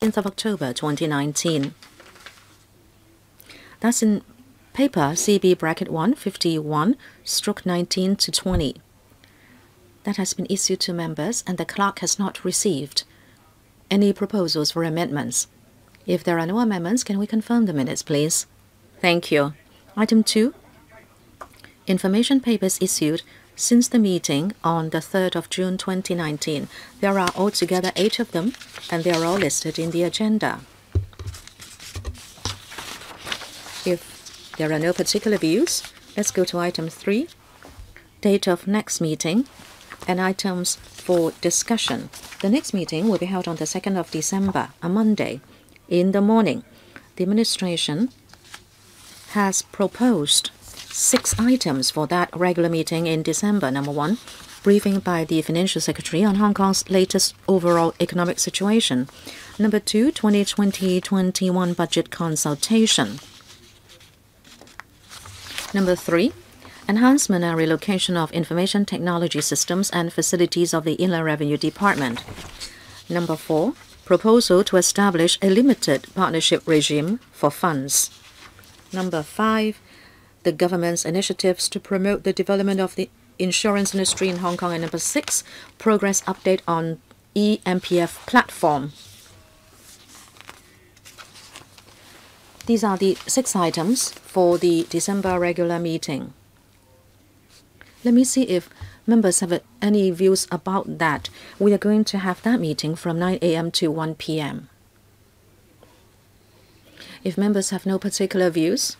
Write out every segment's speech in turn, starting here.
17th of October 2019. That's in paper CB bracket 151, stroke 19 to 20. That has been issued to members and the clerk has not received any proposals for amendments. If there are no amendments, can we confirm the minutes, please? Thank you. Item 2. Information papers issued since the meeting on the 3rd of June 2019. There are altogether eight of them, and they are all listed in the agenda. If there are no particular views, let's go to item 3, date of next meeting, and items for discussion. The next meeting will be held on the 2nd of December, a Monday, in the morning. The administration has proposed six items for that regular meeting in December. Number one, briefing by the Financial Secretary on Hong Kong's latest overall economic situation. Number two, 2020-21 budget consultation. Number three, enhancement and relocation of information technology systems and facilities of the Inland Revenue Department. Number four, proposal to establish a limited partnership regime for funds. Number five, the government's initiatives to promote the development of the insurance industry in Hong Kong. And number six, progress update on eMPF platform. These are the six items for the December regular meeting. Let me see if members have any views about that. We are going to have that meeting from 9 a.m. to 1 p.m. If members have no particular views,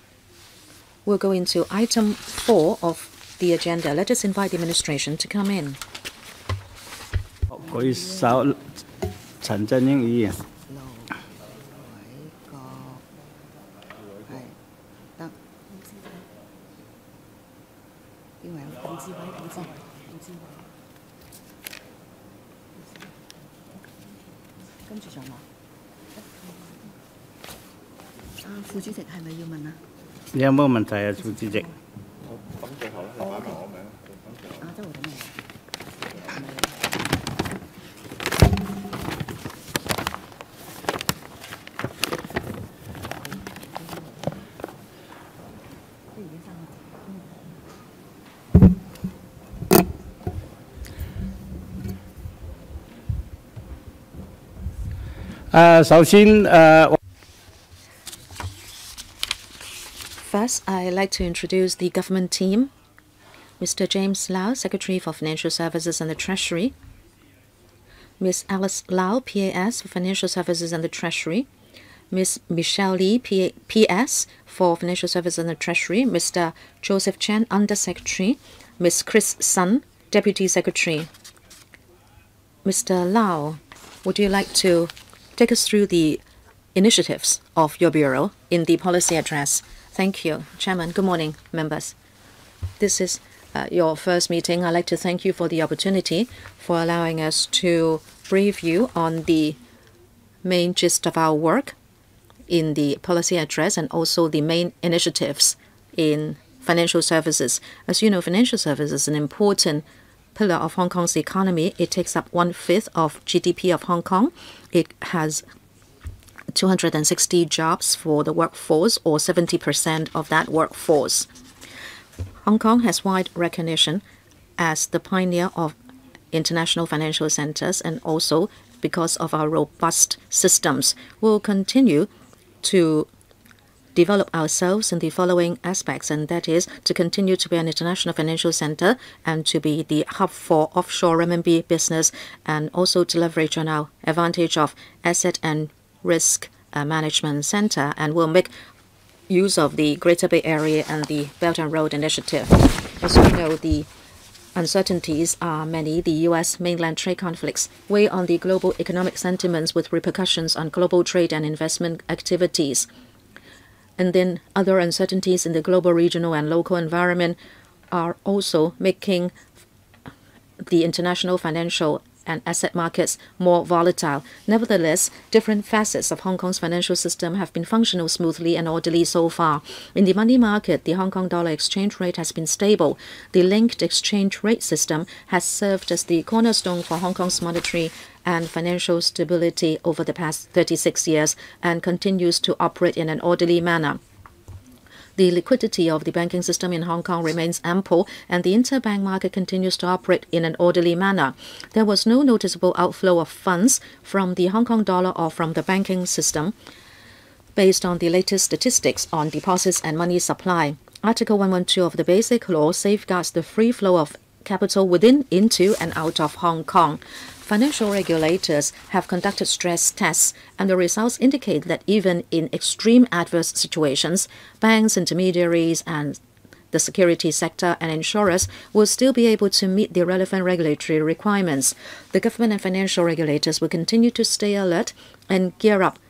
we'll go into item four of the agenda. Let us invite the administration to come in. 你有冇問題啊，副主席？我等最後啦，你擺埋我名。啊，得我等你。誒，首先誒。I'd like to introduce the government team. Mr. James Lau, Secretary for Financial Services and the Treasury. Ms. Alice Lau, PAS for Financial Services and the Treasury. Ms. Michelle Lee, PS for Financial Services and the Treasury. Mr. Joseph Chan, Under Secretary. Ms. Chris Sun, Deputy Secretary. Mr. Lau, would you like to take us through the initiatives of your bureau in the policy address? Thank you, Chairman. Good morning, members. This is uh, your first meeting. I'd like to thank you for the opportunity for allowing us to brief you on the main gist of our work in the policy address and also the main initiatives in financial services. As you know, financial services is an important pillar of Hong Kong's economy. It takes up one fifth of GDP of Hong Kong. It has 260 jobs for the workforce, or 70% of that workforce. Hong Kong has wide recognition as the pioneer of international financial centers and also because of our robust systems. We'll continue to develop ourselves in the following aspects, and that is to continue to be an international financial center and to be the hub for offshore renminbi business, and also to leverage on our advantage of asset and risk uh, management center and will make use of the Greater Bay Area and the Belt and Road Initiative. As you know, the uncertainties are many. The U.S. mainland trade conflicts weigh on the global economic sentiments with repercussions on global trade and investment activities. And then other uncertainties in the global, regional, and local environment are also making the international financial and asset markets more volatile. Nevertheless, different facets of Hong Kong's financial system have been functional smoothly and orderly so far. In the money market, the Hong Kong dollar exchange rate has been stable. The linked exchange rate system has served as the cornerstone for Hong Kong's monetary and financial stability over the past 36 years and continues to operate in an orderly manner. The liquidity of the banking system in Hong Kong remains ample, and the interbank market continues to operate in an orderly manner. There was no noticeable outflow of funds from the Hong Kong dollar or from the banking system based on the latest statistics on deposits and money supply. Article 112 of the Basic Law safeguards the free flow of capital within, into, and out of Hong Kong. Financial regulators have conducted stress tests, and the results indicate that even in extreme adverse situations, banks, intermediaries, and the security sector and insurers will still be able to meet the relevant regulatory requirements. The government and financial regulators will continue to stay alert and gear up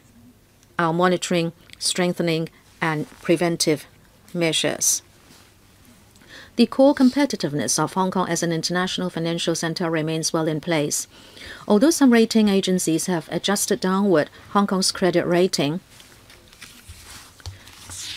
our monitoring, strengthening, and preventive measures. The core competitiveness of Hong Kong as an international financial center remains well in place. Although some rating agencies have adjusted downward Hong Kong's credit rating,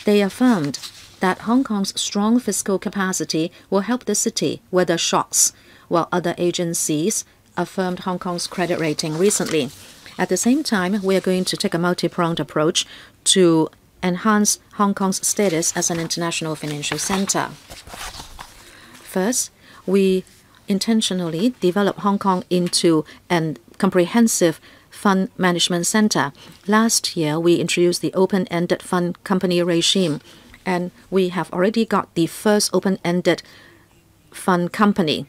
they affirmed that Hong Kong's strong fiscal capacity will help the city weather shocks, while other agencies affirmed Hong Kong's credit rating recently. At the same time, we are going to take a multi pronged approach to enhance Hong Kong's status as an international financial center. First, we intentionally develop Hong Kong into a comprehensive fund management center. Last year, we introduced the open-ended fund company regime, and we have already got the first open-ended fund company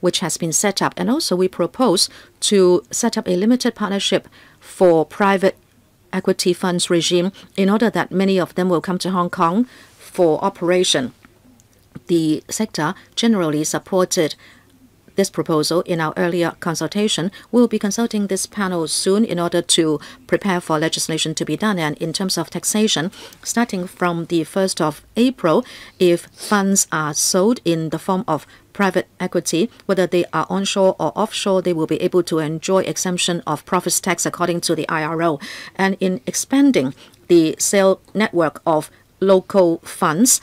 which has been set up. And also we propose to set up a limited partnership for private equity funds regime in order that many of them will come to Hong Kong for operation the sector generally supported this proposal in our earlier consultation. We'll be consulting this panel soon in order to prepare for legislation to be done. And in terms of taxation, starting from the 1st of April, if funds are sold in the form of private equity, whether they are onshore or offshore, they will be able to enjoy exemption of profits tax according to the IRO. And in expanding the sale network of local funds,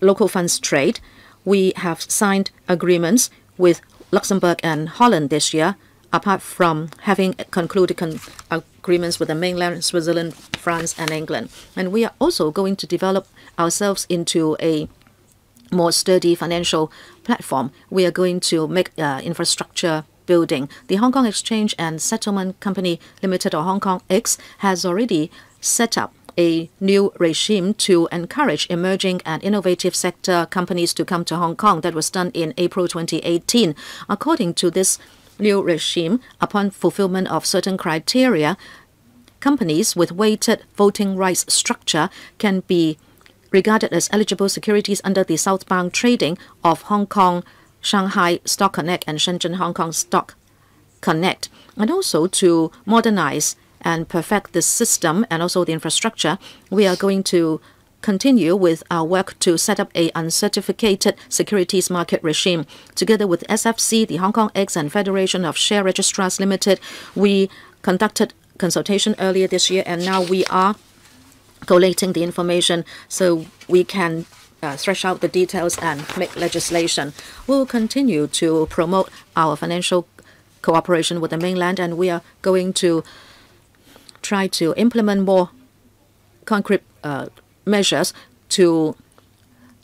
local funds trade, we have signed agreements with Luxembourg and Holland this year, apart from having concluded con agreements with the mainland, Switzerland, France, and England. And we are also going to develop ourselves into a more sturdy financial platform. We are going to make uh, infrastructure building. The Hong Kong Exchange and Settlement Company Limited, or Hong Kong X, has already set up a new regime to encourage emerging and innovative sector companies to come to Hong Kong. That was done in April 2018. According to this new regime, upon fulfillment of certain criteria, companies with weighted voting rights structure can be regarded as eligible securities under the southbound trading of Hong Kong, Shanghai Stock Connect, and Shenzhen Hong Kong Stock Connect, and also to modernize and perfect the system and also the infrastructure, we are going to continue with our work to set up a uncertificated securities market regime. Together with SFC, the Hong Kong X and Federation of Share Registrars Limited, we conducted consultation earlier this year and now we are collating the information so we can uh, thresh out the details and make legislation. We'll continue to promote our financial cooperation with the mainland and we are going to try to implement more concrete uh, measures to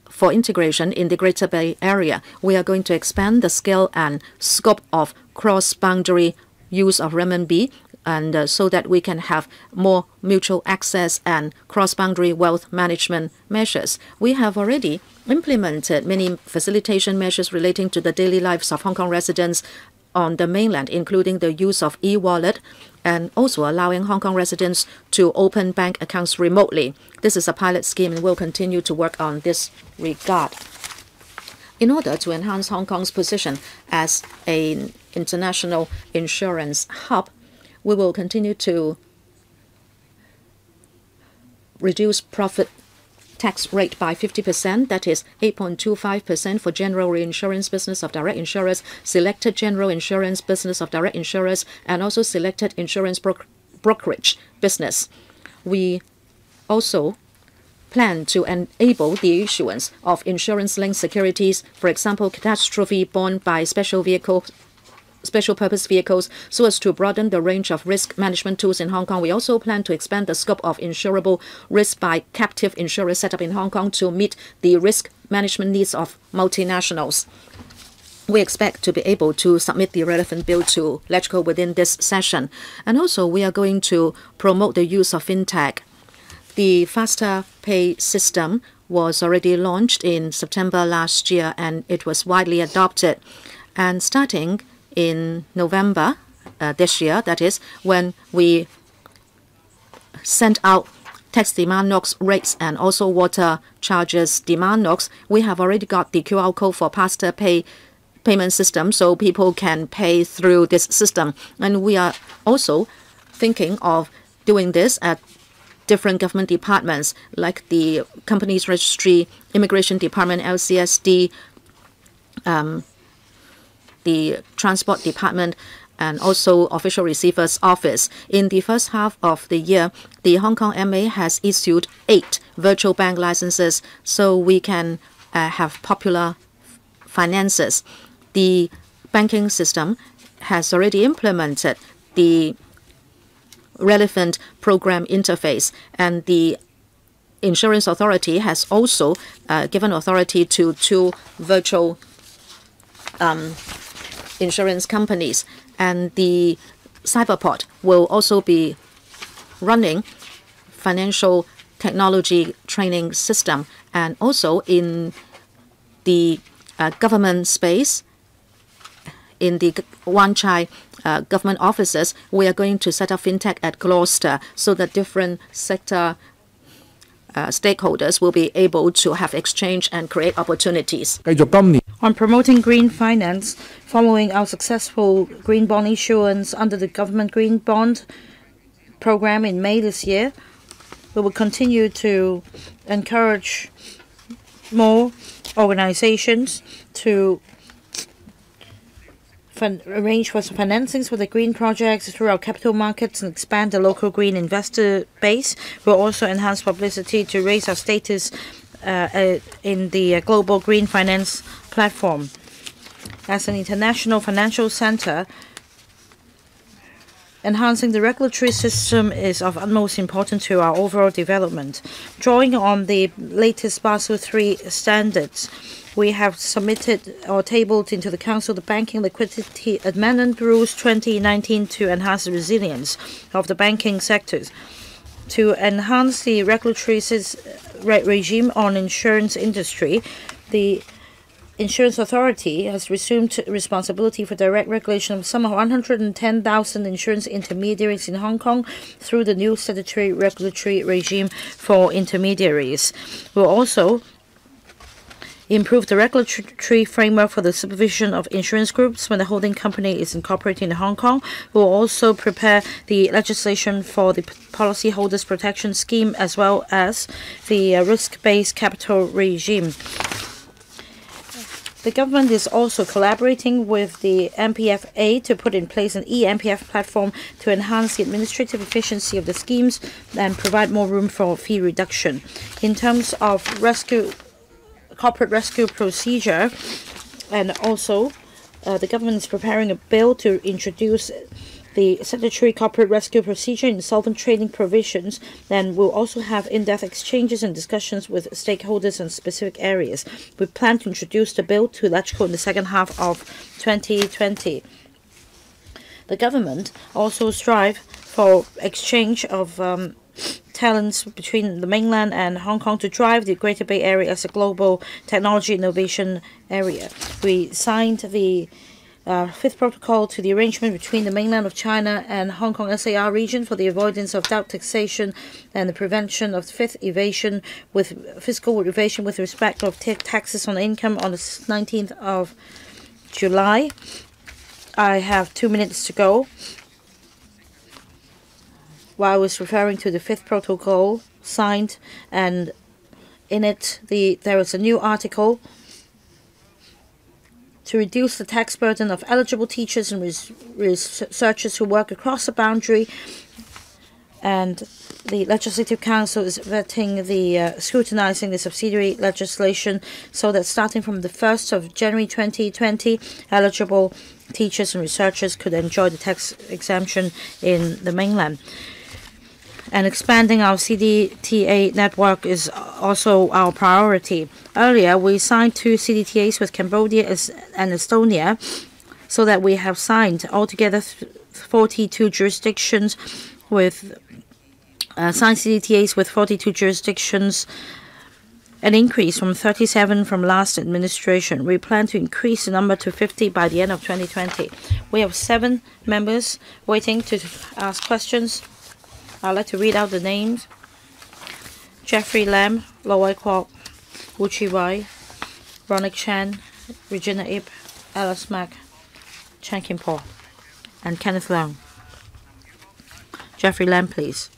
for integration in the Greater Bay Area. We are going to expand the scale and scope of cross-boundary use of renminbi and uh, so that we can have more mutual access and cross-boundary wealth management measures. We have already implemented many facilitation measures relating to the daily lives of Hong Kong residents on the mainland, including the use of e-wallet and also allowing Hong Kong residents to open bank accounts remotely. This is a pilot scheme and we'll continue to work on this regard. In order to enhance Hong Kong's position as an international insurance hub, we will continue to reduce profit tax rate by 50%, that is 8.25% for general reinsurance business of direct insurers, selected general insurance business of direct insurers, and also selected insurance brokerage business. We also plan to enable the issuance of insurance-linked securities, for example, catastrophe bond by special purpose vehicles, so as to broaden the range of risk management tools in Hong Kong. We also plan to expand the scope of insurable risk by captive insurers set up in Hong Kong to meet the risk management needs of multinationals. We expect to be able to submit the relevant bill to LegCo within this session. And also, we are going to promote the use of fintech. The Faster Pay system was already launched in September last year, and it was widely adopted. And starting in November uh, this year, that is when we sent out tax demand notes rates and also water charges demand notes, we have already got the QR code for Faster Pay payment system, so people can pay through this system. And we are also thinking of doing this at different government departments, like the Companies Registry, Immigration Department, LCSD, um, the Transport Department, and also Official Receiver's Office. In the first half of the year, the Hong Kong MA has issued eight virtual bank licenses, so we can uh, have popular finances. The banking system has already implemented the relevant program interface, and the Insurance Authority has also uh, given authority to two virtual um, insurance companies. And the Cyberport will also be running financial technology training system. And also in the uh, government space, in the Wan Chai uh, government offices, we are going to set up fintech at Gloucester so that different sector Uh, stakeholders will be able to have exchange and create opportunities. On promoting green finance, following our successful green bond issuance under the government green bond program in May this year, we will continue to encourage more organizations to arrange for some financings for the green projects through our capital markets and expand the local green investor base. We'll also enhance publicity to raise our status uh, uh, in the uh, global green finance platform. As an international financial center, enhancing the regulatory system is of utmost importance to our overall development. Drawing on the latest Basel III standards, we have submitted or tabled into the Council the Banking Liquidity Amendment Rules 2019 to enhance the resilience of the banking sectors. To enhance the regulatory regime on insurance industry, the Insurance Authority has resumed responsibility for direct regulation of some 110,000 insurance intermediaries in Hong Kong through the new statutory regulatory regime for intermediaries. We'll also improve the regulatory framework for the supervision of insurance groups when the holding company is incorporated in Hong Kong. We'll also prepare the legislation for the policyholders' protection scheme as well as the uh, risk-based capital regime. The government is also collaborating with the MPFA to put in place an eMPF platform to enhance the administrative efficiency of the schemes and provide more room for fee reduction. In terms of corporate rescue procedure, and also uh, the government is preparing a bill to introduce the statutory corporate rescue procedure in solvent trading provisions. Then we'll also have in-depth exchanges and discussions with stakeholders in specific areas. We plan to introduce the bill to LegCo in the second half of 2020. The government also strive for exchange of um, talents between the mainland and Hong Kong to drive the Greater Bay Area as a global technology innovation area. We signed the uh, fifth protocol to the arrangement between the mainland of China and Hong Kong SAR region for the avoidance of double taxation and the prevention of fifth evasion with fiscal evasion with respect of taxes on income on the 19th of July. I have two minutes to go. While I was referring to the fifth protocol signed and in it, the, there is a new article to reduce the tax burden of eligible teachers and res- researchers who work across the boundary. And the Legislative Council is vetting the uh, scrutinizing the subsidiary legislation so that starting from the 1st of January 2020, eligible teachers and researchers could enjoy the tax exemption in the mainland and expanding our CDTA network is also our priority. Earlier, we signed two CDTAs with Cambodia and Estonia, so that we have signed altogether 42 jurisdictions with uh, signed CDTAs with 42 jurisdictions, an increase from 37 from last administration. We plan to increase the number to 50 by the end of 2020. We have seven members waiting to ask questions. I'd like to read out the names. Jeffrey Lam, Lo Wai Kwok, Wu Chi Wai, Ronick Chan, Regina Ip, Alice Mak, Chan Kin Por, and Kenneth Leung. Jeffrey Lam, please.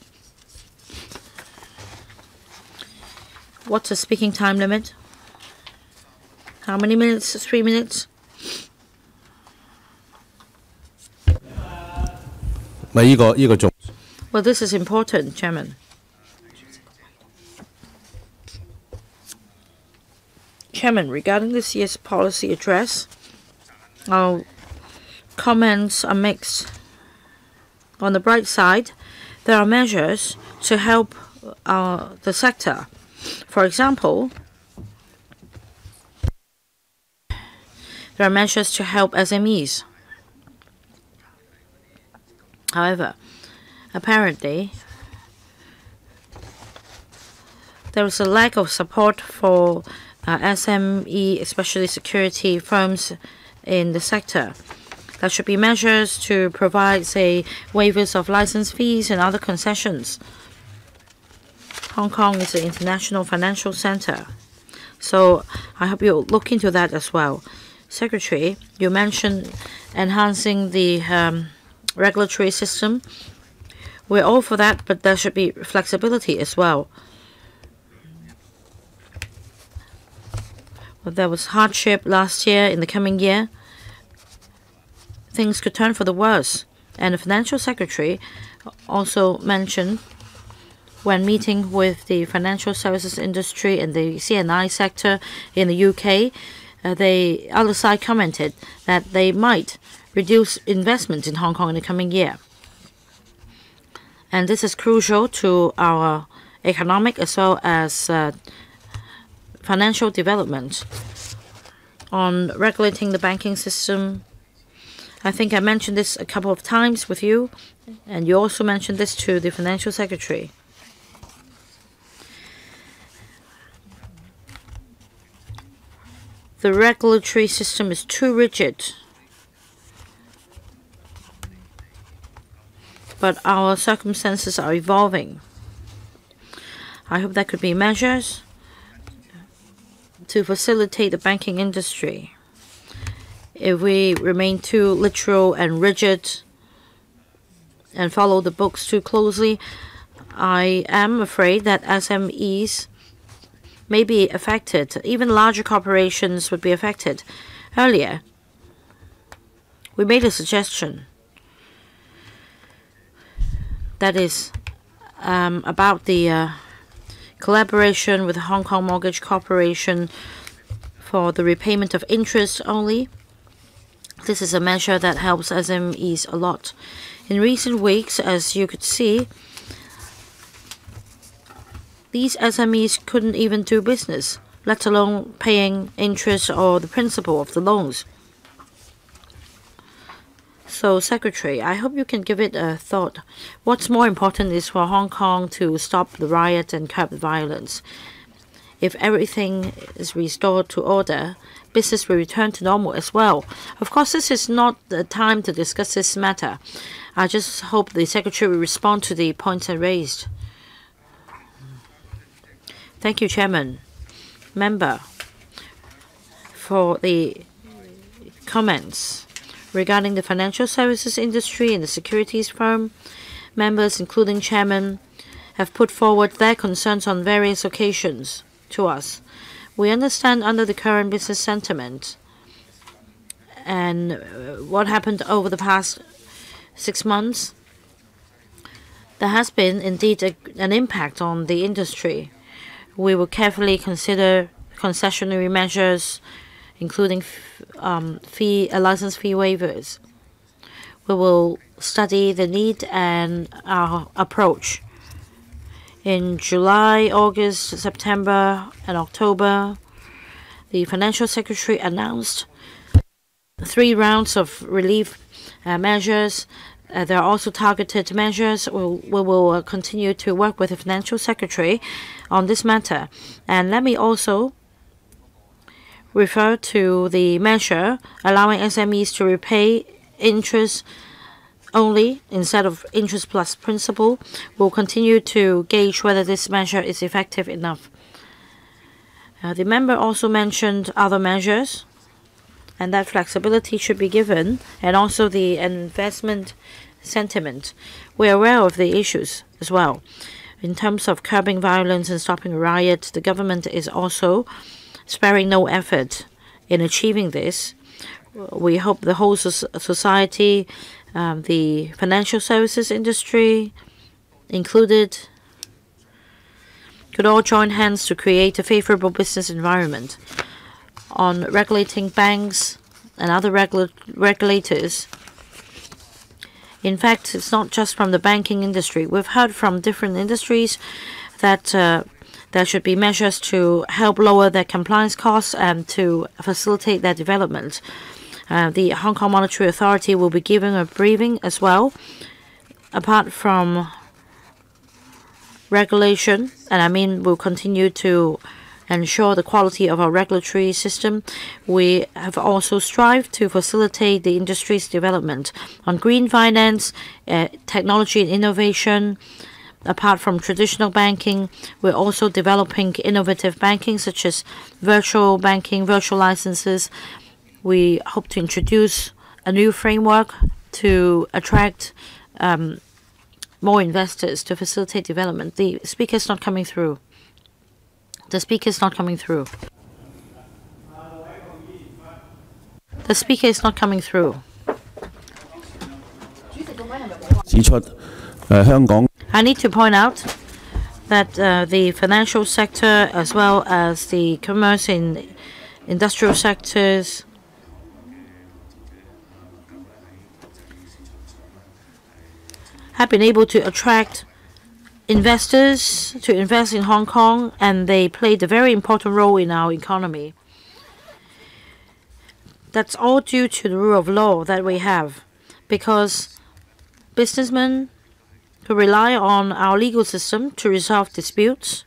What's the speaking time limit? How many minutes? Three minutes? My ego, ego well, this is important, Chairman. Chairman, regarding this year's policy address, our comments are mixed. On the bright side, there are measures to help uh, the sector. For example, there are measures to help SMEs. However, apparently there is a lack of support for uh, SME, especially security firms in the sector. There should be measures to provide, say, waivers of license fees and other concessions. Hong Kong is an international financial center, so I hope you'll look into that as well. Secretary, you mentioned enhancing the um, regulatory system we're all for that, but there should be flexibility as well. Well, there was hardship last year. In the coming year, things could turn for the worse. And the financial secretary also mentioned when meeting with the financial services industry and the CNI sector in the UK, uh, the other side commented that they might reduce investment in Hong Kong in the coming year and this is crucial to our economic as well as uh, financial development. On regulating the banking system, I think I mentioned this a couple of times with you, and you also mentioned this to the financial secretary. The regulatory system is too rigid but our circumstances are evolving. I hope there could be measures to facilitate the banking industry. If we remain too literal and rigid and follow the books too closely, I am afraid that SMEs may be affected. Even larger corporations would be affected. Earlier, we made a suggestion that is um, about the uh, collaboration with Hong Kong Mortgage Corporation for the repayment of interest only. This is a measure that helps SMEs a lot. In recent weeks, as you could see, these SMEs couldn't even do business, let alone paying interest or the principal of the loans. So, Secretary, I hope you can give it a thought. What's more important is for Hong Kong to stop the riot and curb the violence. If everything is restored to order, business will return to normal as well. Of course, this is not the time to discuss this matter. I just hope the Secretary will respond to the points I raised. Thank you, Chairman. Member, for the comments regarding the financial services industry and the securities firm. Members, including chairman, have put forward their concerns on various occasions. to us. We understand under the current business sentiment and uh, what happened over the past six months, there has been indeed a, an impact on the industry. We will carefully consider concessionary measures, including um, fee, uh, license fee waivers. We will study the need and our approach. In July, August, September, and October, the financial secretary announced three rounds of relief uh, measures. Uh, there are also targeted measures. We'll, we will uh, continue to work with the financial secretary on this matter. And let me also refer to the measure allowing SMEs to repay interest only instead of interest plus principal. We'll continue to gauge whether this measure is effective enough. Uh, the member also mentioned other measures, and that flexibility should be given, and also the investment sentiment. We are aware of the issues as well. In terms of curbing violence and stopping riots, the government is also sparing no effort in achieving this. We hope the whole society, um, the financial services industry included, could all join hands to create a favorable business environment. On regulating banks and other regula regulators, in fact, it's not just from the banking industry. We've heard from different industries that uh, there should be measures to help lower their compliance costs and to facilitate their development. Uh, the Hong Kong Monetary Authority will be giving a briefing as well. Apart from regulation, and I mean we'll continue to ensure the quality of our regulatory system. We have also strived to facilitate the industry's development on green finance, uh, technology and innovation. Apart from traditional banking, we're also developing innovative banking such as virtual banking, virtual licenses. We hope to introduce a new framework to attract um, more investors to facilitate development. The speaker is not coming through. The speaker is not coming through. The speaker is not coming through. 指出，诶、香港 I need to point out that uh, the financial sector as well as the commerce and industrial sectors have been able to attract investors to invest in Hong Kong, and they played a very important role in our economy. That's all due to the rule of law that we have, because businessmen who rely on our legal system to resolve disputes,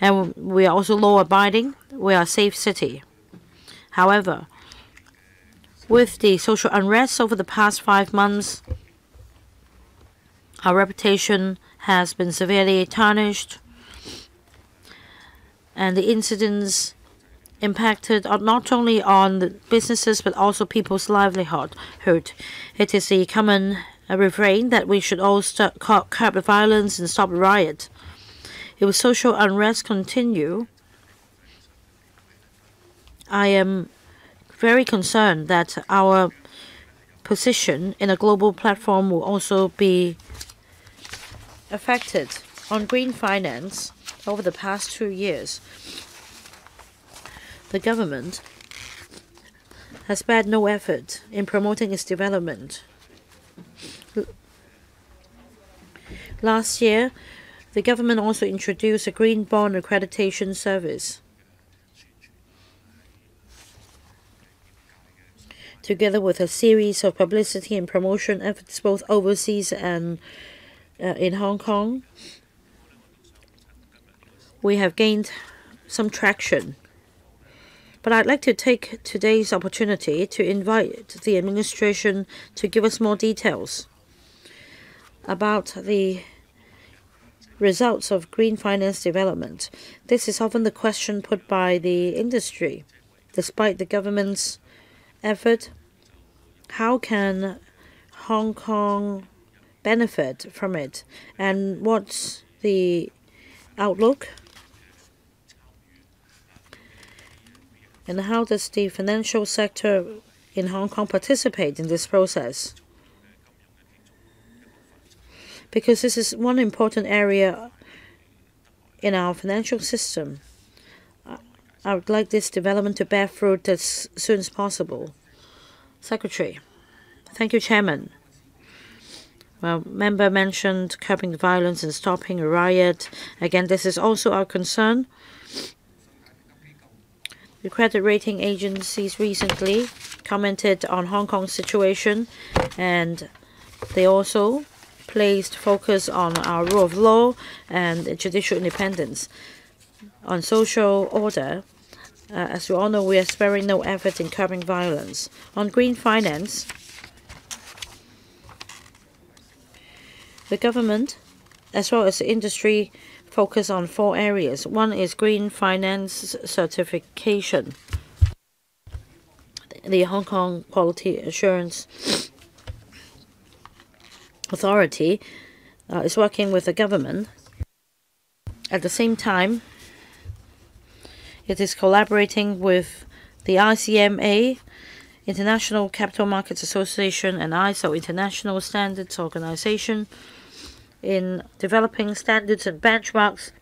and we are also law abiding, we are a safe city. However, with the social unrest over the past five months, our reputation has been severely tarnished, and the incidents impacted not only on the businesses but also people's livelihood. It is a common refrain that we should all stop, curb the violence and stop riot. If social unrest continue, I am very concerned that our position in a global platform will also be affected on green finance over the past two years. The government has spared no effort in promoting its development. Last year, the government also introduced a green bond accreditation service. Together with a series of publicity and promotion efforts both overseas and uh, in Hong Kong, we have gained some traction. But I'd like to take today's opportunity to invite the administration to give us more details about the results of green finance development. This is often the question put by the industry. Despite the government's effort, how can Hong Kong benefit from it and what's the outlook And how does the financial sector in Hong Kong participate in this process? Because this is one important area in our financial system. I would like this development to bear fruit as soon as possible. Secretary. Thank you, Chairman. Well, member mentioned curbing violence and stopping a riot. Again, this is also our concern. The credit rating agencies recently commented on Hong Kong's situation, and they also placed focus on our rule of law and judicial independence. On social order, uh, as you all know, we are sparing no effort in curbing violence. On green finance, the government, as well as the industry, focus on four areas. One is green finance certification. The Hong Kong Quality Assurance Authority uh, is working with the government. At the same time, it is collaborating with the ICMA, International Capital Markets Association, and ISO, International Standards Organization, in developing standards and benchmarks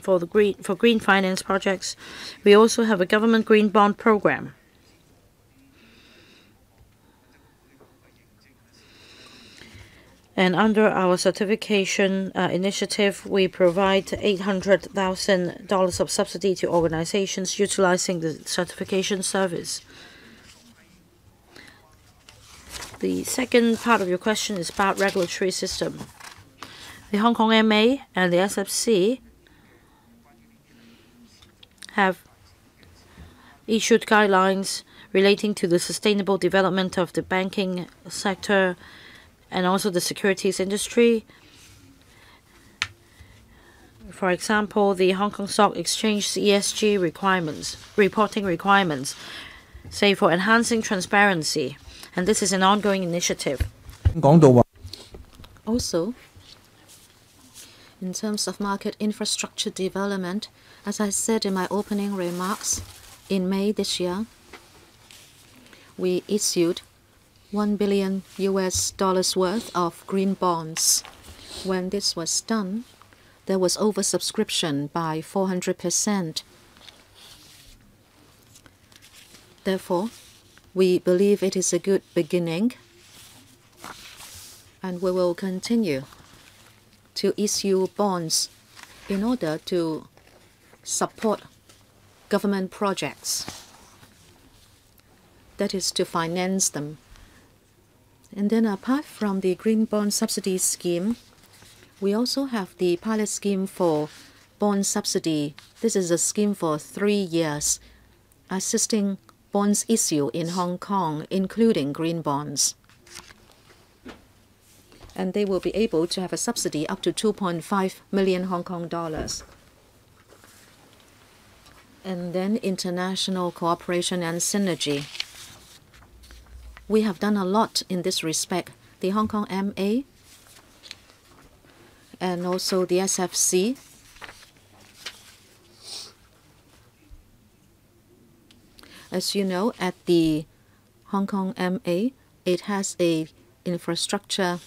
for the green for green finance projects. We also have a government green bond program. And under our certification uh, initiative, we provide $800,000 of subsidy to organizations utilizing the certification service. The second part of your question is about regulatory system. The Hong Kong MA and the SFC have issued guidelines relating to the sustainable development of the banking sector and also the securities industry. For example, the Hong Kong Stock Exchange ESG requirements, reporting requirements, say for enhancing transparency, and this is an ongoing initiative. Also, in terms of market infrastructure development, as I said in my opening remarks, in May this year, we issued 1 billion US dollars worth of green bonds. When this was done, there was oversubscription by 400%. Therefore, we believe it is a good beginning, and we will continue to issue bonds in order to support government projects. That is to finance them. And then apart from the green bond subsidy scheme, we also have the pilot scheme for bond subsidy. This is a scheme for three years, assisting bonds issue in Hong Kong, including green bonds. And they will be able to have a subsidy up to 2.5 million Hong Kong dollars. And then international cooperation and synergy we have done a lot in this respect. The Hong Kong MA and also the SFC. As you know, at the Hong Kong MA, it has a infrastructure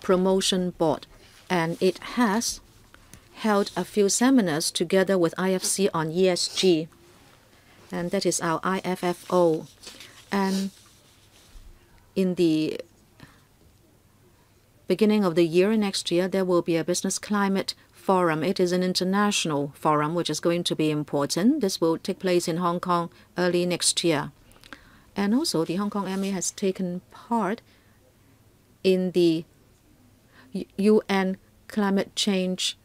promotion board, and it has held a few seminars together with IFC on ESG, and that is our IFFO. And in the beginning of the year next year, there will be a business climate forum. It is an international forum which is going to be important. This will take place in Hong Kong early next year. And also, the Hong Kong MA has taken part in the UN climate change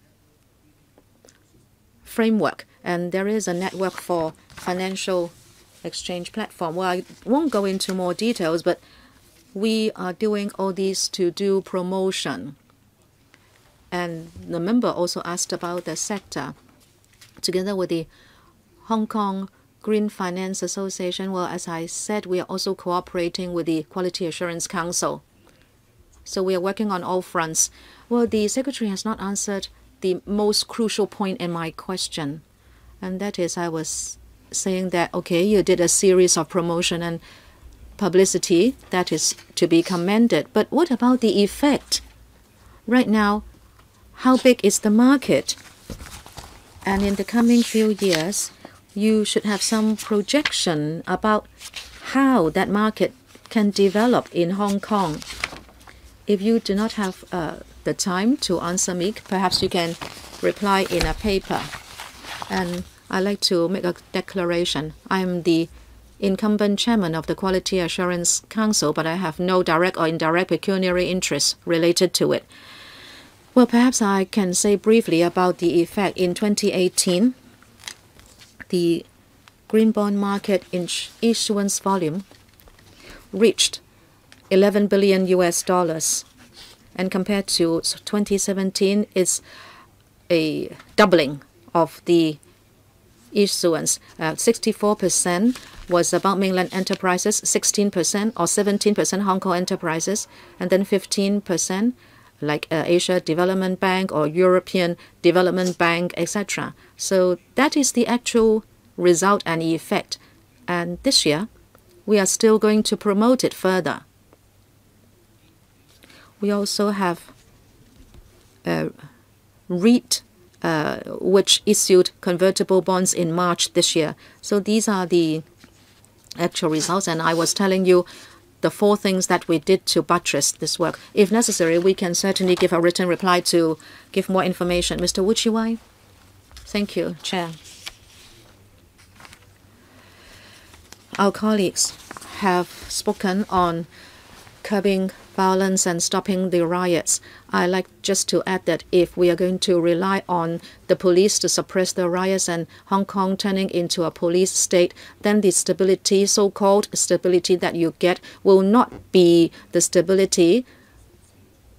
framework, and there is a network for financial exchange platform. Well, I won't go into more details, but we are doing all these to do promotion. And the member also asked about the sector. Together with the Hong Kong Green Finance Association, well, as I said, we are also cooperating with the Quality Assurance Council. So we are working on all fronts. Well, the Secretary has not answered the most crucial point in my question, and that is I was saying that, okay, you did a series of promotion and publicity that is to be commended. But what about the effect? Right now, how big is the market? And in the coming few years, you should have some projection about how that market can develop in Hong Kong. If you do not have uh, the time to answer me, perhaps you can reply in a paper. And I'd like to make a declaration. I'm the incumbent chairman of the Quality Assurance Council, but I have no direct or indirect pecuniary interest related to it. Well, perhaps I can say briefly about the effect. In 2018, the green bond market issuance volume reached 11 billion US dollars, and compared to 2017, it's a doubling of the issuance. 64% was about mainland enterprises, 16% or 17% Hong Kong enterprises, and then 15% like uh, Asia Development Bank or European Development Bank, etc. So that is the actual result and effect. And this year, we are still going to promote it further. We also have uh, REIT, uh, which issued convertible bonds in March this year. So these are the actual results. And I was telling you the four things that we did to buttress this work. If necessary, we can certainly give a written reply to give more information. Mr. Wu? Thank you, Chair. Our colleagues have spoken on curbing violence and stopping the riots. I like just to add that if we are going to rely on the police to suppress the riots and Hong Kong turning into a police state, then the stability, so-called stability that you get, will not be the stability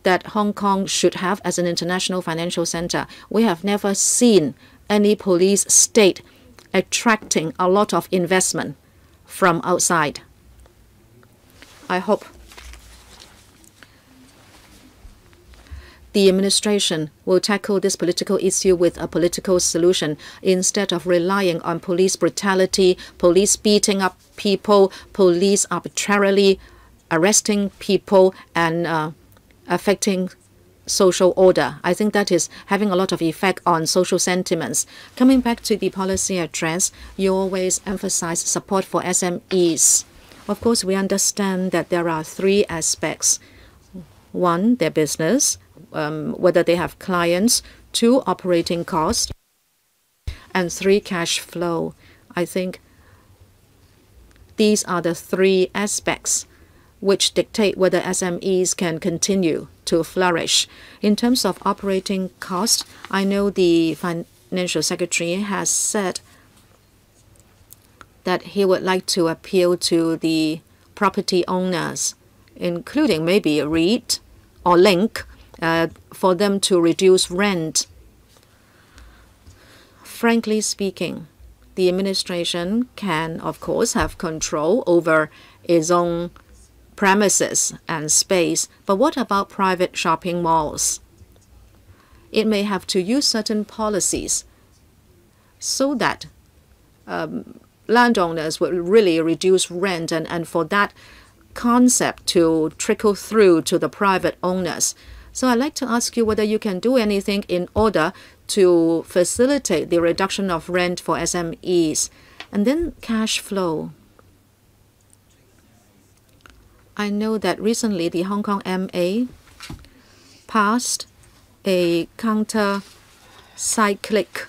that Hong Kong should have as an international financial center. We have never seen any police state attracting a lot of investment from outside. I hope the administration will tackle this political issue with a political solution instead of relying on police brutality, police beating up people, police arbitrarily arresting people and uh, affecting social order. I think that is having a lot of effect on social sentiments. Coming back to the policy address, you always emphasize support for SMEs. Of course, we understand that there are three aspects. One, their business um, whether they have clients, two, operating cost, and three, cash flow. I think these are the three aspects which dictate whether SMEs can continue to flourish. In terms of operating cost, I know the financial secretary has said that he would like to appeal to the property owners, including maybe a REIT or Link, for them to reduce rent. Frankly speaking, the administration can, of course, have control over its own premises and space, but what about private shopping malls? It may have to use certain policies so that um, landowners will really reduce rent and, and for that concept to trickle through to the private owners. So I'd like to ask you whether you can do anything in order to facilitate the reduction of rent for SMEs. And then cash flow. I know that recently the Hong Kong MA passed a counter cyclic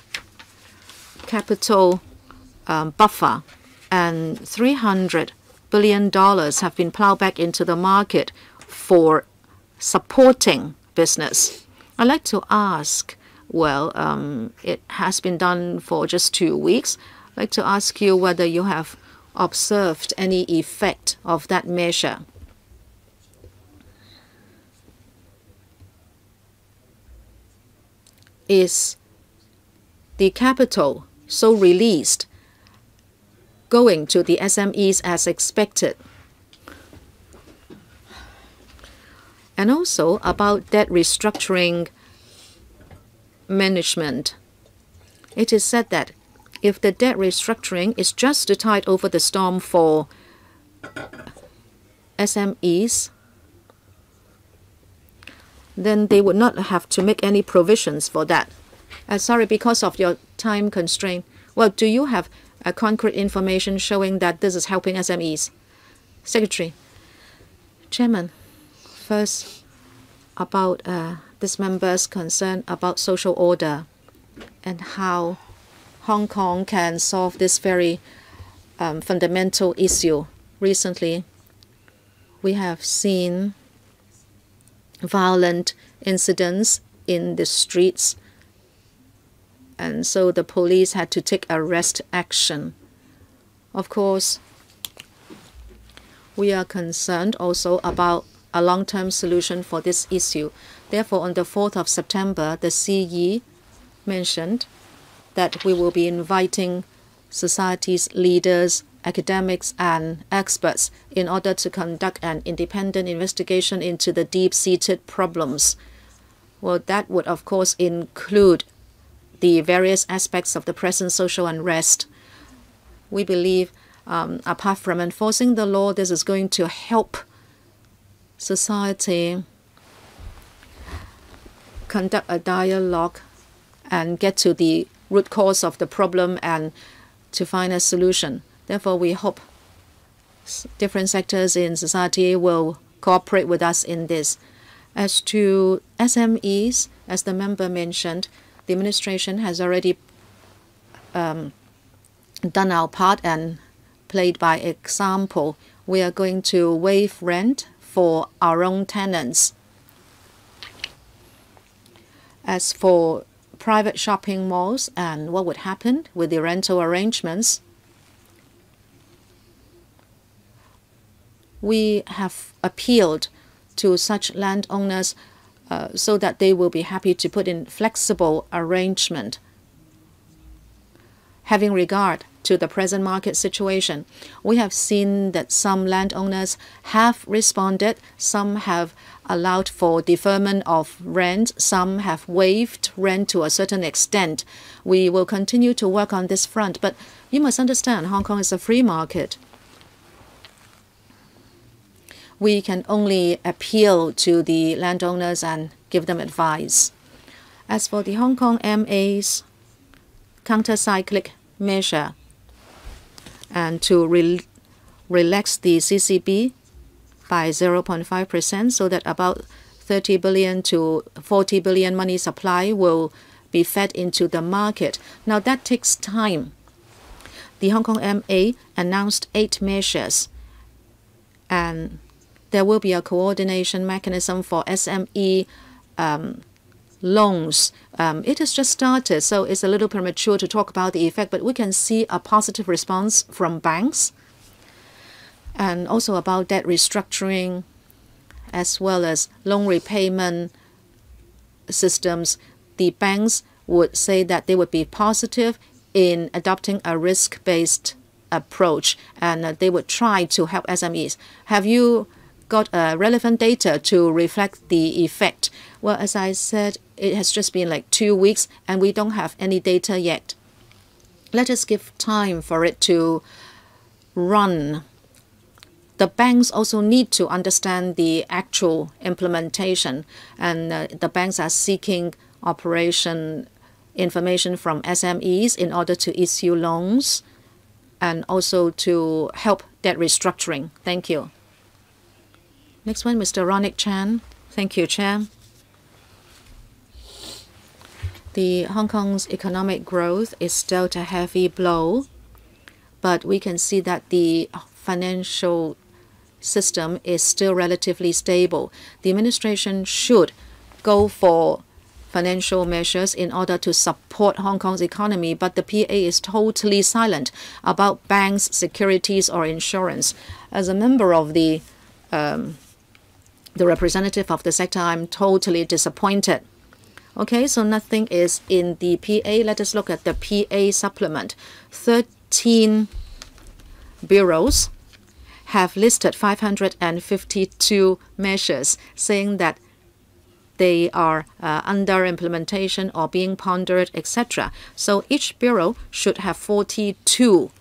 capital um, buffer and 300 billion dollars have been plowed back into the market for supporting business. I'd like to ask, well, um, it has been done for just two weeks. I'd like to ask you whether you have observed any effect of that measure. Is the capital so released going to the SMEs as expected? And also about debt restructuring management. It is said that if the debt restructuring is just to tide over the storm for SMEs, then they would not have to make any provisions for that. Uh, sorry, because of your time constraint. Well, do you have concrete information showing that this is helping SMEs? Secretary. Chairman, first about uh, this member's concern about social order and how Hong Kong can solve this very um, fundamental issue. Recently, we have seen violent incidents in the streets, and so the police had to take arrest action. Of course, we are concerned also about a long-term solution for this issue. Therefore, on the 4th of September, the CE mentioned that we will be inviting society's leaders, academics, and experts in order to conduct an independent investigation into the deep-seated problems. Well, that would, of course, include the various aspects of the present social unrest. We believe, um, apart from enforcing the law, this is going to help society conduct a dialogue and get to the root cause of the problem and to find a solution. Therefore, we hope different sectors in society will cooperate with us in this. As to SMEs, as the member mentioned, the administration has already um, done our part and played by example. We are going to waive rent for our own tenants. As for private shopping malls and what would happen with the rental arrangements, we have appealed to such landowners uh, so that they will be happy to put in flexible arrangement having regard to the present market situation. We have seen that some landowners have responded, some have allowed for deferment of rent, some have waived rent to a certain extent. We will continue to work on this front, but you must understand Hong Kong is a free market. We can only appeal to the landowners and give them advice. As for the Hong Kong MA's counter-cyclic measure, and to re relax the CCB by 0.5% so that about 30 billion to 40 billion money supply will be fed into the market. Now that takes time. The Hong Kong MA announced eight measures and there will be a coordination mechanism for SME um, loans. Um, it has just started, so it's a little premature to talk about the effect, but we can see a positive response from banks and also about debt restructuring as well as loan repayment systems. The banks would say that they would be positive in adopting a risk-based approach and uh, they would try to help SMEs. Have you got uh, relevant data to reflect the effect? Well, as I said, it has just been like two weeks and we don't have any data yet. Let us give time for it to run. The banks also need to understand the actual implementation, and uh, the banks are seeking operation information from SMEs in order to issue loans and also to help debt restructuring. Thank you. Next one, Mr. Ronick Chan. Thank you, Chair the Hong Kong's economic growth is dealt a heavy blow, but we can see that the financial system is still relatively stable. The administration should go for financial measures in order to support Hong Kong's economy, but the PA is totally silent about banks, securities, or insurance. As a member of the um, the representative of the sector, I'm totally disappointed. Okay, so nothing is in the PA. Let us look at the PA supplement. 13 bureaus have listed 552 measures, saying that they are uh, under implementation or being pondered, etc. So each bureau should have 42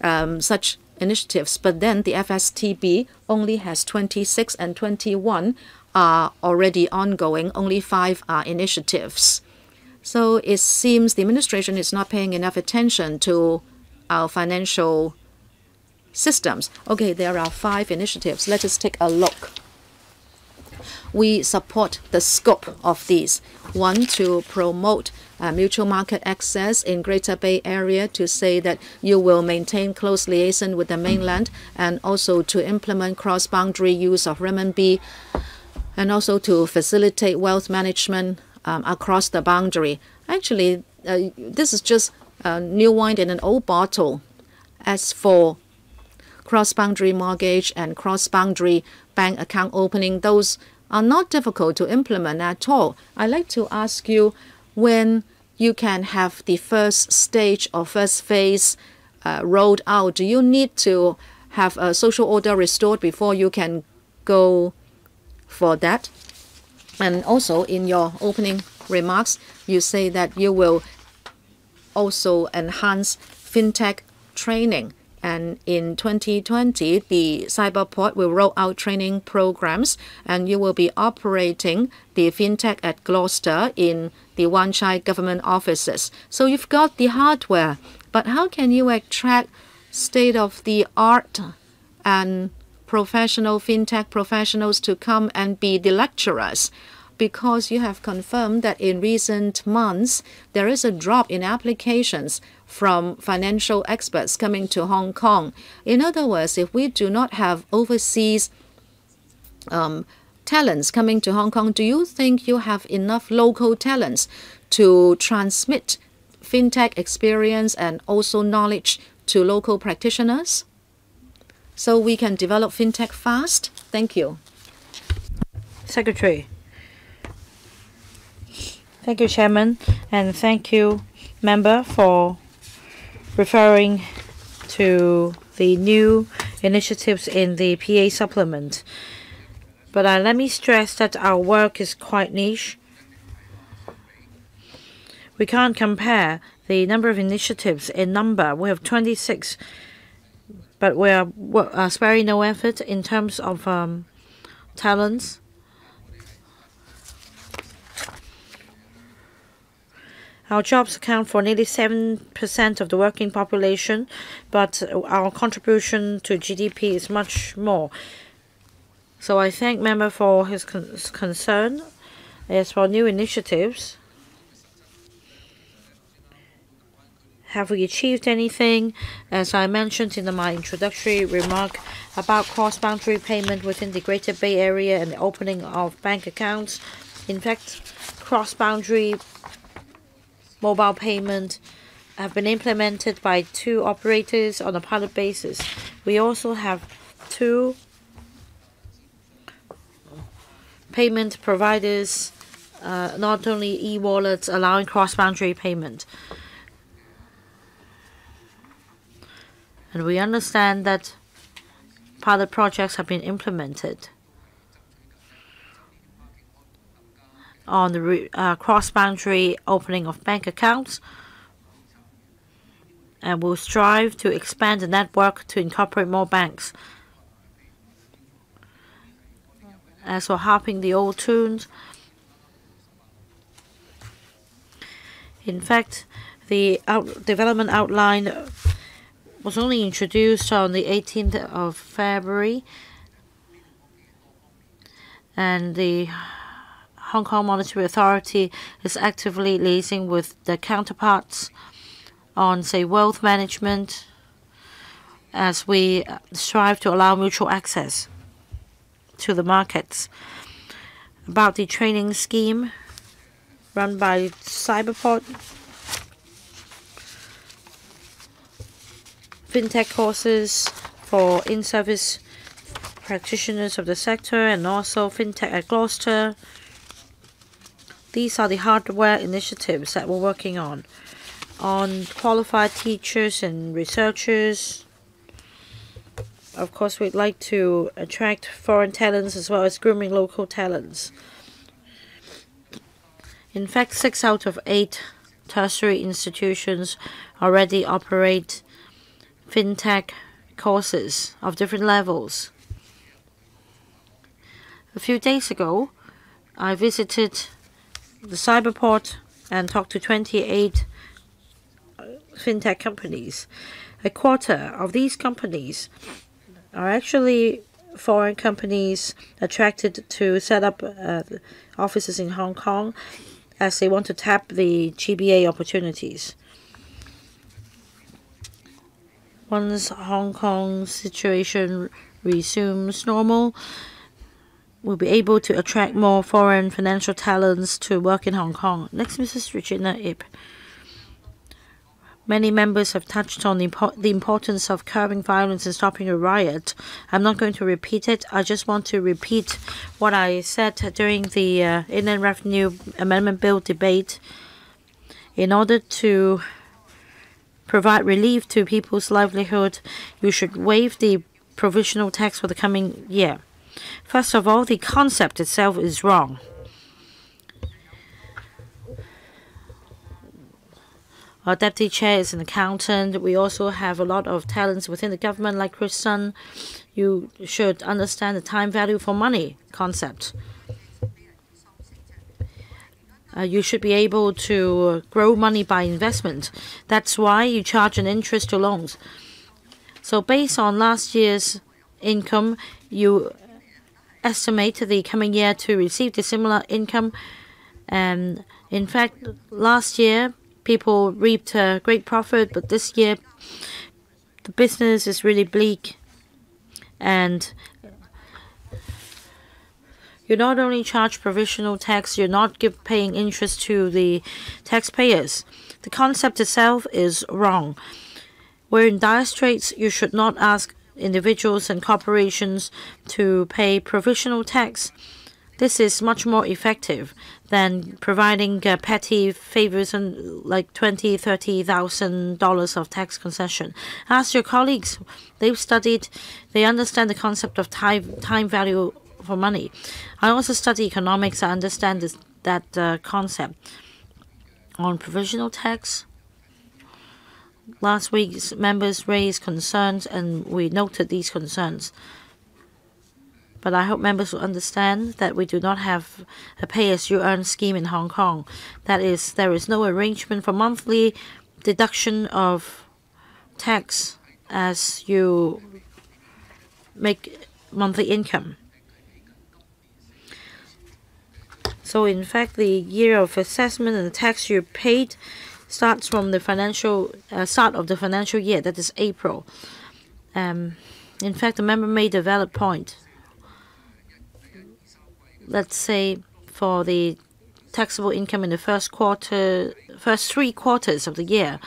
um, such initiatives, but then the FSTB only has 26 and 21 are already ongoing, only five are initiatives. So it seems the administration is not paying enough attention to our financial systems. Okay, there are five initiatives. Let us take a look. We support the scope of these. One, to promote uh, mutual market access in Greater Bay Area to say that you will maintain close liaison with the mainland and also to implement cross-boundary use of renminbi and also to facilitate wealth management um, across the boundary. Actually, uh, this is just new wine in an old bottle. As for cross-boundary mortgage and cross-boundary bank account opening, those are not difficult to implement at all. I'd like to ask you when you can have the first stage or first phase uh, rolled out, do you need to have a social order restored before you can go for that? And also in your opening remarks, you say that you will also enhance fintech training. And in 2020, the Cyberport will roll out training programs, and you will be operating the fintech at Gloucester in the Wan Chai government offices. So you've got the hardware, but how can you attract state of the art and professional fintech professionals to come and be the lecturers? Because you have confirmed that in recent months there is a drop in applications from financial experts coming to Hong Kong. In other words, if we do not have overseas um, talents coming to Hong Kong, do you think you have enough local talents to transmit fintech experience and also knowledge to local practitioners? So we can develop fintech fast? Thank you. Secretary. Thank you, Chairman, and thank you, Member, for referring to the new initiatives in the PA supplement. But uh, let me stress that our work is quite niche. We can't compare the number of initiatives in number. We have 26, but we are uh, sparing no effort in terms of um, talents. Our jobs account for nearly 7% of the working population, but our contribution to GDP is much more. So I thank member for his con concern. As for new initiatives, have we achieved anything? As I mentioned in my introductory remark about cross-boundary payment within the Greater Bay Area and the opening of bank accounts. In fact, cross-boundary mobile payment have been implemented by two operators on a pilot basis. We also have two payment providers, uh, not only e-wallets allowing cross-boundary payment. And we understand that pilot projects have been implemented. on the uh, cross-boundary opening of bank accounts and we'll strive to expand the network to incorporate more banks. As for harping the old tunes, in fact, the out development outline was only introduced on the 18th of February, and the Hong Kong Monetary Authority is actively liaising with the counterparts on, say, wealth management as we strive to allow mutual access to the markets. About the training scheme run by Cyberport, fintech courses for in-service practitioners of the sector and also fintech at Gloucester these are the hardware initiatives that we're working on. On qualified teachers and researchers. Of course, we'd like to attract foreign talents as well as grooming local talents. In fact, six out of eight tertiary institutions already operate fintech courses of different levels. A few days ago, I visited the Cyberport and talked to 28 fintech companies. A quarter of these companies are actually foreign companies attracted to set up uh, offices in Hong Kong as they want to tap the GBA opportunities. Once Hong Kong's situation resumes normal, we'll be able to attract more foreign financial talents to work in Hong Kong. Next, Mrs. Regina Ip. Many members have touched on the, impo the, importance of curbing violence and stopping a riot. I'm not going to repeat it. I just want to repeat what I said during the uh, Inland Revenue Amendment Bill debate. In order to provide relief to people's livelihood, you should waive the provisional tax for the coming year. First of all, the concept itself is wrong. Our deputy chair is an accountant. We also have a lot of talents within the government, like Chris Sun. You should understand the time value for money concept. Uh, you should be able to grow money by investment. That's why you charge an interest to loans. So based on last year's income, you estimate the coming year to receive the similar income. And in fact, last year people reaped a great profit, but this year the business is really bleak. And you not only charge provisional tax, you're not give, paying interest to the taxpayers. The concept itself is wrong. Where in dire straits, you should not ask individuals and corporations to pay provisional tax. This is much more effective than providing uh, petty favors and like twenty, thirty thousand dollars of tax concession. Ask your colleagues; they've studied, they understand the concept of time time value for money. I also study economics. I understand this, that uh, concept on provisional tax. Last week's members raised concerns, and we noted these concerns. But I hope members will understand that we do not have a pay-as-you-earn scheme in Hong Kong. That is, there is no arrangement for monthly deduction of tax as you make monthly income. So in fact, the year of assessment and the tax you paid starts from the financial uh, start of the financial year. That is April. Um, in fact, the member made a valid point. Let's say for the taxable income in the first quarter, first three quarters of the year,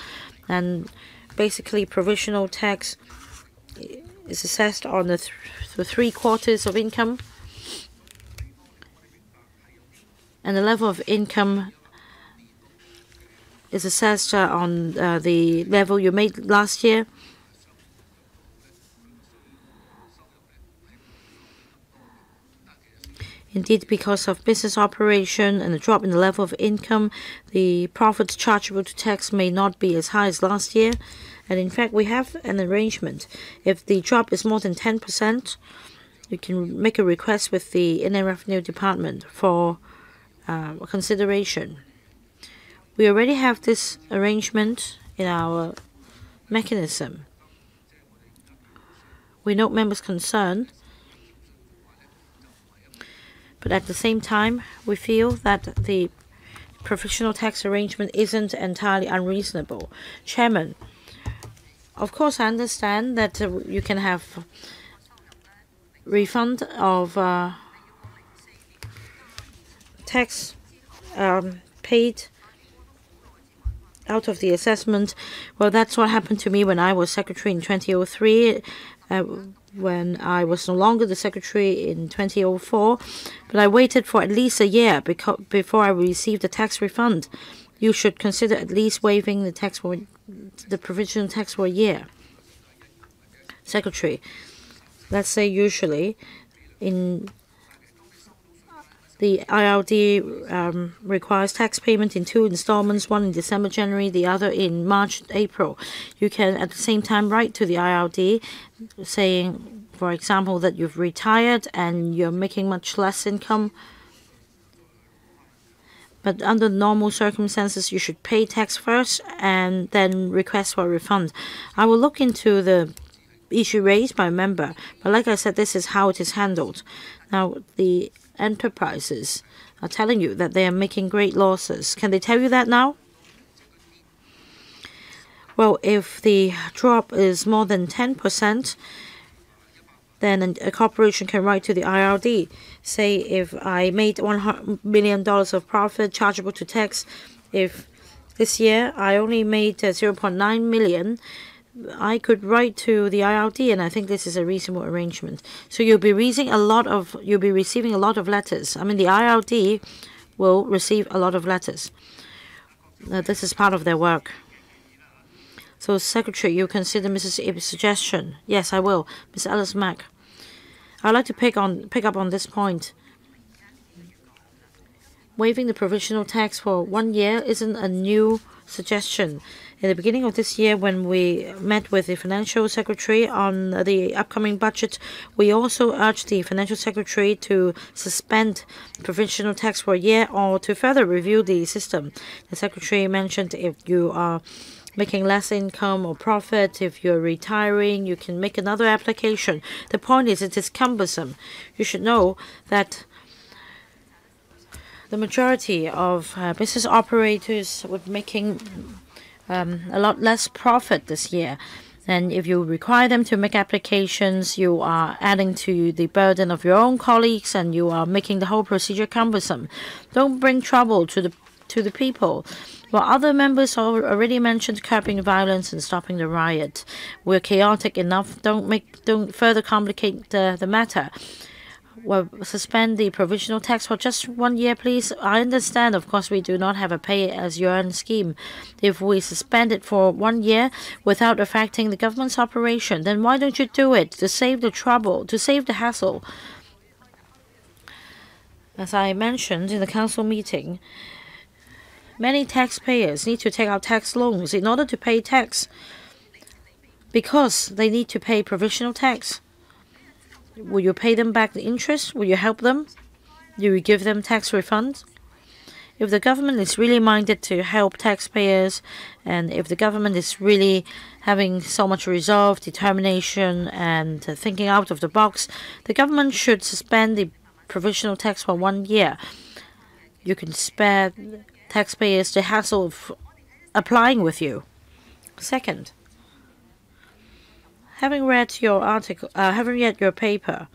and basically provisional tax is assessed on the, th the three quarters of income, and the level of income is assessed uh, on uh, the level you made last year. Indeed, because of business operation and a drop in the level of income, the profits chargeable to tax may not be as high as last year. And in fact, we have an arrangement. If the drop is more than 10%, you can make a request with the Inland Revenue Department for uh, consideration. We already have this arrangement in our mechanism. We note members' concern, but at the same time, we feel that the provisional tax arrangement isn't entirely unreasonable. Chairman, of course, I understand that uh, you can have refund of uh, tax um, paid out of the assessment. Well, that's what happened to me when I was secretary in 2003. Uh, when I was no longer the secretary in 2004, but I waited for at least a year because, before I received the tax refund. You should consider at least waiving the tax for the provisional tax for a year. Secretary, let's say usually in The IRD um, requires tax payment in two installments, one in December, January, the other in March, April. You can at the same time write to the IRD saying, for example, that you've retired and you're making much less income. But under normal circumstances, you should pay tax first and then request for a refund. I will look into the issue raised by a member, but like I said, this is how it is handled. Now, the enterprises are telling you that they are making great losses. Can they tell you that now? Well, if the drop is more than 10%, then a corporation can write to the IRD. Say if I made $100 million of profit chargeable to tax, if this year I only made uh, 0.9 million, I could write to the IRD, and I think this is a reasonable arrangement. So you'll be receiving a lot of you'll be receiving a lot of letters. I mean, the IRD will receive a lot of letters. Uh, this is part of their work. So, Secretary, you consider Mrs. Ip's suggestion? Yes, I will. Ms. Alice Mak. I'd like to pick on pick up on this point. Waiving the provisional tax for one year isn't a new suggestion. In the beginning of this year, when we met with the financial secretary on the upcoming budget, we also urged the financial secretary to suspend provisional tax for a year or to further review the system. The secretary mentioned if you are making less income or profit, if you're retiring, you can make another application. The point is, it is cumbersome. You should know that the majority of uh, business operators were making um, a lot less profit this year. And if you require them to make applications, you are adding to the burden of your own colleagues and you are making the whole procedure cumbersome. Don't bring trouble to the to the people. While other members already mentioned curbing violence and stopping the riot, we're chaotic enough. Don't make don't further complicate the, the matter well, suspend the provisional tax for just one year, please? I understand, of course, we do not have a pay as you earn scheme. If we suspend it for one year without affecting the government's operation, then why don't you do it to save the trouble, to save the hassle? As I mentioned in the council meeting, many taxpayers need to take out tax loans in order to pay tax because they need to pay provisional tax. Will you pay them back the interest? Will you help them? Do you give them tax refunds? If the government is really minded to help taxpayers, and if the government is really having so much resolve, determination, and thinking out of the box, the government should suspend the provisional tax for one year. You can spare taxpayers the hassle of applying with you. Second, Having read your article, uh, having read your paper,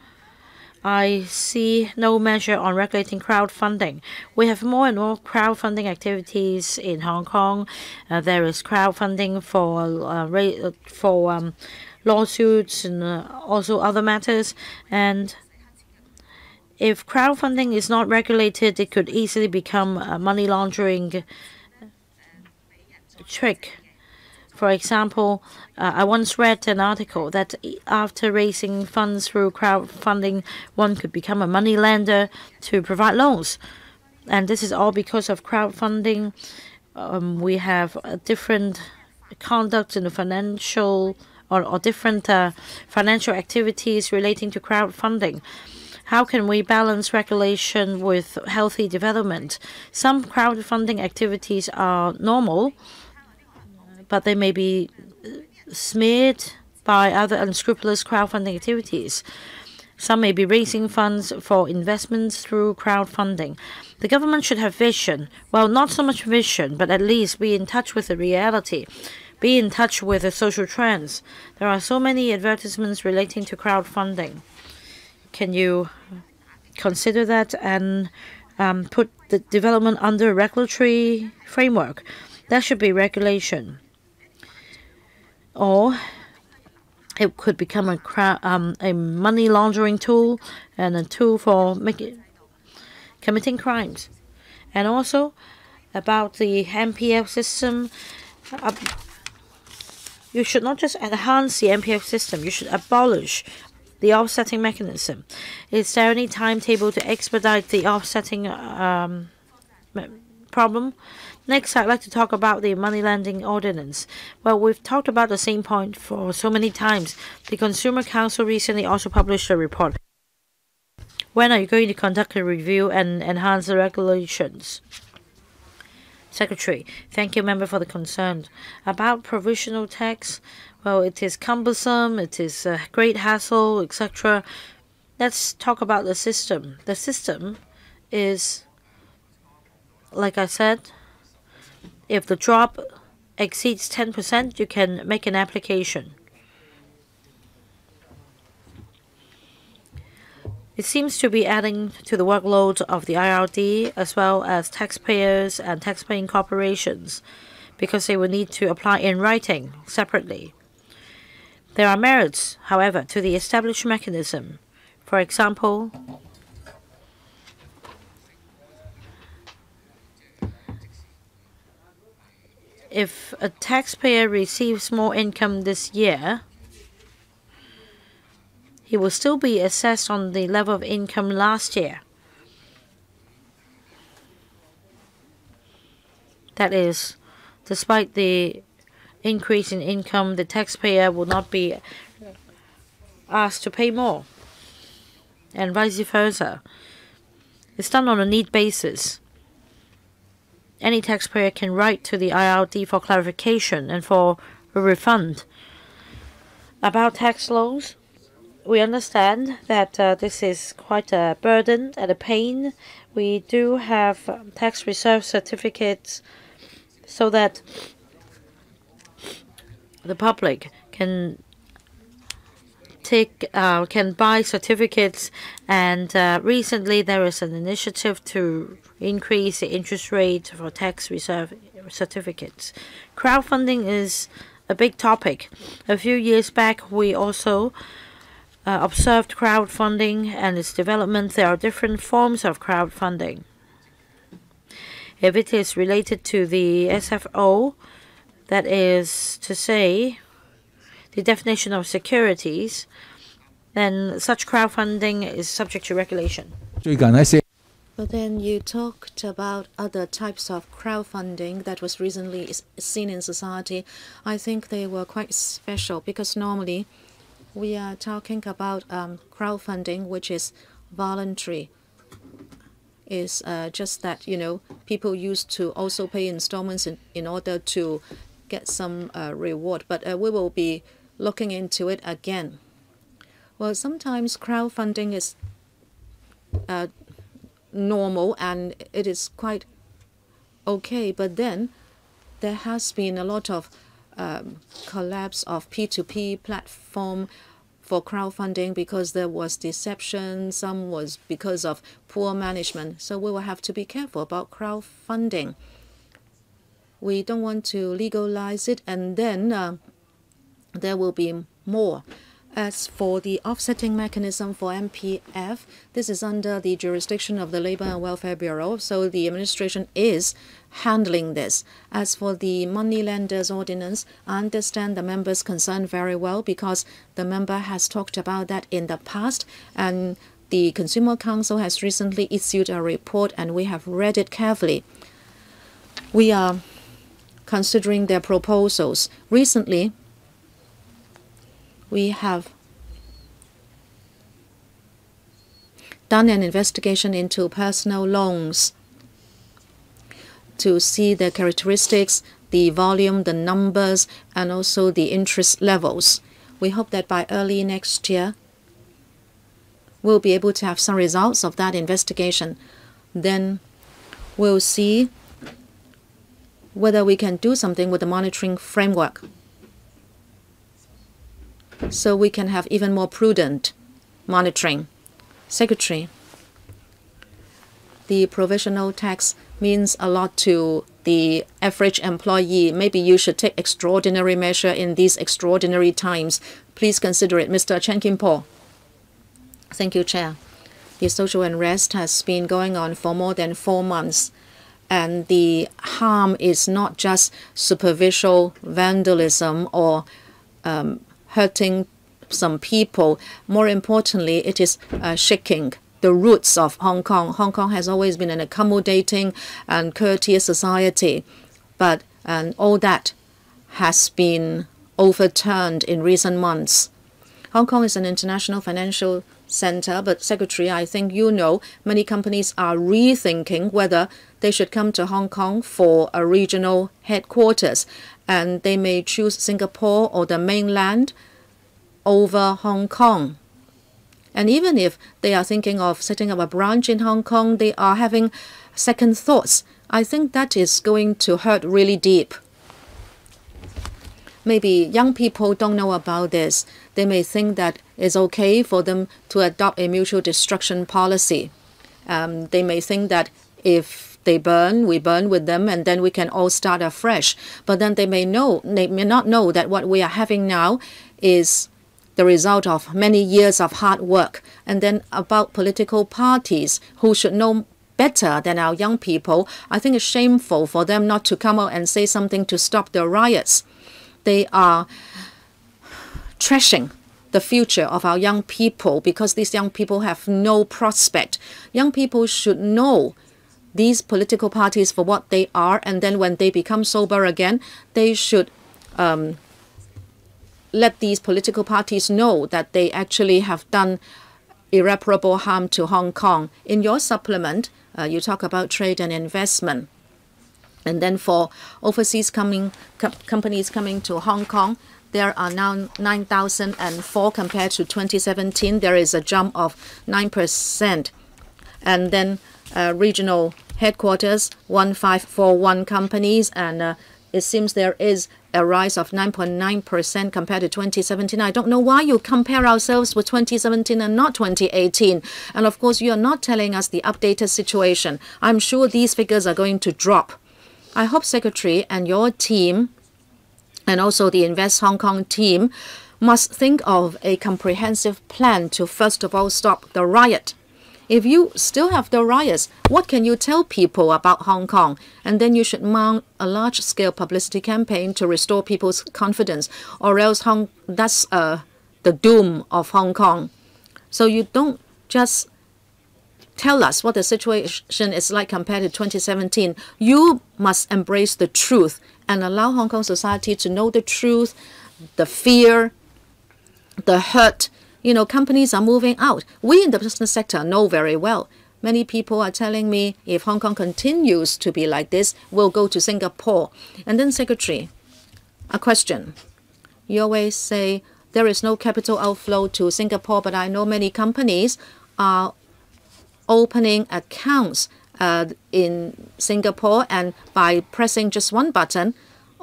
I see no measure on regulating crowdfunding. We have more and more crowdfunding activities in Hong Kong. Uh, there is crowdfunding for uh, for um, lawsuits and uh, also other matters. And if crowdfunding is not regulated, it could easily become a money laundering trick. For example, uh, I once read an article that after raising funds through crowdfunding, one could become a money lender to provide loans. And this is all because of crowdfunding. Um, we have different conduct in the financial or, or different uh, financial activities relating to crowdfunding. How can we balance regulation with healthy development? Some crowdfunding activities are normal but they may be smeared by other unscrupulous crowdfunding activities. Some may be raising funds for investments through crowdfunding. The government should have vision. Well, not so much vision, but at least be in touch with the reality. Be in touch with the social trends. There are so many advertisements relating to crowdfunding. Can you consider that and um, put the development under a regulatory framework? That should be regulation or it could become a um, a money laundering tool and a tool for making committing crimes, and also about the MPF system. Uh, you should not just enhance the MPF system. You should abolish the offsetting mechanism. Is there any timetable to expedite the offsetting um, problem? Next, I'd like to talk about the money lending ordinance. Well, we've talked about the same point for so many times. The Consumer Council recently also published a report. When are you going to conduct a review and enhance the regulations? Secretary, thank you, member, for the concern. About provisional tax, well, it is cumbersome, it is a great hassle, etc. Let's talk about the system. The system is, like I said, if the drop exceeds 10%, you can make an application. It seems to be adding to the workload of the IRD as well as taxpayers and taxpaying corporations because they will need to apply in writing separately. There are merits, however, to the established mechanism. For example, if a taxpayer receives more income this year, he will still be assessed on the level of income last year. That is, despite the increase in income, the taxpayer will not be asked to pay more, and vice versa. It's done on a need basis. Any taxpayer can write to the IRD for clarification and for a refund. About tax laws, we understand that uh, this is quite a burden and a pain. We do have um, tax reserve certificates so that the public can take uh, can buy certificates and uh, recently there is an initiative to increase the interest rate for tax reserve certificates. Crowdfunding is a big topic. A few years back we also uh, observed crowdfunding and its development, there are different forms of crowdfunding. If it is related to the SFO, that is to say, the definition of securities, then such crowdfunding is subject to regulation. But then you talked about other types of crowdfunding that was recently seen in society. I think they were quite special because normally we are talking about um, crowdfunding, which is voluntary. Is uh, just that you know people used to also pay installments in, in order to get some uh, reward, but uh, we will be looking into it again. Well, sometimes crowdfunding is uh, normal and it is quite okay, but then there has been a lot of um, collapse of P2P platform for crowdfunding because there was deception, some was because of poor management. So we will have to be careful about crowdfunding. We don't want to legalize it and then uh, there will be more. As for the offsetting mechanism for MPF, this is under the jurisdiction of the Labor and Welfare Bureau, so the administration is handling this. As for the money lenders ordinance, I understand the member's concern very well because the member has talked about that in the past and the Consumer Council has recently issued a report and we have read it carefully. We are considering their proposals. Recently, we have done an investigation into personal loans to see the characteristics, the volume, the numbers, and also the interest levels. We hope that by early next year, we'll be able to have some results of that investigation. Then we'll see whether we can do something with the monitoring framework so we can have even more prudent monitoring. Secretary, the provisional tax means a lot to the average employee. Maybe you should take extraordinary measure in these extraordinary times. Please consider it. Mr. Chan Kin Por. Thank you, Chair. The social unrest has been going on for more than four months and the harm is not just superficial vandalism or um, hurting some people. More importantly, it is uh, shaking the roots of Hong Kong. Hong Kong has always been an accommodating and courteous society, but and all that has been overturned in recent months. Hong Kong is an international financial center, but Secretary, I think you know many companies are rethinking whether they should come to Hong Kong for a regional headquarters, and they may choose Singapore or the mainland over Hong Kong. And even if they are thinking of setting up a branch in Hong Kong, they are having second thoughts. I think that is going to hurt really deep. Maybe young people don't know about this. They may think that it's okay for them to adopt a mutual destruction policy. Um, they may think that if they burn, we burn with them, and then we can all start afresh. But then they may know, they may not know that what we are having now is the result of many years of hard work. And then about political parties who should know better than our young people, I think it's shameful for them not to come out and say something to stop the riots. They are trashing the future of our young people because these young people have no prospect. Young people should know these political parties for what they are, and then when they become sober again, they should um, let these political parties know that they actually have done irreparable harm to Hong Kong. In your supplement, uh, you talk about trade and investment. And then for overseas coming co companies coming to Hong Kong, there are now 9,004 compared to 2017. There is a jump of 9%. And then uh, regional headquarters, 1541 companies, and uh, it seems there is a rise of 9.9% compared to 2017. I don't know why you compare ourselves with 2017 and not 2018. And of course, you are not telling us the updated situation. I'm sure these figures are going to drop. I hope Secretary and your team and also the Invest Hong Kong team must think of a comprehensive plan to first of all stop the riot if you still have the riots, what can you tell people about Hong Kong? And then you should mount a large scale publicity campaign to restore people's confidence, or else Hong, that's uh, the doom of Hong Kong. So you don't just tell us what the situation is like compared to 2017. You must embrace the truth and allow Hong Kong society to know the truth, the fear, the hurt, you know, companies are moving out. We in the business sector know very well. Many people are telling me if Hong Kong continues to be like this, we'll go to Singapore. And then, Secretary, a question. You always say there is no capital outflow to Singapore, but I know many companies are opening accounts uh, in Singapore, and by pressing just one button,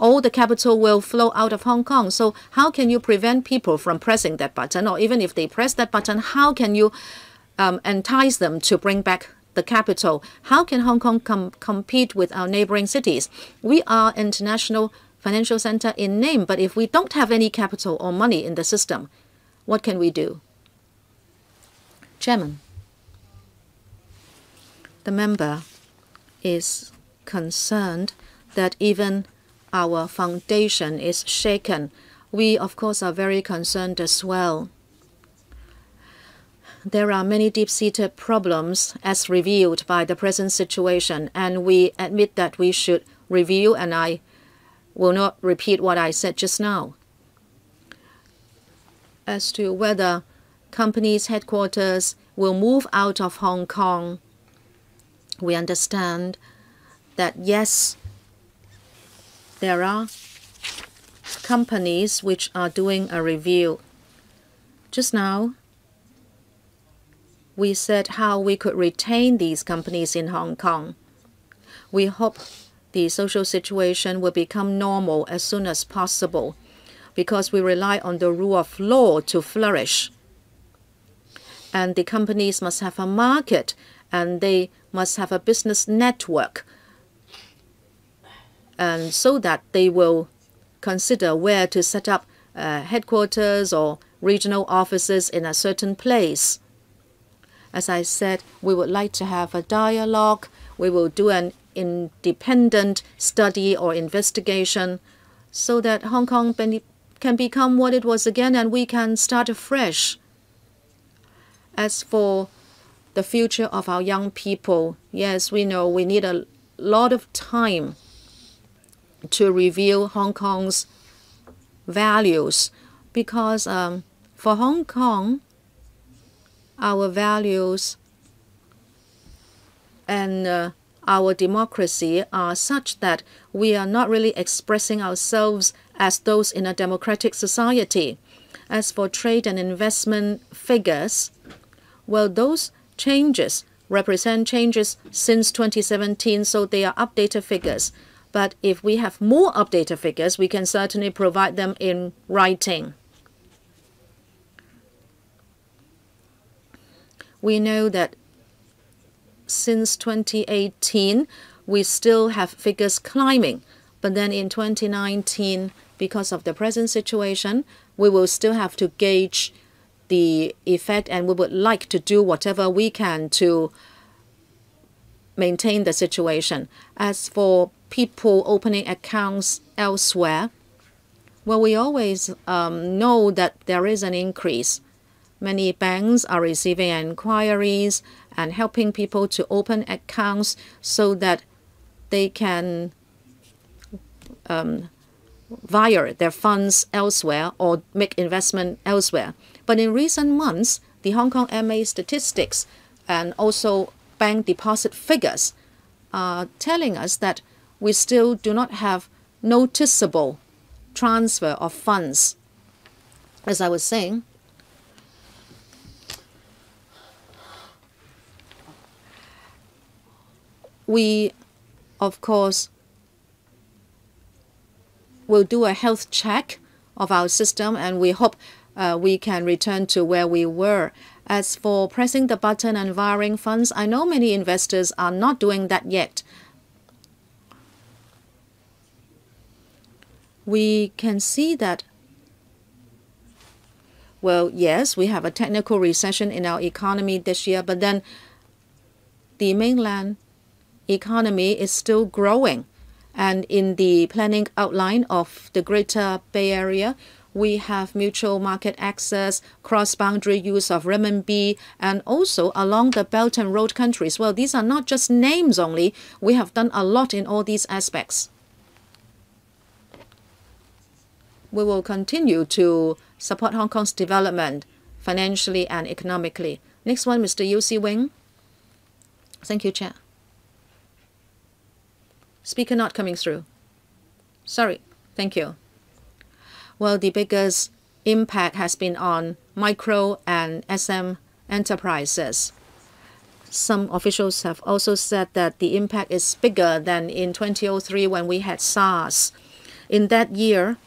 all the capital will flow out of Hong Kong. So how can you prevent people from pressing that button? Or even if they press that button, how can you um, entice them to bring back the capital? How can Hong Kong com compete with our neighboring cities? We are international financial center in name, but if we don't have any capital or money in the system, what can we do? Chairman, the member is concerned that even our foundation is shaken. We, of course, are very concerned as well. There are many deep-seated problems as revealed by the present situation, and we admit that we should review, and I will not repeat what I said just now. As to whether companies' headquarters will move out of Hong Kong, we understand that yes, there are companies which are doing a review. Just now, we said how we could retain these companies in Hong Kong. We hope the social situation will become normal as soon as possible because we rely on the rule of law to flourish. And the companies must have a market and they must have a business network and so that they will consider where to set up uh, headquarters or regional offices in a certain place. As I said, we would like to have a dialogue. We will do an independent study or investigation so that Hong Kong can become what it was again and we can start afresh. As for the future of our young people, yes, we know we need a lot of time to review Hong Kong's values because um, for Hong Kong, our values and uh, our democracy are such that we are not really expressing ourselves as those in a democratic society. As for trade and investment figures, well, those changes represent changes since 2017, so they are updated figures. But if we have more updated figures, we can certainly provide them in writing. We know that since 2018, we still have figures climbing. But then in 2019, because of the present situation, we will still have to gauge the effect and we would like to do whatever we can to maintain the situation. As for people opening accounts elsewhere, well, we always um, know that there is an increase. Many banks are receiving inquiries and helping people to open accounts so that they can um, wire their funds elsewhere or make investment elsewhere. But in recent months, the Hong Kong MA statistics and also bank deposit figures are telling us that we still do not have noticeable transfer of funds. As I was saying, we, of course, will do a health check of our system and we hope uh, we can return to where we were. As for pressing the button and wiring funds, I know many investors are not doing that yet. We can see that well, yes, we have a technical recession in our economy this year, but then the mainland economy is still growing. And in the planning outline of the Greater Bay Area, we have mutual market access, cross-boundary use of renminbi, and also along the Belt and Road countries. Well, these are not just names only. We have done a lot in all these aspects. We will continue to support Hong Kong's development financially and economically. Next one, Mr. Yiu Si Wing. Thank you, Chair. Speaker not coming through. Sorry. Thank you. Well, the biggest impact has been on micro and SM enterprises. Some officials have also said that the impact is bigger than in 2003 when we had SARS. In that year,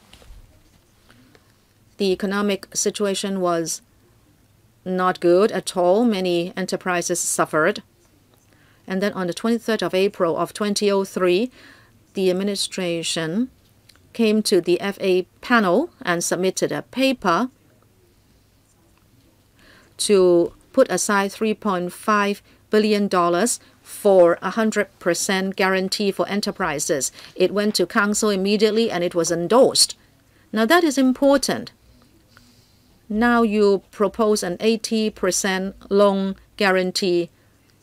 the economic situation was not good at all. Many enterprises suffered. And then on the 23rd of April of 2003, the administration came to the FA panel and submitted a paper to put aside $3.5 billion for a 100% guarantee for enterprises. It went to council immediately and it was endorsed. Now that is important. Now you propose an 80% loan guarantee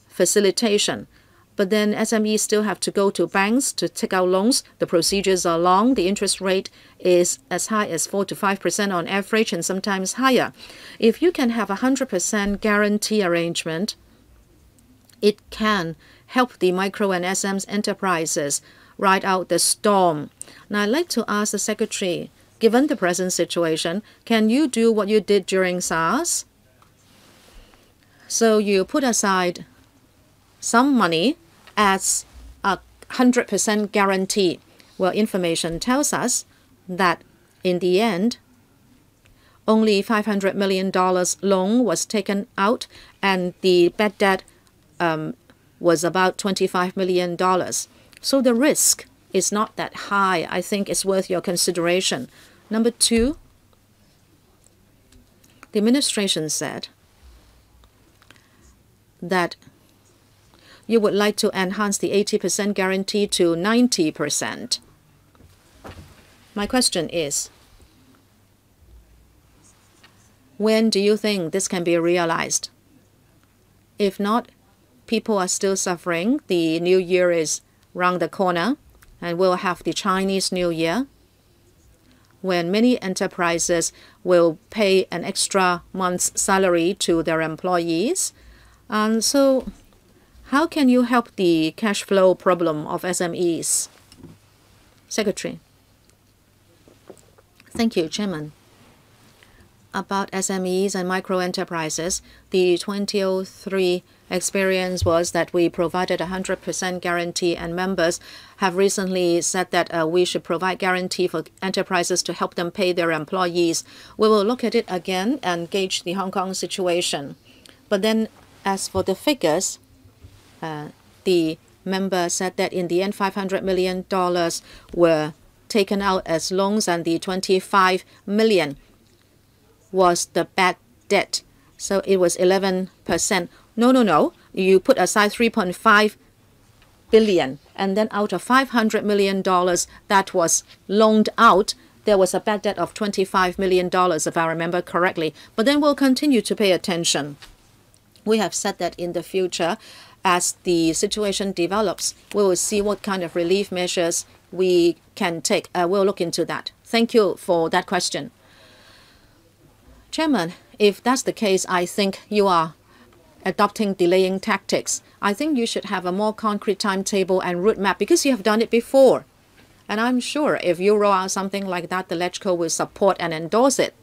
facilitation. But then SMEs still have to go to banks to take out loans. The procedures are long. The interest rate is as high as 4 to 5% on average and sometimes higher. If you can have a 100% guarantee arrangement, it can help the micro and SMEs enterprises ride out the storm. Now, I'd like to ask the Secretary, given the present situation, can you do what you did during SARS? So you put aside some money as a 100% guarantee. Well, information tells us that in the end, only $500 million loan was taken out, and the bad debt um, was about $25 million. So the risk is not that high. I think it's worth your consideration. Number two, the administration said that you would like to enhance the 80% guarantee to 90%. My question is, When do you think this can be realized? If not, people are still suffering. The new year is round the corner, and we'll have the Chinese New Year when many enterprises will pay an extra month's salary to their employees. And so, how can you help the cash flow problem of SMEs? Secretary. Thank you, Chairman. About SMEs and micro enterprises, the 2003 experience was that we provided 100% guarantee, and members have recently said that uh, we should provide guarantee for enterprises to help them pay their employees. We will look at it again and gauge the Hong Kong situation. But then, as for the figures, uh, the member said that in the end, $500 million were taken out as loans, and the 25 million was the bad debt. So it was 11%. No, no, no. You put aside 3.5 billion, and then out of 500 million dollars that was loaned out, there was a bad debt of 25 million dollars, if I remember correctly. But then we'll continue to pay attention. We have said that in the future, as the situation develops, we will see what kind of relief measures we can take. Uh, we'll look into that. Thank you for that question. Chairman, if that's the case, I think you are adopting delaying tactics. I think you should have a more concrete timetable and roadmap because you have done it before. And I'm sure if you roll out something like that, the LegCo will support and endorse it.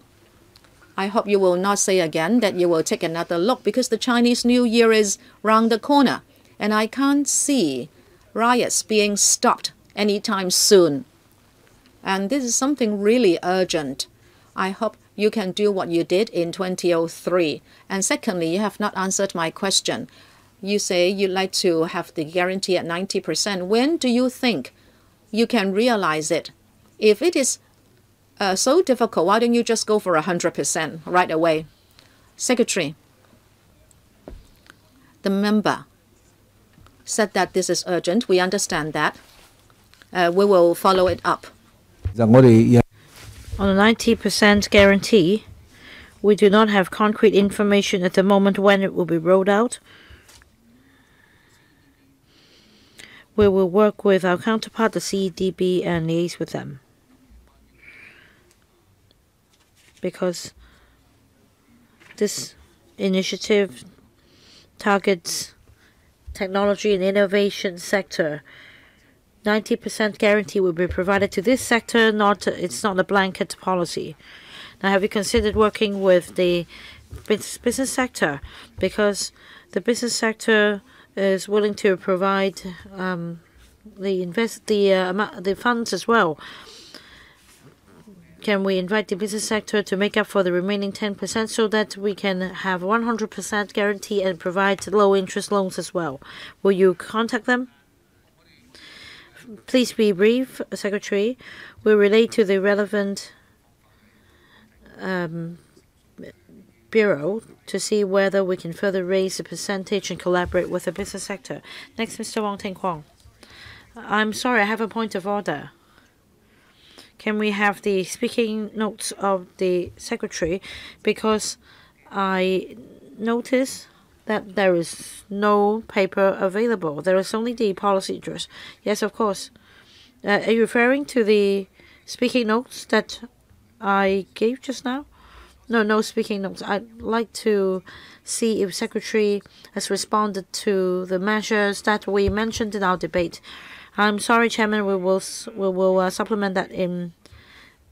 I hope you will not say again that you will take another look because the Chinese New Year is round the corner. And I can't see riots being stopped anytime soon. And this is something really urgent. I hope you can do what you did in 2003. And secondly, you have not answered my question. You say you'd like to have the guarantee at 90%. When do you think you can realize it? If it is uh, so difficult, why don't you just go for 100% right away? Secretary, the member said that this is urgent. We understand that. Uh, we will follow it up. On a 90% guarantee, we do not have concrete information at the moment when it will be rolled out. We will work with our counterpart, the CDB, and liaise with them. Because this initiative targets technology and innovation sector 90% guarantee will be provided to this sector. Not it's not a blanket policy. Now, have you considered working with the business sector because the business sector is willing to provide um, the invest the uh, the funds as well. Can we invite the business sector to make up for the remaining 10% so that we can have 100% guarantee and provide low interest loans as well? Will you contact them? Please be brief, Secretary. We relate to the relevant um, bureau to see whether we can further raise the percentage and collaborate with the business sector. Next, Mr. Wong Ting Kwong. I'm sorry, I have a point of order. Can we have the speaking notes of the secretary? Because I notice that there is no paper available. There is only the policy address. Yes, of course. Uh, are you referring to the speaking notes that I gave just now? No, no speaking notes. I'd like to see if Secretary has responded to the measures that we mentioned in our debate. I'm sorry, Chairman. We will we will uh, supplement that in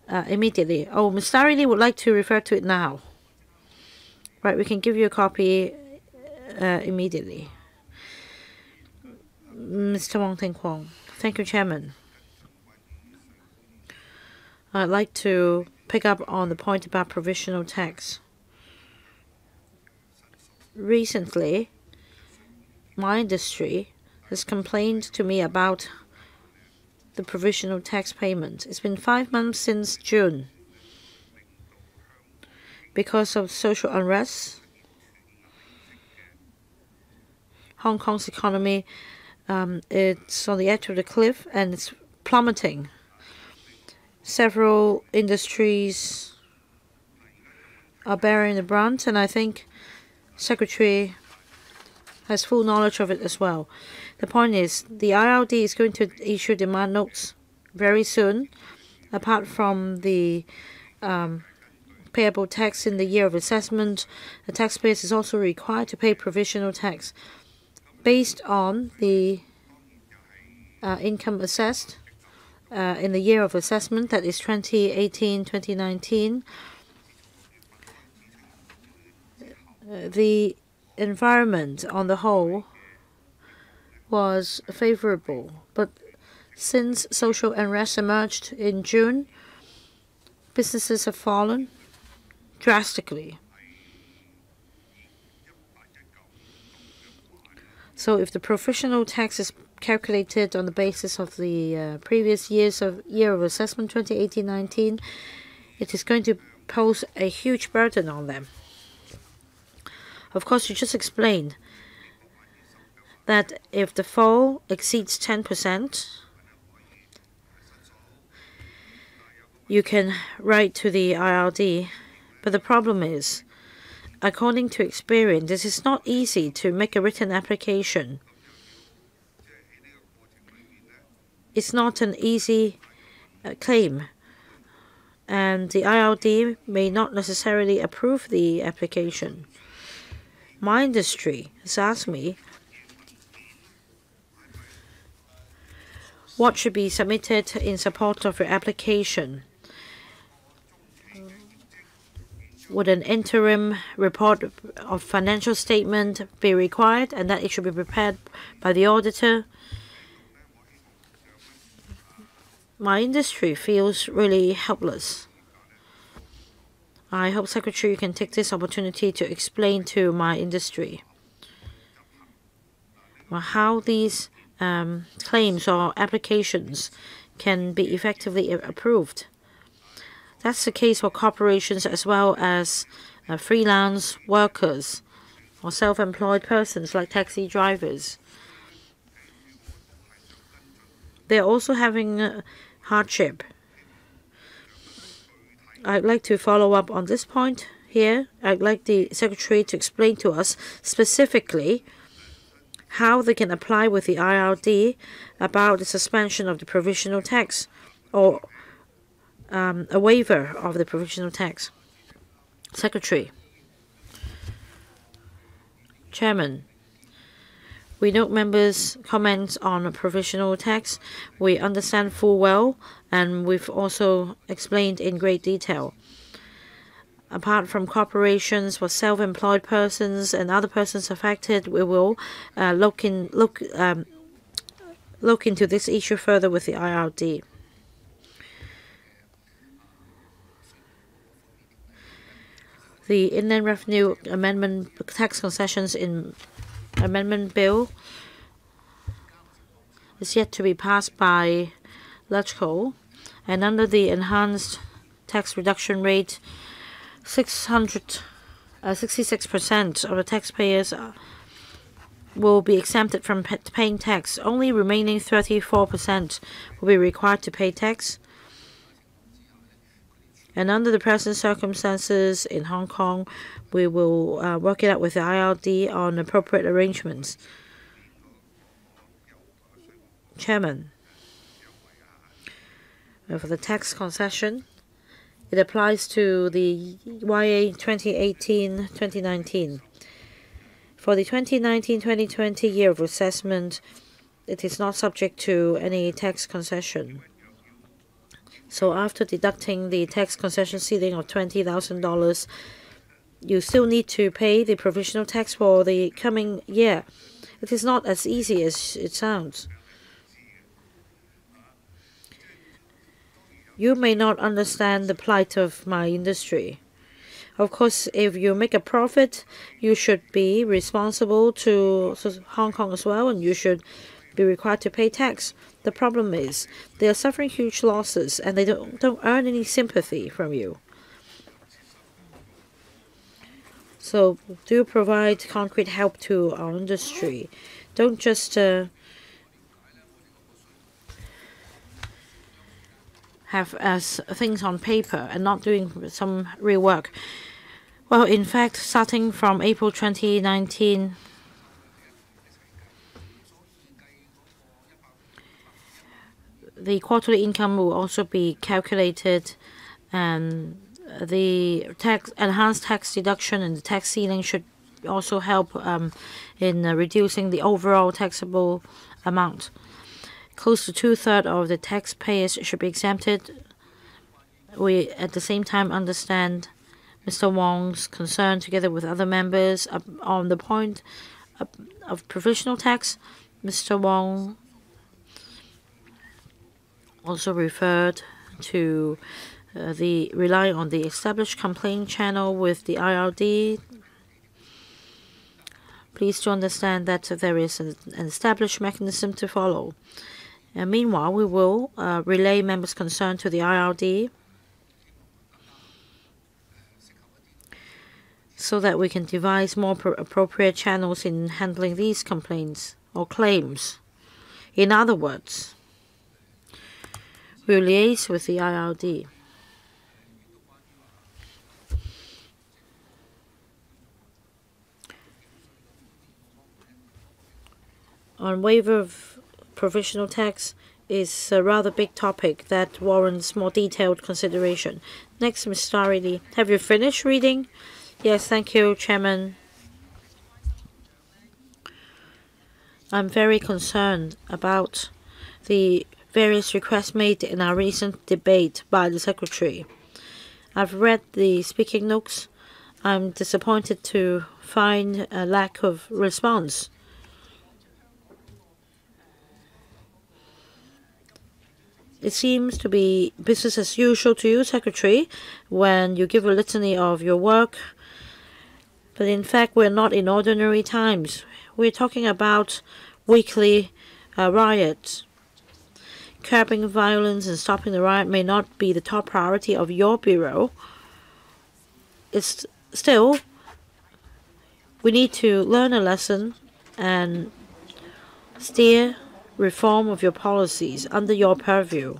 uh, immediately. Oh, Ms. Starry would like to refer to it now. Right, we can give you a copy uh, immediately. Mr. Wong Ting Kwong. Thank you, Chairman. I'd like to pick up on the point about provisional tax. Recently, my industry has complained to me about the provisional tax payment. It's been five months since June. Because of social unrest, Hong Kong's economy um, it's on the edge of the cliff and it's plummeting. Several industries are bearing the brunt, and I think Secretary has full knowledge of it as well. The point is, the IRD is going to issue demand notes very soon, apart from the um, payable tax in the year of assessment, the taxpayer is also required to pay provisional tax based on the uh, income assessed uh, in the year of assessment, that is 2018 2019. Uh, the environment on the whole was favorable, but since social unrest emerged in June, businesses have fallen drastically. So if the provisional tax is calculated on the basis of the uh, previous years of year of assessment 2018-19, it is going to pose a huge burden on them. Of course, you just explained that if the fall exceeds 10%, you can write to the IRD. But the problem is, according to experience, it is not easy to make a written application. It's not an easy uh, claim, and the IRD may not necessarily approve the application. My industry has asked me what should be submitted in support of your application. Would an interim report of financial statement be required and that it should be prepared by the auditor? My industry feels really helpless. I hope Secretary you can take this opportunity to explain to my industry how these um, claims or applications can be effectively approved. That's the case for corporations as well as uh, freelance workers or self-employed persons like taxi drivers. They're also having uh, hardship I'd like to follow up on this point here. I'd like the Secretary to explain to us specifically how they can apply with the IRD about the suspension of the provisional tax or um, a waiver of the provisional tax. Secretary. Chairman. We note members' comments on provisional tax. We understand full well, and we've also explained in great detail. Apart from corporations for self-employed persons and other persons affected, we will uh, look in look um, look into this issue further with the IRD. The Inland Revenue Amendment tax concessions in amendment bill is yet to be passed by LegCo, and under the enhanced tax reduction rate, 600, uh, 66% of the taxpayers will be exempted from paying tax. Only remaining 34% will be required to pay tax. And under the present circumstances in Hong Kong, we will uh, work it out with the IRD on appropriate arrangements. Chairman, uh, for the tax concession, it applies to the YA 2018-2019. For the 2019-2020 year of assessment, it is not subject to any tax concession. So after deducting the tax concession ceiling of $20,000, you still need to pay the provisional tax for the coming year. It is not as easy as it sounds. You may not understand the plight of my industry. Of course, if you make a profit, you should be responsible to Hong Kong as well, and you should be required to pay tax. The problem is they are suffering huge losses and they don't, don't earn any sympathy from you. So do provide concrete help to our industry. Don't just uh, have as things on paper and not doing some real work. Well, in fact, starting from April 2019, the quarterly income will also be calculated and the tax enhanced tax deduction and the tax ceiling should also help um, in uh, reducing the overall taxable amount. Close to two-thirds of the taxpayers should be exempted. We, at the same time, understand Mr. Wong's concern, together with other members, uh, on the point of, of provisional tax. Mr. Wong also referred to uh, the rely on the established complaint channel with the IRD. Please to understand that there is an, established mechanism to follow. And meanwhile, we will uh, relay members' concern to the IRD so that we can devise more appropriate channels in handling these complaints or claims. In other words, will liaise with the IRD. on waiver of provisional tax is a rather big topic that warrants more detailed consideration. Next, Ms. Starry have you finished reading? Yes, thank you, Chairman. I'm very concerned about the various requests made in our recent debate by the Secretary. I've read the speaking notes. I'm disappointed to find a lack of response. It seems to be business as usual to you, Secretary, when you give a litany of your work. But in fact, we're not in ordinary times. We're talking about weekly uh, riots. Curbing violence and stopping the riot may not be the top priority of your bureau. It's still, we need to learn a lesson and steer reform of your policies under your purview.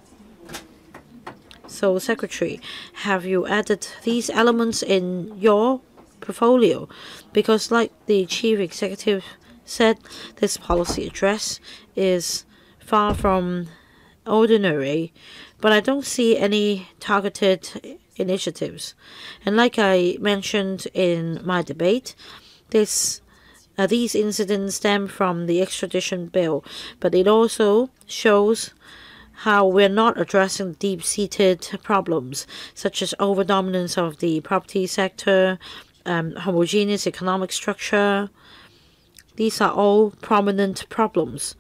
So, Secretary, have you added these elements in your portfolio? Because, like the Chief Executive said, this policy address is far from ordinary, but I don't see any targeted initiatives. And like I mentioned in my debate, this uh, these incidents stem from the extradition bill, but it also shows how we're not addressing deep-seated problems such as overdominance of the property sector, um, homogeneous economic structure. These are all prominent problems.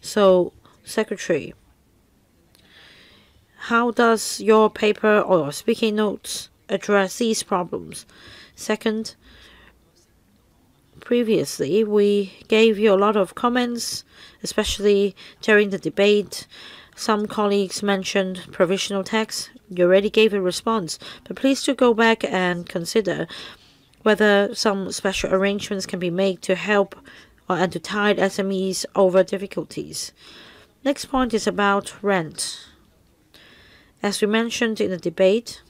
So, Secretary, how does your paper or speaking notes address these problems? Second, previously, we gave you a lot of comments, especially during the debate. Some colleagues mentioned provisional tax. You already gave a response, but please do go back and consider whether some special arrangements can be made to help and to tide SMEs over difficulties. Next point is about rent. As we mentioned in the debate,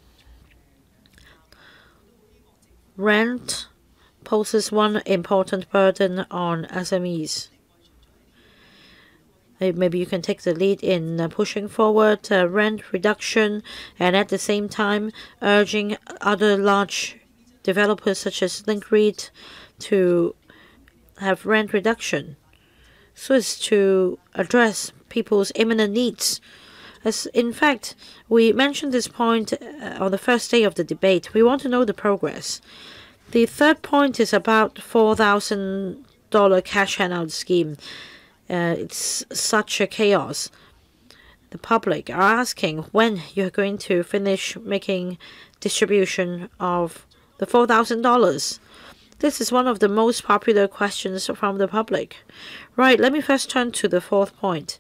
rent poses one important burden on SMEs. Maybe you can take the lead in uh, pushing forward uh, rent reduction and at the same time urging other large developers such as Link to have rent reduction so as to address people's imminent needs. As in fact, we mentioned this point uh, on the first day of the debate. We want to know the progress. The third point is about $4,000 cash handout scheme. Uh, it's such a chaos. The public are asking when you're going to finish making distribution of the $4,000. This is one of the most popular questions from the public. Right, let me first turn to the fourth point.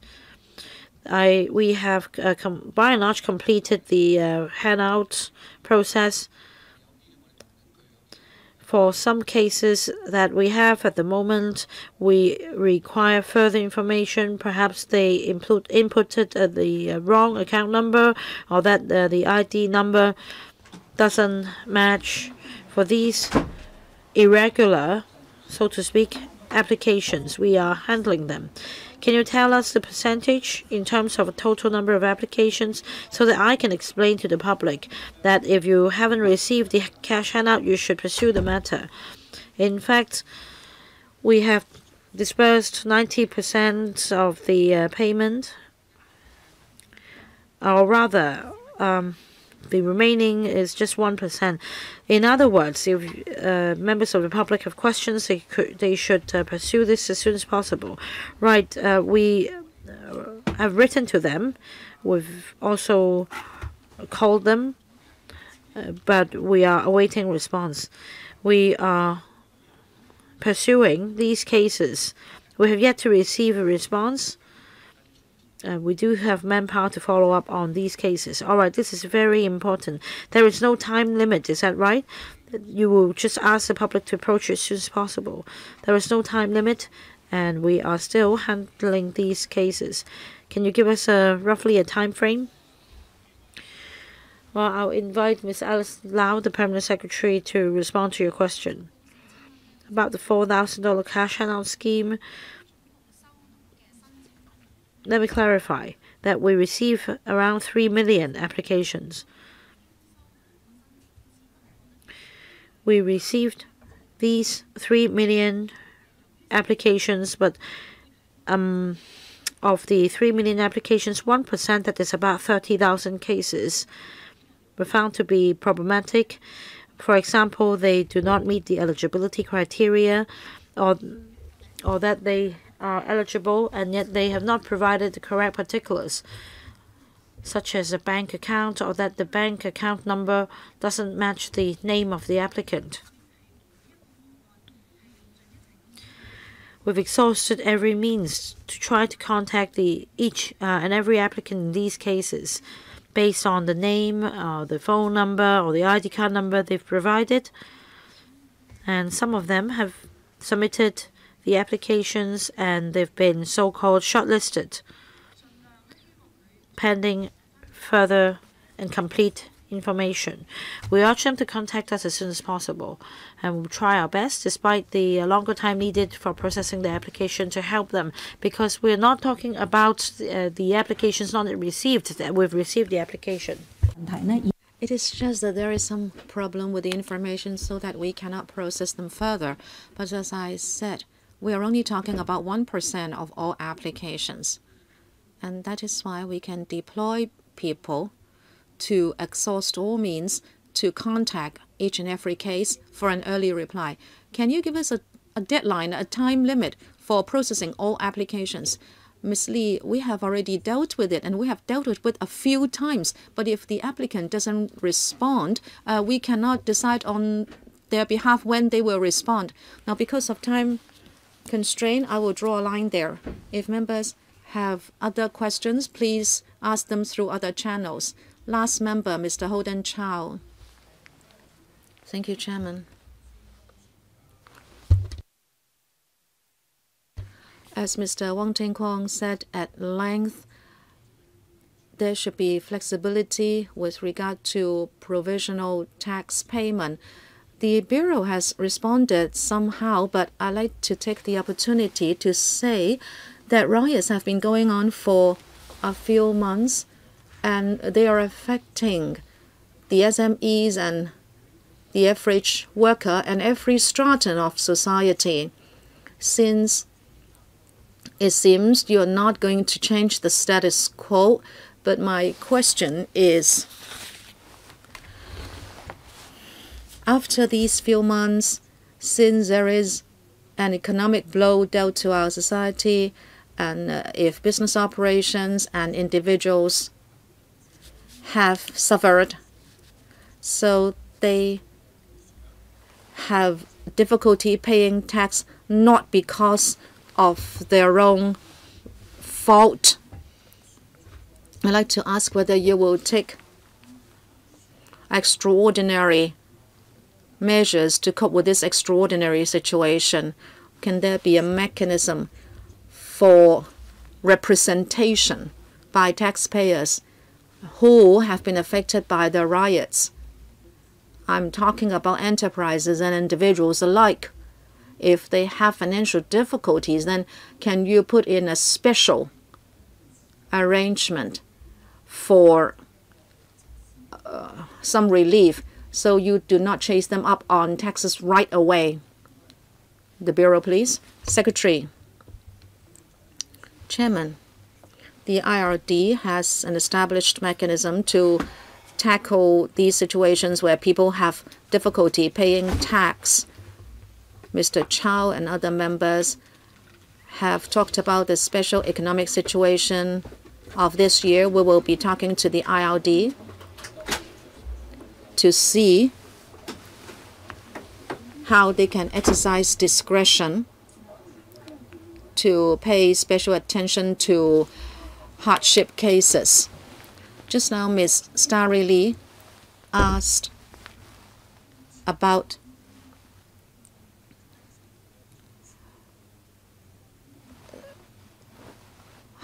I we have uh, by and large completed the uh, handout process for some cases that we have at the moment, we require further information. Perhaps they input, inputted uh, the uh, wrong account number or that uh, the ID number doesn't match for these irregular, so to speak, applications. We are handling them. Can you tell us the percentage in terms of a total number of applications so that I can explain to the public that if you haven't received the cash handout, you should pursue the matter? In fact, we have disbursed 90% of the uh, payment, or rather, um, the remaining is just 1%. In other words, if uh, members of the public have questions, they, could, they should uh, pursue this as soon as possible. Right, uh, we uh, have written to them. We've also called them, uh, but we are awaiting response. We are pursuing these cases. We have yet to receive a response uh, we do have manpower to follow up on these cases. All right, this is very important. There is no time limit, is that right? You will just ask the public to approach as soon as possible. There is no time limit, and we are still handling these cases. Can you give us a roughly a time frame? Well, I'll invite Ms. Alice Lau, the Permanent Secretary, to respond to your question. About the $4,000 cash handout scheme, let me clarify that we receive around 3 million applications. We received these 3 million applications, but um, of the 3 million applications, 1%, that is about 30,000 cases, were found to be problematic. For example, they do not meet the eligibility criteria or, or that they are eligible and yet they have not provided the correct particulars, such as a bank account or that the bank account number doesn't match the name of the applicant. We've exhausted every means to try to contact the each uh, and every applicant in these cases based on the name, uh, the phone number, or the ID card number they've provided. And some of them have submitted the applications and they've been so-called shortlisted pending further and complete information. We urge them to contact us as soon as possible and we'll try our best despite the longer time needed for processing the application to help them because we're not talking about uh, the applications not received that we've received the application. It is just that there is some problem with the information so that we cannot process them further. But as I said, we are only talking about 1% of all applications. And that is why we can deploy people to exhaust all means to contact each and every case for an early reply. Can you give us a, a deadline, a time limit for processing all applications? Ms. Lee, we have already dealt with it and we have dealt with it a few times. But if the applicant doesn't respond, uh, we cannot decide on their behalf when they will respond. Now, because of time constraint, I will draw a line there. If members have other questions, please ask them through other channels. Last member, Mr. Holden Chow. Thank you, Chairman. As Mr. Wong Ting Kwong said at length, there should be flexibility with regard to provisional tax payment. The Bureau has responded somehow, but I'd like to take the opportunity to say that riots have been going on for a few months and they are affecting the SMEs and the average worker and every stratum of society. Since it seems you're not going to change the status quo, but my question is after these few months, since there is an economic blow dealt to our society, and uh, if business operations and individuals have suffered, so they have difficulty paying tax not because of their own fault. I'd like to ask whether you will take extraordinary measures to cope with this extraordinary situation? Can there be a mechanism for representation by taxpayers who have been affected by the riots? I'm talking about enterprises and individuals alike. If they have financial difficulties, then can you put in a special arrangement for uh, some relief so you do not chase them up on taxes right away? The Bureau, please. Secretary. Chairman, the IRD has an established mechanism to tackle these situations where people have difficulty paying tax. Mr. Chow and other members have talked about the special economic situation of this year. We will be talking to the IRD to see how they can exercise discretion to pay special attention to hardship cases. Just now, Ms. Starry Lee asked about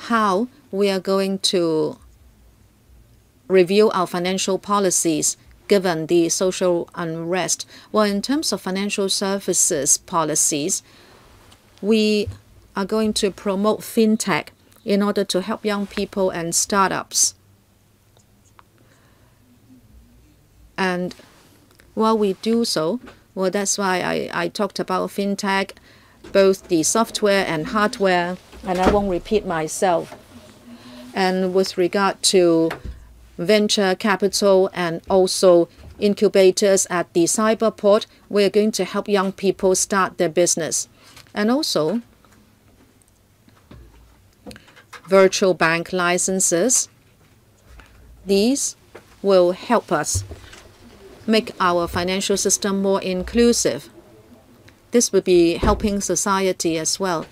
how we are going to review our financial policies given the social unrest. Well, in terms of financial services policies, we are going to promote fintech in order to help young people and startups. And while we do so, well, that's why I, I talked about fintech, both the software and hardware, and I won't repeat myself. And with regard to venture capital and also incubators at the cyberport, we're going to help young people start their business. And also, virtual bank licenses. These will help us make our financial system more inclusive. This will be helping society as well.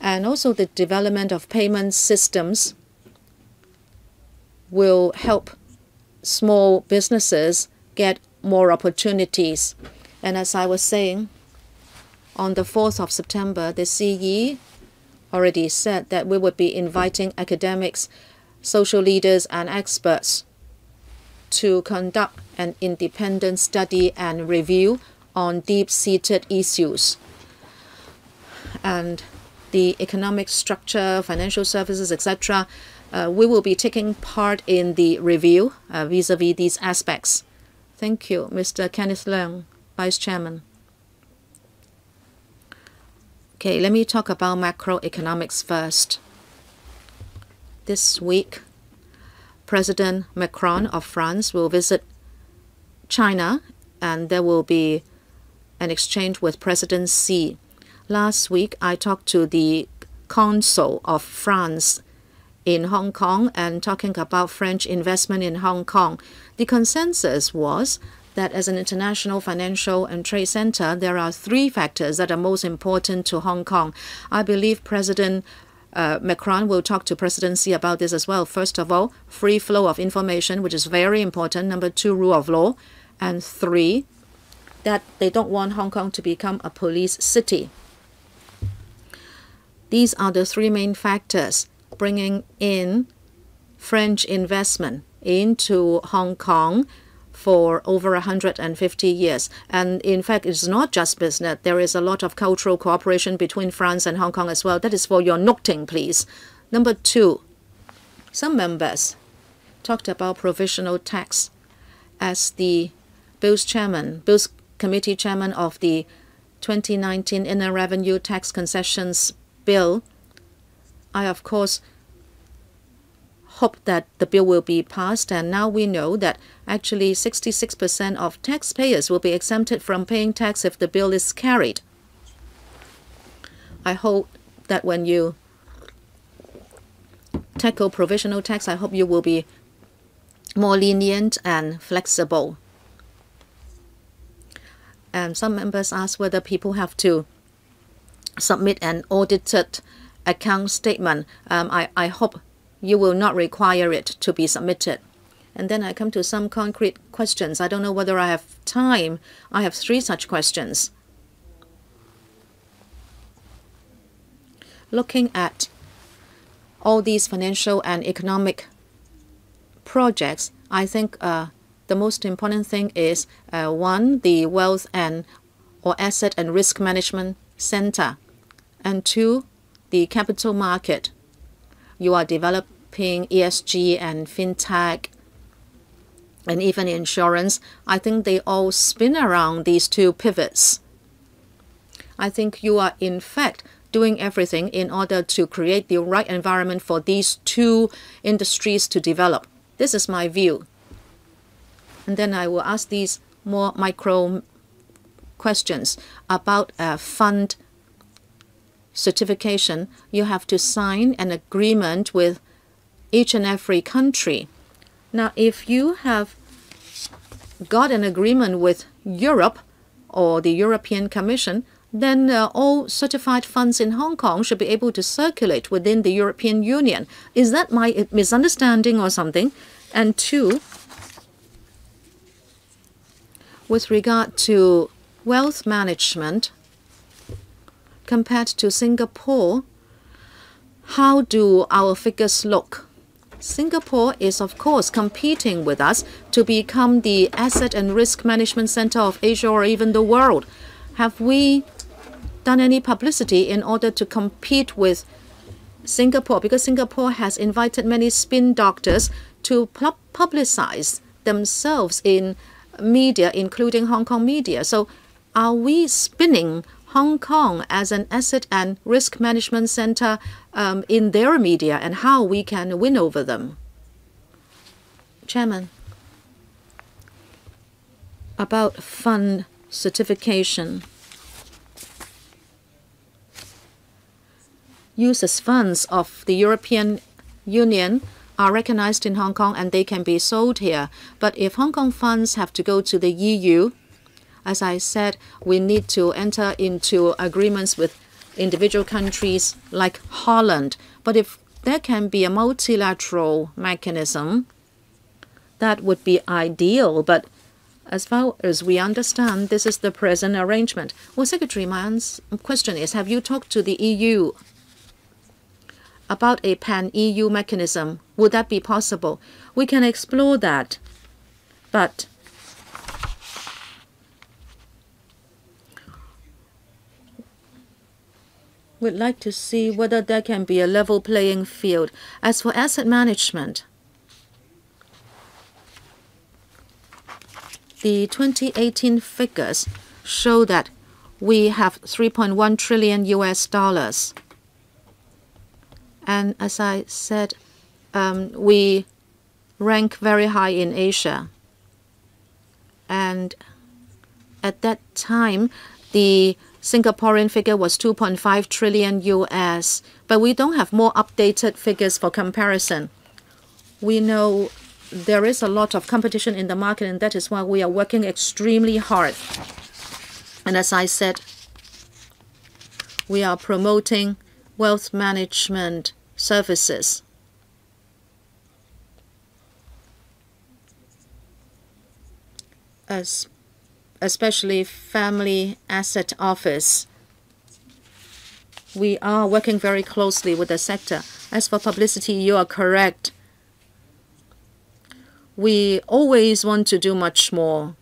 And also the development of payment systems will help small businesses get more opportunities. And as I was saying, on the 4th of September, the CE already said that we would be inviting academics, social leaders, and experts to conduct an independent study and review on deep-seated issues. And the economic structure, financial services, etc., uh, we will be taking part in the review uh, vis-a-vis -vis these aspects. Thank you, Mr. Kenneth Leung, Vice Chairman. Okay, let me talk about macroeconomics first. This week, President Macron of France will visit China and there will be an exchange with President Xi. Last week, I talked to the consul of France in Hong Kong and talking about French investment in Hong Kong. The consensus was that as an international financial and trade center, there are three factors that are most important to Hong Kong. I believe President uh, Macron will talk to President Xi about this as well. First of all, free flow of information, which is very important. Number two, rule of law. And three, that they don't want Hong Kong to become a police city. These are the three main factors bringing in French investment into Hong Kong for over 150 years. And in fact, it's not just business. There is a lot of cultural cooperation between France and Hong Kong as well. That is for your noting, please. Number two, some members talked about provisional tax as the Bills chairman, Bills committee chairman of the 2019 Inland Revenue Tax Concessions Bill. I, of course, hope that the bill will be passed. And now we know that actually 66% of taxpayers will be exempted from paying tax if the bill is carried. I hope that when you tackle provisional tax, I hope you will be more lenient and flexible. And some members ask whether people have to submit an audited account statement. Um, I, I hope you will not require it to be submitted. And then I come to some concrete questions. I don't know whether I have time. I have three such questions. Looking at all these financial and economic projects, I think uh, the most important thing is uh, one, the wealth and or asset and risk management center, and two, the capital market. You are developing ESG and fintech and even insurance. I think they all spin around these two pivots. I think you are in fact doing everything in order to create the right environment for these two industries to develop. This is my view. And then I will ask these more micro questions about a fund certification. You have to sign an agreement with each and every country. Now, if you have got an agreement with Europe or the European Commission, then uh, all certified funds in Hong Kong should be able to circulate within the European Union. Is that my misunderstanding or something? And two, with regard to wealth management compared to Singapore, how do our figures look? Singapore is, of course, competing with us to become the asset and risk management center of Asia or even the world. Have we done any publicity in order to compete with Singapore? Because Singapore has invited many spin doctors to publicize themselves in media, including Hong Kong media. So, are we spinning Hong Kong as an asset and risk management center um, in their media and how we can win over them? Chairman, about fund certification. Uses funds of the European Union are recognized in Hong Kong and they can be sold here. But if Hong Kong funds have to go to the EU, as I said, we need to enter into agreements with individual countries like Holland. But if there can be a multilateral mechanism, that would be ideal. But as far as we understand, this is the present arrangement. Well, Secretary, my question is, have you talked to the EU about a pan-EU mechanism? Would that be possible? We can explore that. But We'd like to see whether there can be a level playing field. As for asset management, the 2018 figures show that we have 3.1 trillion US dollars. And as I said, um, we rank very high in Asia. And at that time, the Singaporean figure was 2.5 trillion US, but we don't have more updated figures for comparison. We know there is a lot of competition in the market, and that is why we are working extremely hard. And as I said, we are promoting wealth management services. As especially family asset office. We are working very closely with the sector. As for publicity, you are correct. We always want to do much more.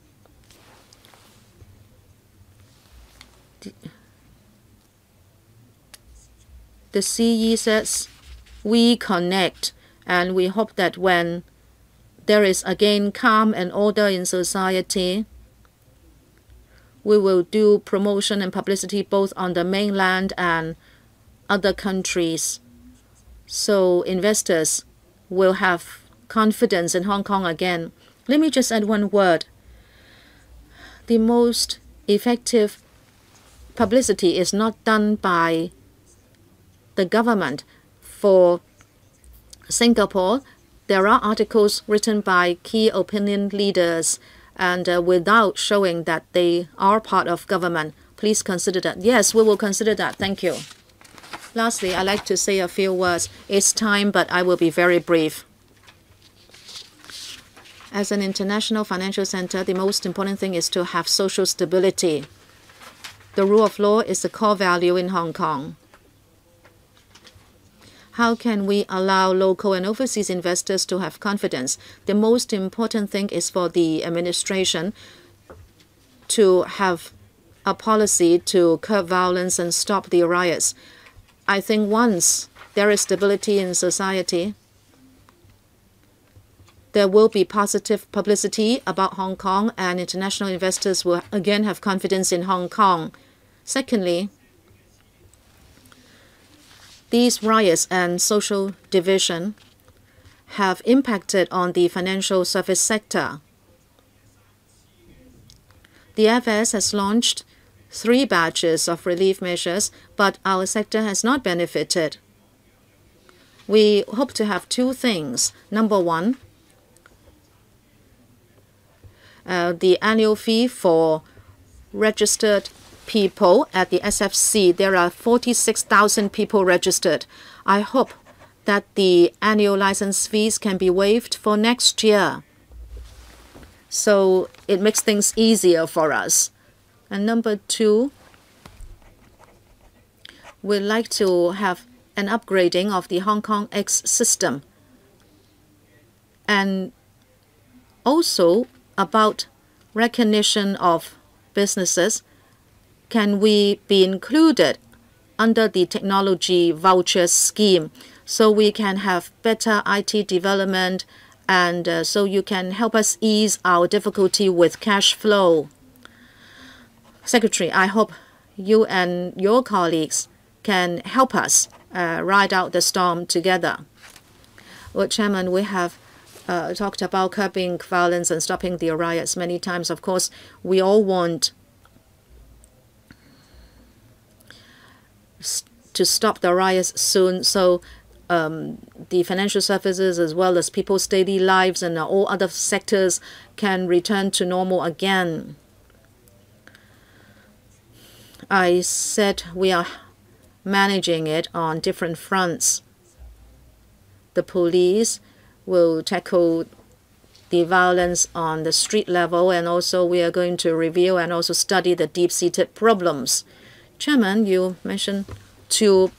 The CE says we connect, and we hope that when there is again calm and order in society, we will do promotion and publicity both on the mainland and other countries. So investors will have confidence in Hong Kong again. Let me just add one word. The most effective publicity is not done by the government. For Singapore, there are articles written by key opinion leaders and uh, without showing that they are part of government. Please consider that. Yes, we will consider that. Thank you. Lastly, I'd like to say a few words. It's time, but I will be very brief. As an international financial center, the most important thing is to have social stability. The rule of law is a core value in Hong Kong. How can we allow local and overseas investors to have confidence? The most important thing is for the administration to have a policy to curb violence and stop the riots. I think once there is stability in society, there will be positive publicity about Hong Kong, and international investors will again have confidence in Hong Kong. Secondly, these riots and social division have impacted on the financial service sector. The FS has launched three batches of relief measures, but our sector has not benefited. We hope to have two things. Number one, uh, the annual fee for registered people at the SFC. There are 46,000 people registered. I hope that the annual license fees can be waived for next year. So it makes things easier for us. And number two, we'd like to have an upgrading of the Hong Kong X system. And also about recognition of businesses, can we be included under the technology voucher scheme so we can have better IT development and uh, so you can help us ease our difficulty with cash flow? Secretary, I hope you and your colleagues can help us uh, ride out the storm together. Well, Chairman, we have uh, talked about curbing violence and stopping the riots many times. Of course, we all want to stop the riots soon so um, the financial services as well as people's daily lives and all other sectors can return to normal again. I said we are managing it on different fronts. The police will tackle the violence on the street level, and also we are going to review and also study the deep-seated problems. Chairman, you mentioned two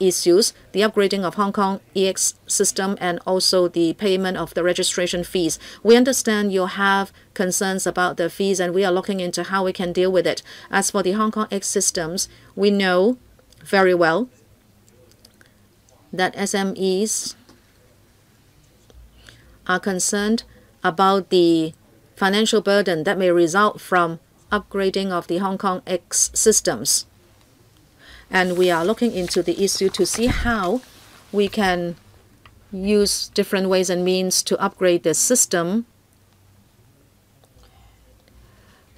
issues, the upgrading of Hong Kong EX system and also the payment of the registration fees. We understand you have concerns about the fees, and we are looking into how we can deal with it. As for the Hong Kong X systems, we know very well that SMEs are concerned about the financial burden that may result from upgrading of the Hong Kong X systems. And we are looking into the issue to see how we can use different ways and means to upgrade the system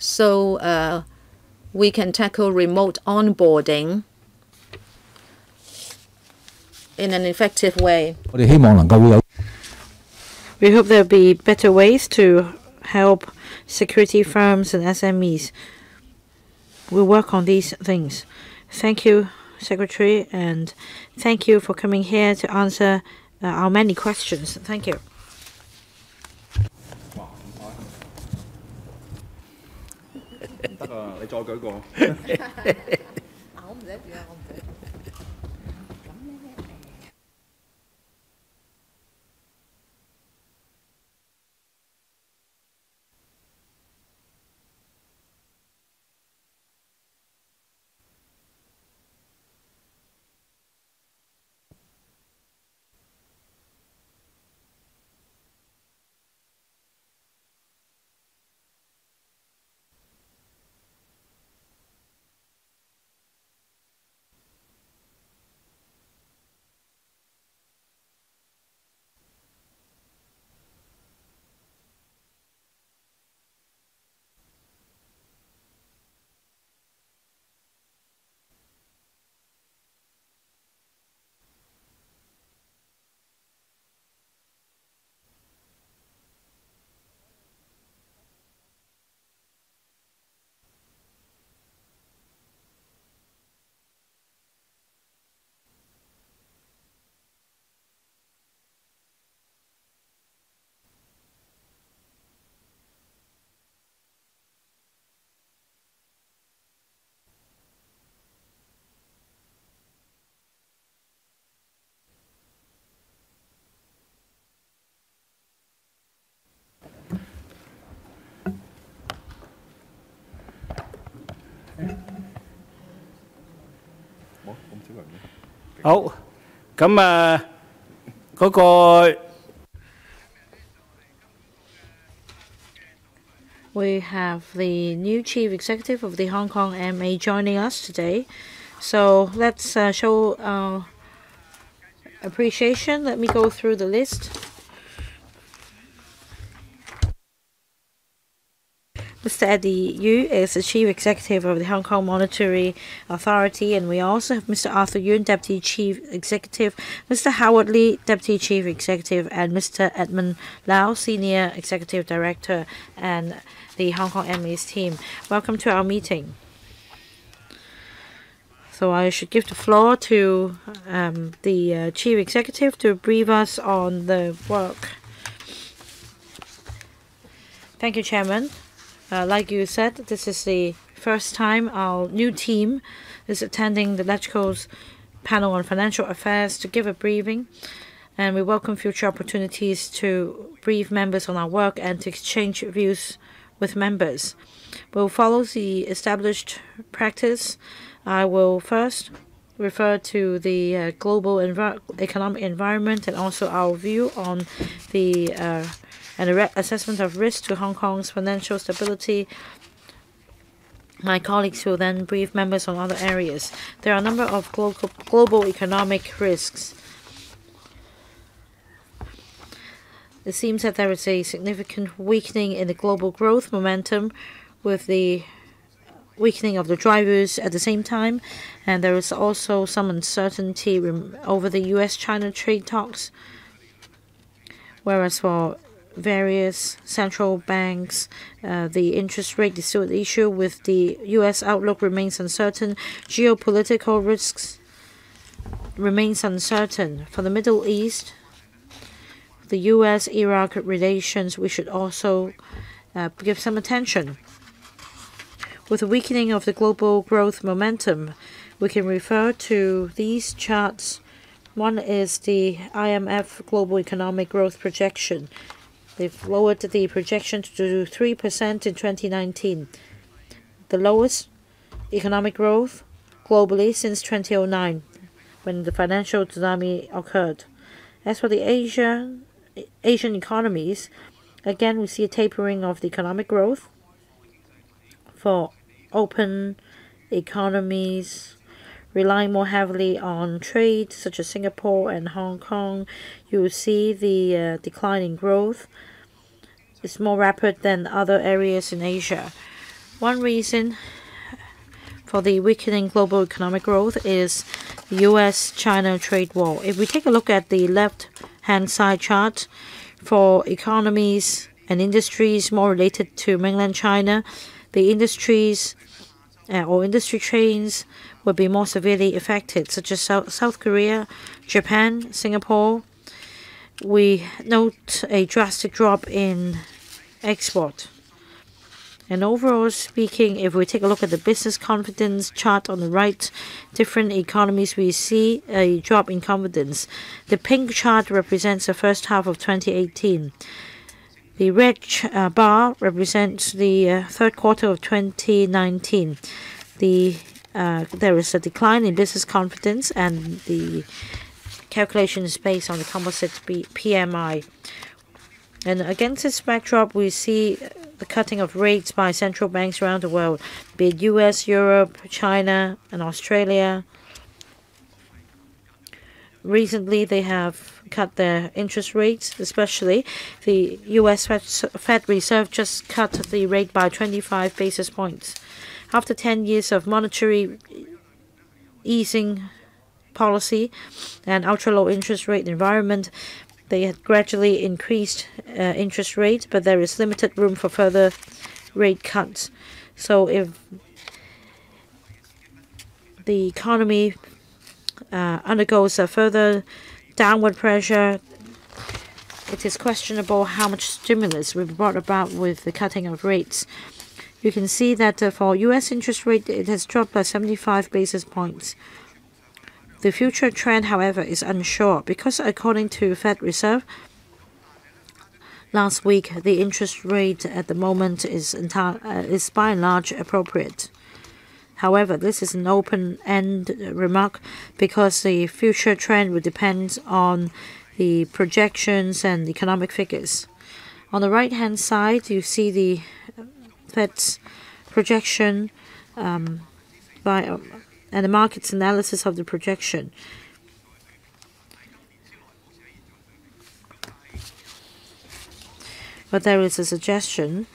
so uh, we can tackle remote onboarding in an effective way. We hope there'll be better ways to help security firms and SMEs. We'll work on these things. Thank you, Secretary, and thank you for coming here to answer uh, our many questions. Thank you. 好，咁啊嗰个 We have the new chief executive of the Hong Kong MA joining us today. So let's uh, show our appreciation. Let me go through the list. Mr. Eddie Yue is the Chief Executive of the Hong Kong Monetary Authority, and we also have Mr. Arthur Yuen, Deputy Chief Executive, Mr. Howard Lee, Deputy Chief Executive, and Mr. Edmund Lau, Senior Executive Director, and the Hong Kong MA's team. Welcome to our meeting. So I should give the floor to um, the uh, Chief Executive to brief us on the work. Thank you, Chairman. Uh, like you said, this is the first time our new team is attending the LegCo's panel on financial affairs to give a briefing. And we welcome future opportunities to brief members on our work and to exchange views with members. We'll follow the established practice. I will first refer to the uh, global envi- economic environment and also our view on the uh, and assessment of risk to Hong Kong's financial stability. My colleagues will then brief members on other areas. There are a number of global, global economic risks. It seems that there is a significant weakening in the global growth momentum with the weakening of the drivers at the same time, and there is also some uncertainty over the US China trade talks. Whereas for various central banks, uh, the interest rate is still an issue, with the US outlook remains uncertain. Geopolitical risks remains uncertain. For the Middle East, the US Iraq relations, we should also uh, give some attention. With the weakening of the global growth momentum, we can refer to these charts. One is the IMF Global Economic Growth Projection. They've lowered the projection to 3% in 2019, the lowest economic growth globally since 2009, when the financial tsunami occurred. As for the Asia, Asian economies, again we see a tapering of the economic growth for open economies relying more heavily on trade, such as Singapore and Hong Kong, you will see the uh, decline in growth is more rapid than other areas in Asia. One reason for the weakening global economic growth is the US China trade war. If we take a look at the left hand side chart for economies and industries more related to mainland China, the industries uh, or industry chains will be more severely affected, such as South, South Korea, Japan, Singapore. We note a drastic drop in export. And overall speaking, if we take a look at the business confidence chart on the right, different economies we see a drop in confidence. The pink chart represents the first half of 2018. The red uh, bar represents the uh, third quarter of 2019. The uh, there is a decline in business confidence, and the calculation is based on the composite PMI. And against this backdrop, we see the cutting of rates by central banks around the world, be it US, Europe, China, and Australia. Recently, they have cut their interest rates, especially the US Fed Reserve just cut the rate by 25 basis points. After 10 years of monetary easing policy and ultra low interest rate environment, they had gradually increased uh, interest rates, but there is limited room for further rate cuts. So if the economy uh, undergoes a further downward pressure, it is questionable how much stimulus will be brought about with the cutting of rates. You can see that uh, for U.S. interest rate, it has dropped by 75 basis points. The future trend, however, is unsure because, according to Fed Reserve, last week the interest rate at the moment is uh, is by and large appropriate. However, this is an open-end remark because the future trend will depend on the projections and economic figures. On the right-hand side, you see the Fed's projection um, by um, and the market's analysis of the projection. But there is a suggestion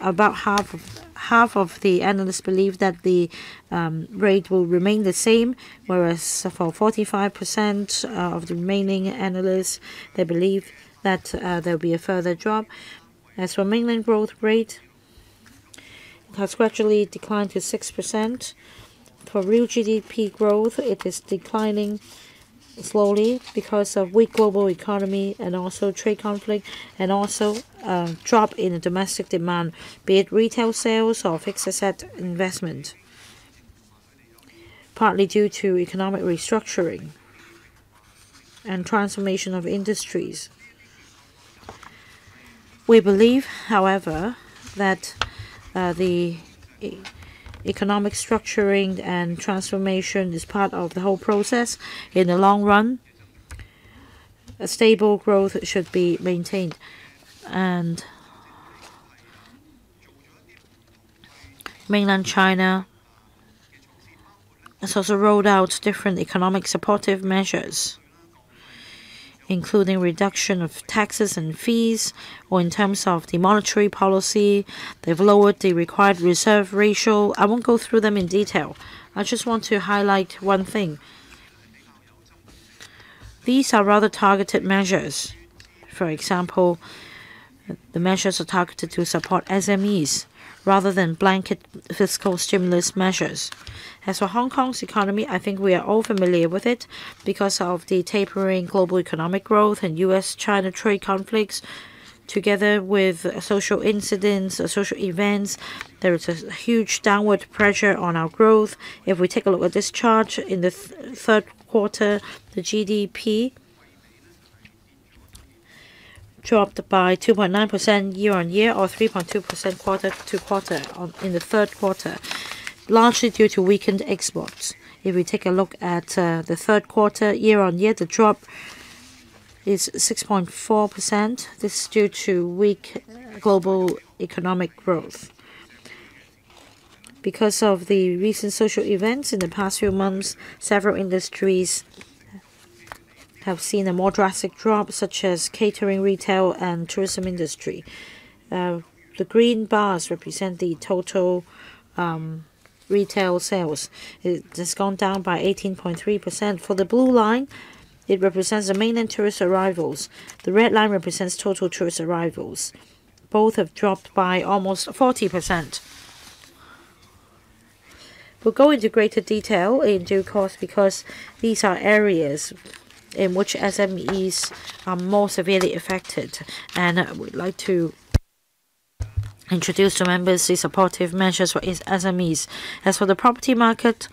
about half of the analysts believe that the um, rate will remain the same, whereas for 45% uh, of the remaining analysts, they believe that uh, there'll be a further drop. As for mainland growth rate, has gradually declined to 6%. For real GDP growth, it is declining slowly because of weak global economy and also trade conflict, and also a drop in the domestic demand, be it retail sales or fixed asset investment, partly due to economic restructuring and transformation of industries. We believe, however, that Uh, the economic structuring and transformation is part of the whole process. In the long run, a stable growth should be maintained. And mainland China has also rolled out different economic supportive measures, including reduction of taxes and fees, or in terms of the monetary policy, they've lowered the required reserve ratio. I won't go through them in detail. I just want to highlight one thing. These are rather targeted measures. For example, the measures are targeted to support SMEs rather than blanket fiscal stimulus measures. As for Hong Kong's economy, I think we are all familiar with it because of the tapering global economic growth and U.S.-China trade conflicts. Together with social incidents, uh, social events, there is a huge downward pressure on our growth. If we take a look at this chart, in the third quarter, the GDP dropped by 2.9% year-on-year or 3.2% quarter-to-quarter in the third quarter, largely due to weakened exports. If we take a look at uh, the third quarter year-on-year, the drop is 6.4%. This is due to weak global economic growth. Because of the recent social events in the past few months, several industries have seen a more drastic drop, such as catering, retail, and tourism industry. Uh, the green bars represent the total um, retail sales. It has gone down by 18.3%. For the blue line, it represents the mainland tourist arrivals. The red line represents total tourist arrivals. Both have dropped by almost 40%. We'll go into greater detail in due course because these are areas in which SMEs are more severely affected, and we'd like to introduce to members the supportive measures for SMEs. As for the property market,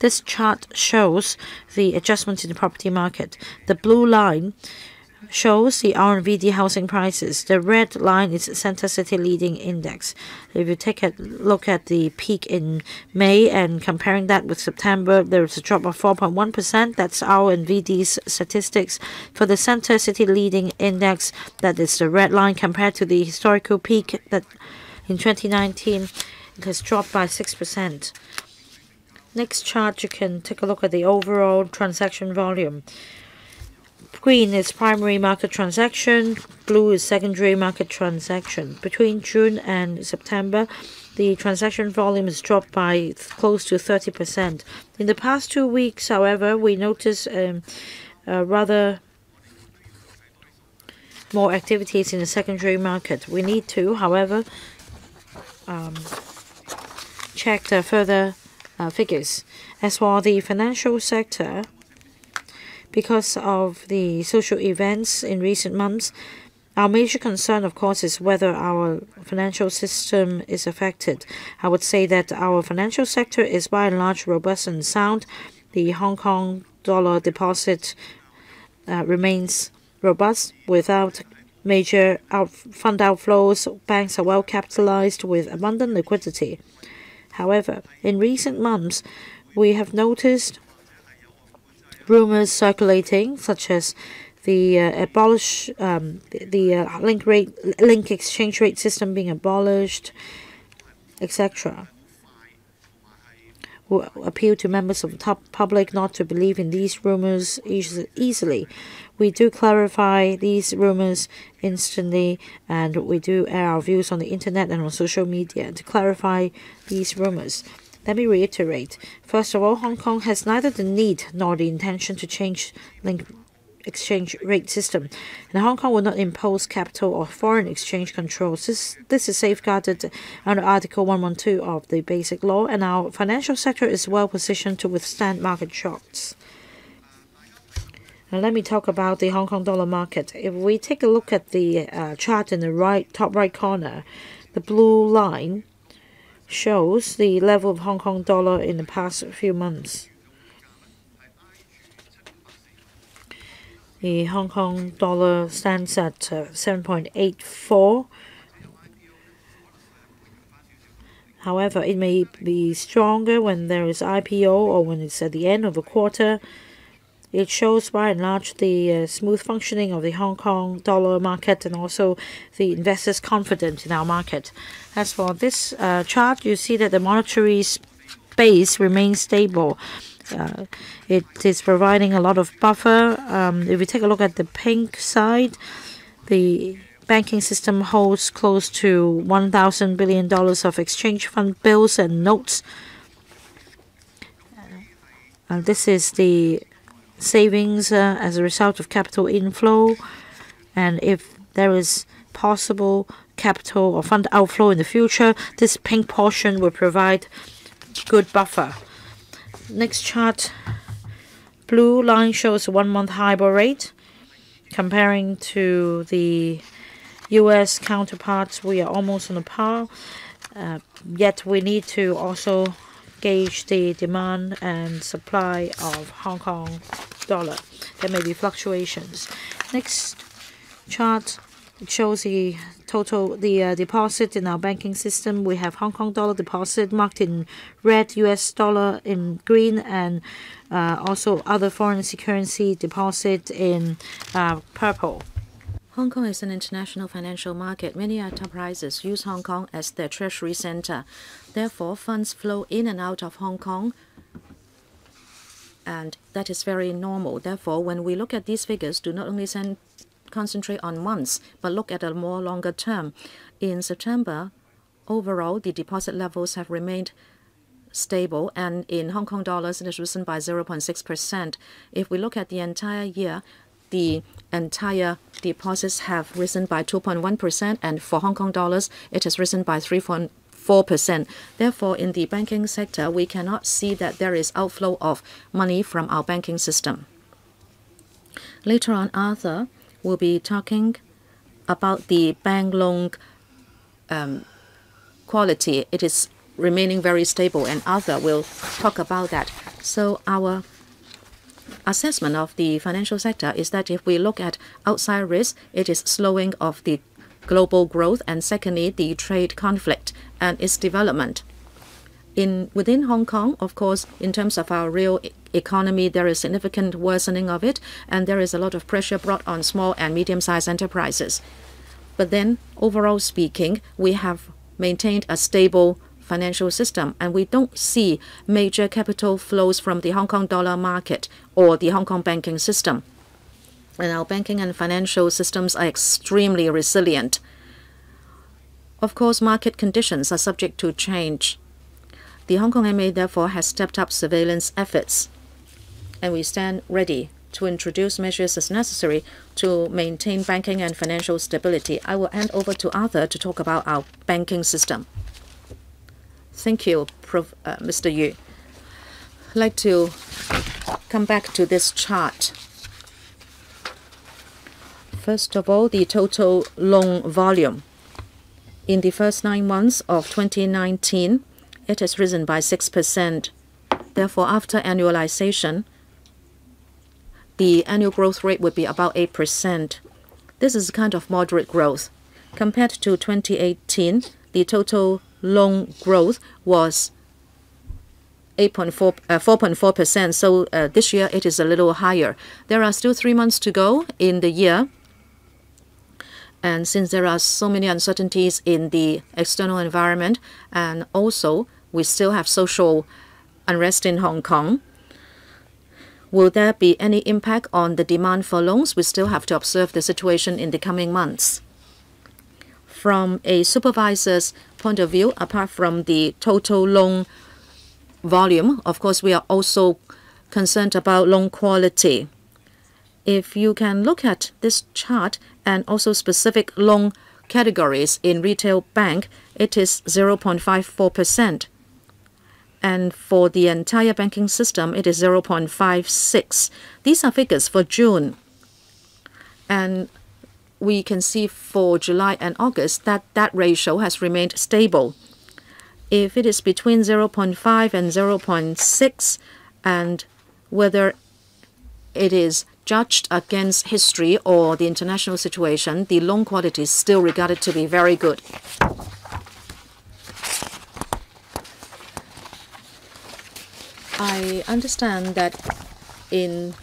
this chart shows the adjustment in the property market. The blue line shows the RMVD housing prices. The red line is Centa-City Leading Index. If you take a look at the peak in May and comparing that with September, there is a drop of 4.1%. That's RMVD's statistics. For the Centa-City Leading Index, that is the red line compared to the historical peak that in 2019, it has dropped by 6%. Next chart, you can take a look at the overall transaction volume. Green is primary market transaction, blue is secondary market transaction. Between June and September, the transaction volume has dropped by close to 30%. In the past two weeks, however, we noticed um, rather more activities in the secondary market. We need to, however, um, check the further uh, figures. As for the financial sector, because of the social events in recent months, our major concern, of course, is whether our financial system is affected. I would say that our financial sector is by and large robust and sound. The Hong Kong dollar deposit uh, remains robust without major fund outflows. Banks are well capitalized with abundant liquidity. However, in recent months, we have noticed rumors circulating, such as the uh, abolish um, the, uh, link rate link exchange rate system being abolished, etc. We appeal to members of the top public not to believe in these rumors easily. We do clarify these rumors instantly, and we do air our views on the internet and on social media to clarify these rumors. Let me reiterate. First of all, Hong Kong has neither the need nor the intention to change link exchange rate system. And Hong Kong will not impose capital or foreign exchange controls. This, this is safeguarded under Article 112 of the Basic Law, and our financial sector is well positioned to withstand market shocks. Now let me talk about the Hong Kong dollar market. If we take a look at the uh, chart in the right top right corner, the blue line shows the level of Hong Kong dollar in the past few months. The Hong Kong dollar stands at uh, 7.84. However, it may be stronger when there is IPO or when it's at the end of a quarter. It shows by and large the uh, smooth functioning of the Hong Kong dollar market and also the investors' confidence in our market. As for this uh, chart, you see that the monetary base remains stable. Uh, it is providing a lot of buffer. Um, if we take a look at the pink side, the banking system holds close to $1,000 billion of exchange fund bills and notes. Uh, this is the savings uh, as a result of capital inflow. And if there is possible capital or fund outflow in the future, this pink portion will provide good buffer. Next chart, blue line shows one-month HIBOR rate. Comparing to the U.S. counterparts, we are almost on a par. Uh, yet we need to also gauge the demand and supply of Hong Kong dollar. There may be fluctuations. Next chart shows the total the uh, deposit in our banking system. We have Hong Kong dollar deposit marked in red, U.S. dollar in green, and uh, also other foreign currency deposit in uh, purple. Hong Kong is an international financial market. Many enterprises use Hong Kong as their treasury center. Therefore, funds flow in and out of Hong Kong, and that is very normal. Therefore, when we look at these figures, do not only send concentrate on months, but look at a more longer term. In September, overall, the deposit levels have remained stable, and in Hong Kong dollars, it has risen by 0.6%. If we look at the entire year, the entire deposits have risen by 2.1%, and for Hong Kong dollars, it has risen by 3.4%. Therefore, in the banking sector, we cannot see that there is outflow of money from our banking system. Later on, Arthur will be talking about the bank loan um, quality. It is remaining very stable, and Arthur will talk about that. So our assessment of the financial sector is that if we look at outside risk, it is slowing of the global growth, and secondly, the trade conflict and its development. In within Hong Kong, of course, in terms of our real economy, there is significant worsening of it, and there is a lot of pressure brought on small and medium-sized enterprises. But then, overall speaking, we have maintained a stable financial system, and we don't see major capital flows from the Hong Kong dollar market or the Hong Kong banking system. And our banking and financial systems are extremely resilient. Of course, market conditions are subject to change. The Hong Kong MA therefore has stepped up surveillance efforts and we stand ready to introduce measures as necessary to maintain banking and financial stability. I will hand over to Arthur to talk about our banking system. Thank you, Prof, uh, Mr. Yue. I'd like to come back to this chart. First of all, the total loan volume. In the first nine months of 2019, it has risen by 6%. Therefore, after annualization, the annual growth rate would be about 8%. This is kind of moderate growth. Compared to 2018, the total loan growth was 8.4, uh, 4.4%. So uh, this year it is a little higher. There are still three months to go in the year. And since there are so many uncertainties in the external environment, and also we still have social unrest in Hong Kong, will there be any impact on the demand for loans? We still have to observe the situation in the coming months. From a supervisor's point of view, apart from the total loan volume, of course, we are also concerned about loan quality. If you can look at this chart and also specific loan categories in retail bank, it is 0.54%. And for the entire banking system, it is 0.56. These are figures for June. And we can see for July and August that that ratio has remained stable. If it is between 0.5 and 0.6, and whether it is judged against history or the international situation, the loan quality is still regarded to be very good. I understand that in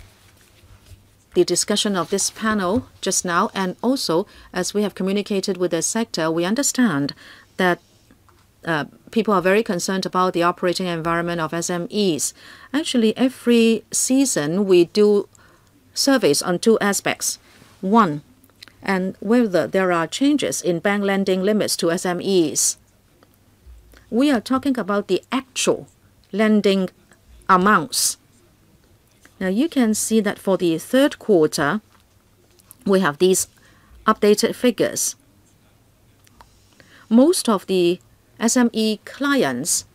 the discussion of this panel just now, and also as we have communicated with the sector, we understand that uh, people are very concerned about the operating environment of SMEs. Actually, every season we do surveys on two aspects. One, and whether there are changes in bank lending limits to SMEs. We are talking about the actual lending amounts. Now you can see that for the third quarter, we have these updated figures. Most of the SME clients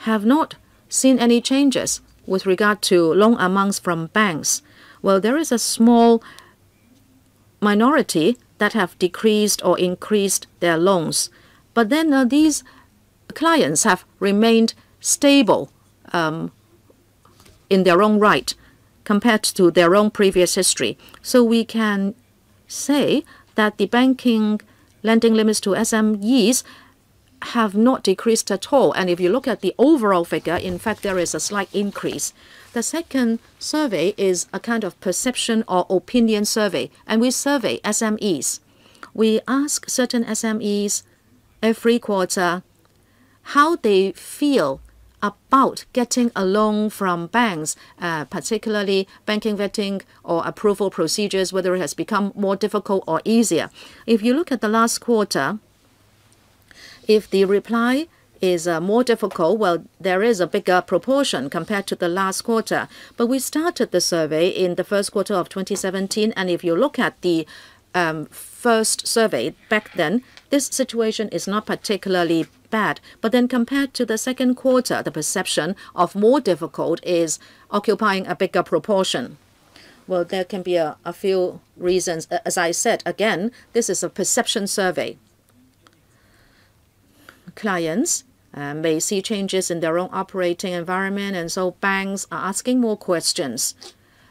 have not seen any changes with regard to loan amounts from banks. Well, there is a small minority that have decreased or increased their loans. But then uh, these clients have remained stable um, in their own right compared to their own previous history. So we can say that the banking lending limits to SMEs have not decreased at all. And if you look at the overall figure, in fact, there is a slight increase. The second survey is a kind of perception or opinion survey, and we survey SMEs. We ask certain SMEs every quarter how they feel about getting a loan from banks, uh, particularly banking vetting or approval procedures, whether it has become more difficult or easier. If you look at the last quarter, if the reply is uh, more difficult, well, there is a bigger proportion compared to the last quarter. But we started the survey in the first quarter of 2017, and if you look at the um, first survey back then, this situation is not particularly bad. But then compared to the second quarter, the perception of more difficult is occupying a bigger proportion. Well, there can be a, a few reasons. As I said, again, this is a perception survey. Clients uh, may see changes in their own operating environment, and so banks are asking more questions.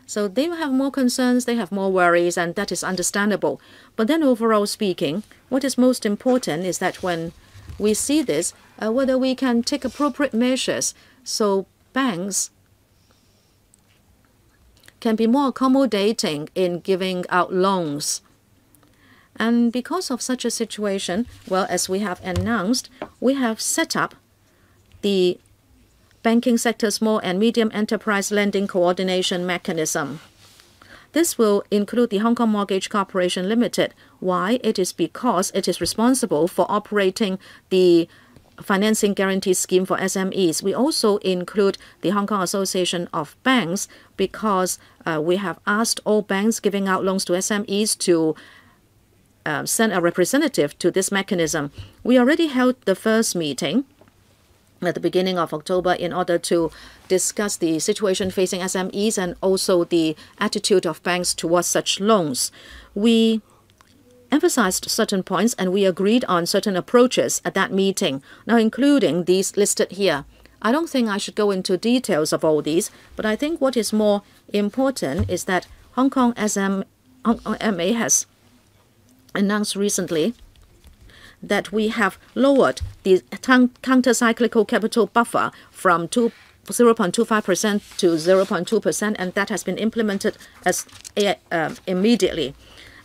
So they have more concerns, they have more worries, and that is understandable. But then, overall speaking, what is most important is that when we see this, uh, whether we can take appropriate measures so banks can be more accommodating in giving out loans. And because of such a situation, well, as we have announced, we have set up the banking sector small and medium enterprise lending coordination mechanism. This will include the Hong Kong Mortgage Corporation Limited. Why? It is because it is responsible for operating the financing guarantee scheme for SMEs. We also include the Hong Kong Association of Banks because uh, we have asked all banks giving out loans to SMEs to uh, send a representative to this mechanism. We already held the first meeting at the beginning of October in order to discuss the situation facing SMEs and also the attitude of banks towards such loans. We emphasized certain points and we agreed on certain approaches at that meeting, now including these listed here. I don't think I should go into details of all these, but I think what is more important is that Hong Kong SM, MA has announced recently that we have lowered the counter-cyclical capital buffer from 2 0.25% to 0.2%, and that has been implemented as uh, immediately.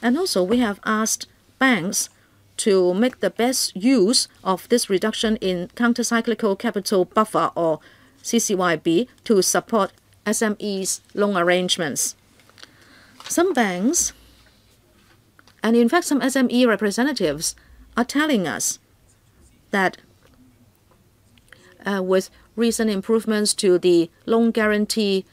And also, we have asked banks to make the best use of this reduction in countercyclical capital buffer or CCYB to support SMEs loan arrangements. Some banks, and in fact some SME representatives, are telling us that uh, with recent improvements to the loan guarantee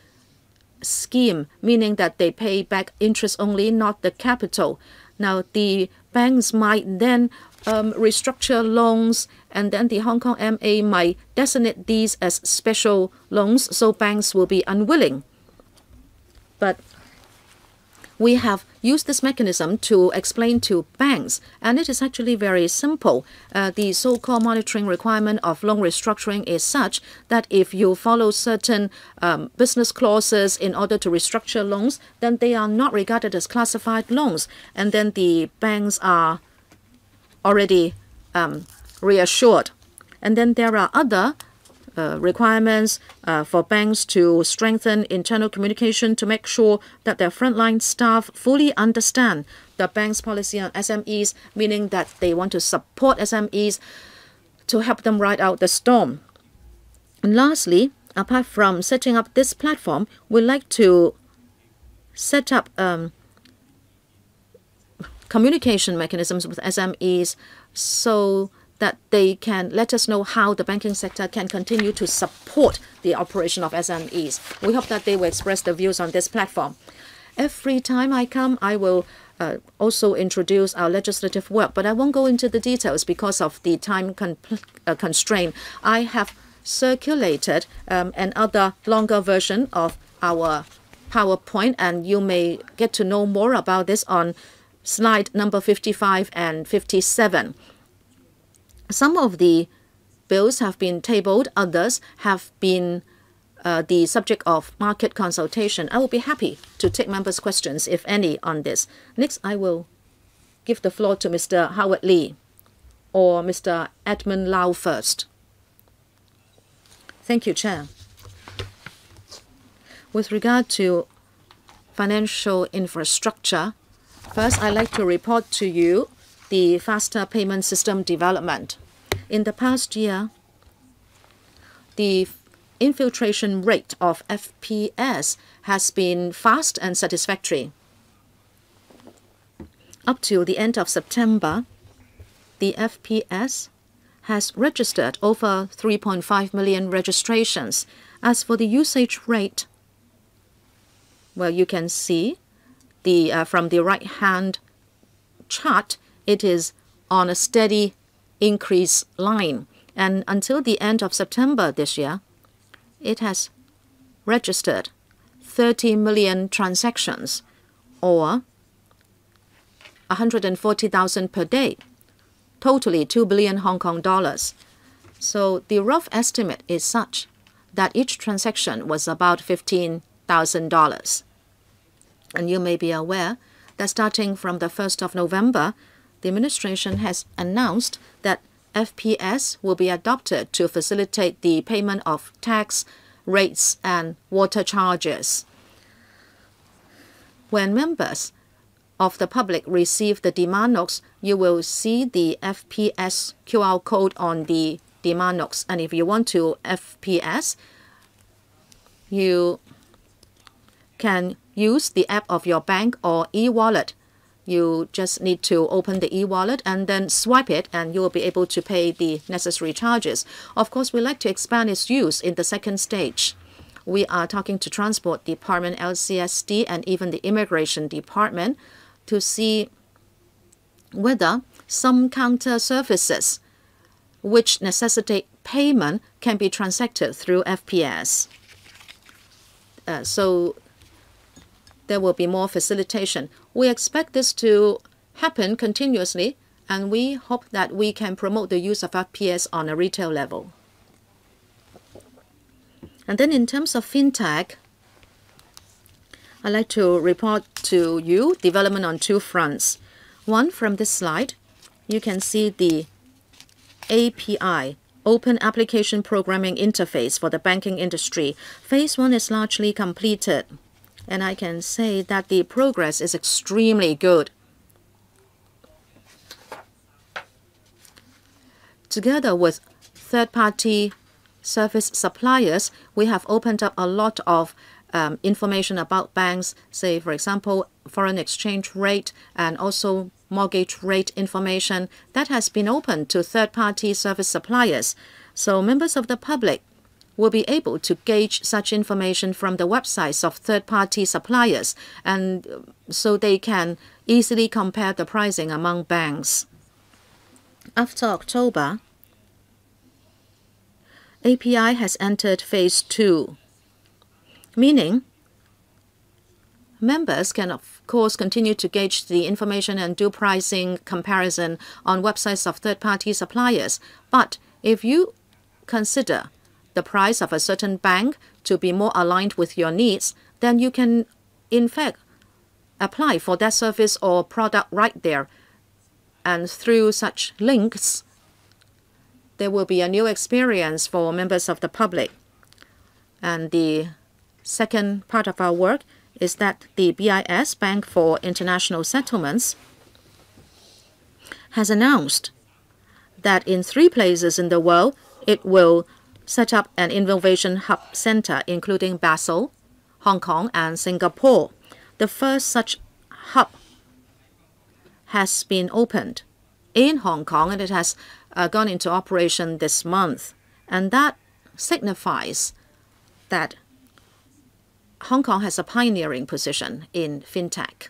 scheme, meaning that they pay back interest only, not the capital. Now, the banks might then um, restructure loans, and then the Hong Kong MA might designate these as special loans, so banks will be unwilling. But we have used this mechanism to explain to banks, and it is actually very simple. Uh, the so-called monitoring requirement of loan restructuring is such that if you follow certain um, business clauses in order to restructure loans, then they are not regarded as classified loans, and then the banks are already um, reassured. And then there are other uh, requirements uh, for banks to strengthen internal communication to make sure that their frontline staff fully understand the bank's policy on SMEs, meaning that they want to support SMEs to help them ride out the storm. And lastly, apart from setting up this platform, we'd like to set up um, communication mechanisms with SMEs so that they can let us know how the banking sector can continue to support the operation of SMEs. We hope that they will express their views on this platform. Every time I come, I will uh, also introduce our legislative work, but I won't go into the details because of the time con uh, constraint. I have circulated um, another longer version of our PowerPoint, and you may get to know more about this on slide number 55 and 57. Some of the bills have been tabled, others have been uh, the subject of market consultation. I will be happy to take members' questions, if any, on this. Next, I will give the floor to Mr. Howard Lee or Mr. Edmund Lau first. Thank you, Chair. With regard to financial infrastructure, first I'd like to report to you the faster payment system development. In the past year, the infiltration rate of FPS has been fast and satisfactory. Up to the end of September, the FPS has registered over 3.5 million registrations. As for the usage rate, well, you can see the uh, from the right-hand chart, it is on a steady increase line. And until the end of September this year, it has registered 30 million transactions or 140,000 per day, totally 2 billion Hong Kong dollars. So the rough estimate is such that each transaction was about $15,000. And you may be aware that starting from the 1st of November, the administration has announced that FPS will be adopted to facilitate the payment of tax rates and water charges. When members of the public receive the demand notes, you will see the FPS QR code on the demand notes. And if you want to FPS, you can use the app of your bank or e-wallet you just need to open the e-wallet and then swipe it and you will be able to pay the necessary charges. Of course, we like to expand its use in the second stage. We are talking to Transport Department, LCSD, and even the Immigration Department to see whether some counter services which necessitate payment can be transacted through FPS. Uh, so there will be more facilitation. We expect this to happen continuously, and we hope that we can promote the use of FPS on a retail level. And then in terms of fintech, I'd like to report to you development on two fronts. One from this slide, you can see the API, Open Application Programming Interface for the banking industry. Phase one is largely completed, and I can say that the progress is extremely good. Together with third-party service suppliers, we have opened up a lot of um, information about banks, say, for example, foreign exchange rate and also mortgage rate information that has been open to third-party service suppliers. So members of the public will be able to gauge such information from the websites of third-party suppliers, and um, so they can easily compare the pricing among banks. After October, API has entered phase two, meaning members can of course continue to gauge the information and do pricing comparison on websites of third-party suppliers. But if you consider the price of a certain bank to be more aligned with your needs, then you can in fact apply for that service or product right there. And through such links, there will be a new experience for members of the public. And the second part of our work is that the BIS Bank for International Settlements has announced that in three places in the world it will set up an innovation hub center, including Basel, Hong Kong, and Singapore. The first such hub has been opened in Hong Kong and it has uh, gone into operation this month. And that signifies that Hong Kong has a pioneering position in fintech.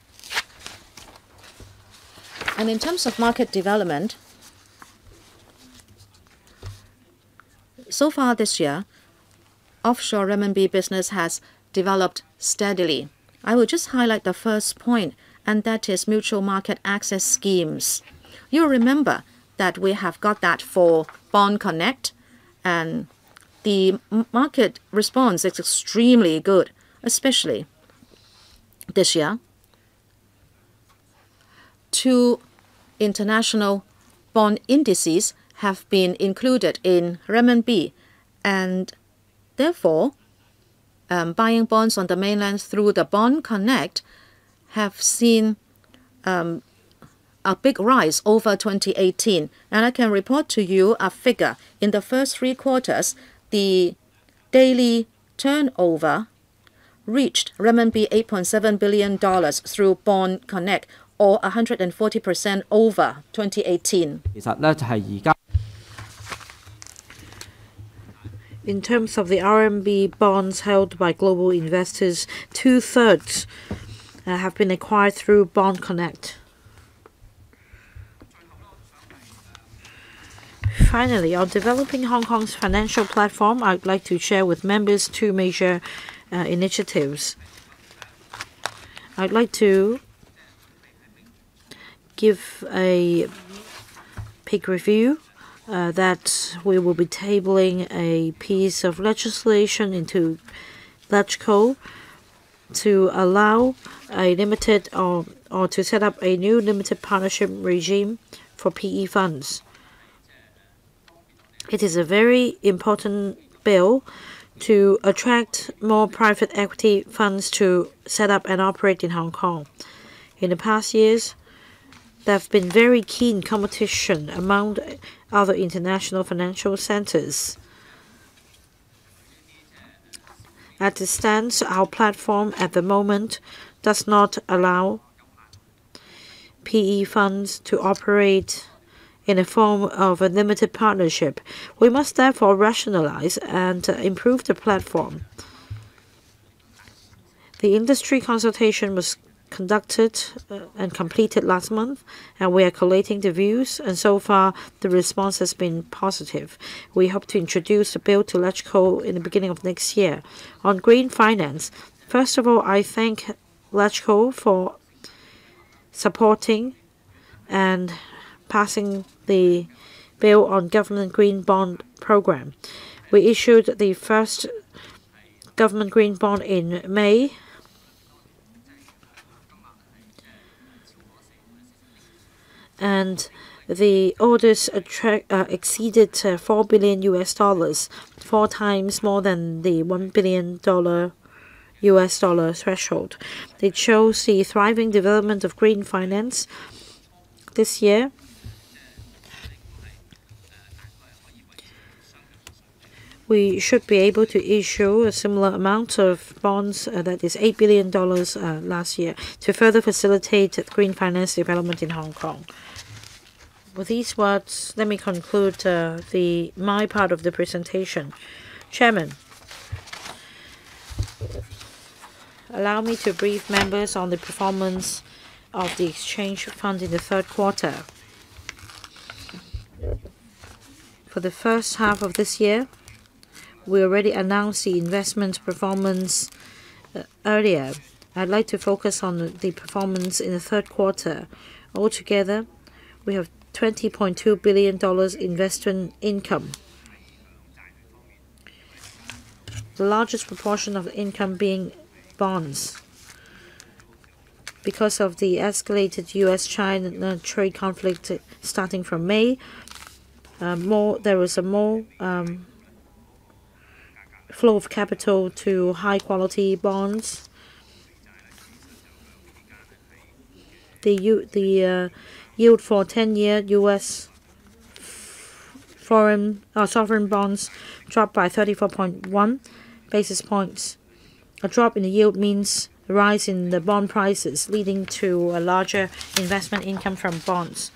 And in terms of market development, so far this year, offshore renminbi business has developed steadily. I will just highlight the first point, and that is mutual market access schemes. You'll remember that we have got that for Bond Connect, and the market response is extremely good especially this year, two international bond indices have been included in renminbi, and therefore, um, buying bonds on the mainland through the Bond Connect have seen um, a big rise over 2018. And I can report to you a figure. In the first three quarters, the daily turnover reached renminbi $8.7 billion through Bond Connect, or 140% over 2018. In terms of the RMB bonds held by global investors, two thirds uh, have been acquired through Bond Connect. Finally, on developing Hong Kong's financial platform, I'd like to share with members two major uh, initiatives. I'd like to give a peek review uh, that we will be tabling a piece of legislation into LegCo to allow a limited or, or to set up a new limited partnership regime for PE funds. It is a very important bill to attract more private equity funds to set up and operate in Hong Kong. In the past years, there have been very keen competition among other international financial centers. As it stands, our platform at the moment does not allow PE funds to operate in the form of a limited partnership. We must therefore rationalize and improve the platform. The industry consultation was conducted uh, and completed last month, and we are collating the views, and so far the response has been positive. We hope to introduce the bill to LegCo in the beginning of next year. On green finance, first of all, I thank LegCo for supporting and passing the bill on government green bond program. We issued the first government green bond in May. And the orders attract, uh, exceeded uh, 4 billion US dollars, four times more than the 1 billion dollar US dollar threshold. It shows the thriving development of green finance this year. We should be able to issue a similar amount of bonds, uh, that is $8 billion uh, last year, to further facilitate green finance development in Hong Kong. With these words, let me conclude uh, the my part of the presentation. Chairman, allow me to brief members on the performance of the exchange fund in the third quarter. For the first half of this year, we already announced the investment performance uh, earlier. I'd like to focus on the performance in the third quarter. Altogether, we have $20.2 billion investment income. The largest proportion of income being bonds. Because of the escalated US-China trade conflict starting from May, uh, more there was a more um, flow of capital to high-quality bonds. The the uh, yield for 10-year U.S. foreign uh, sovereign bonds dropped by 34.1 basis points. A drop in the yield means a rise in the bond prices, leading to a larger investment income from bonds.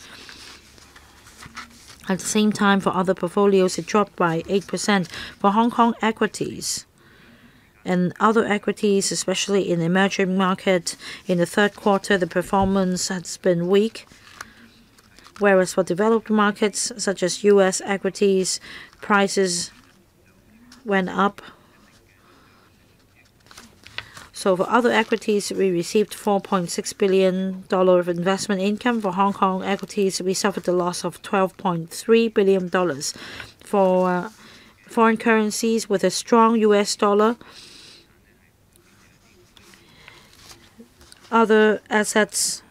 At the same time, for other portfolios, it dropped by 8%. For Hong Kong equities and other equities, especially in the emerging market, in the third quarter, the performance has been weak. Whereas for developed markets such as U.S. equities, prices went up. So for other equities, we received $4.6 billion of investment income. For Hong Kong equities, we suffered a loss of $12.3 billion. For uh, foreign currencies, with a strong US dollar, other assets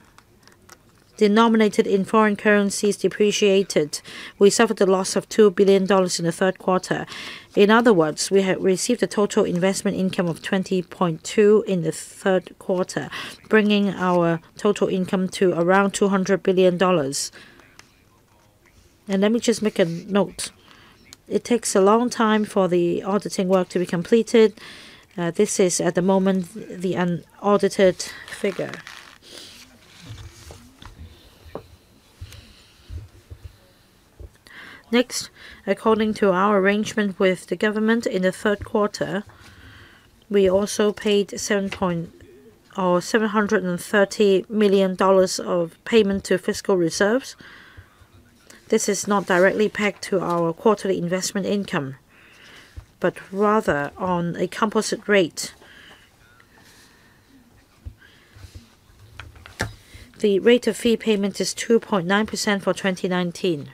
denominated in foreign currencies depreciated. We suffered a loss of $2 billion in the third quarter. In other words, we have received a total investment income of 20.2 in the third quarter, bringing our total income to around $200 billion. And let me just make a note. It takes a long time for the auditing work to be completed. Uh, this is at the moment the unaudited figure. Next, according to our arrangement with the government in the third quarter, we also paid 7 point or $730 million of payment to fiscal reserves. This is not directly pegged to our quarterly investment income, but rather on a composite rate. The rate of fee payment is 2.9% for 2019.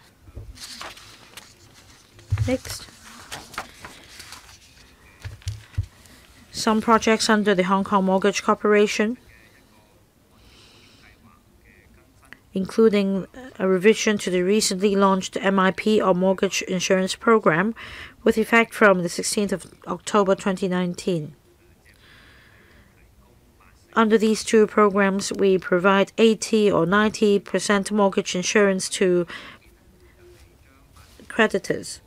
Next. Some projects under the Hong Kong Mortgage Corporation, including a revision to the recently launched MIP or Mortgage Insurance Program with effect from the 16th of October 2019. Under these two programs, we provide 80 or 90% mortgage insurance to creditors.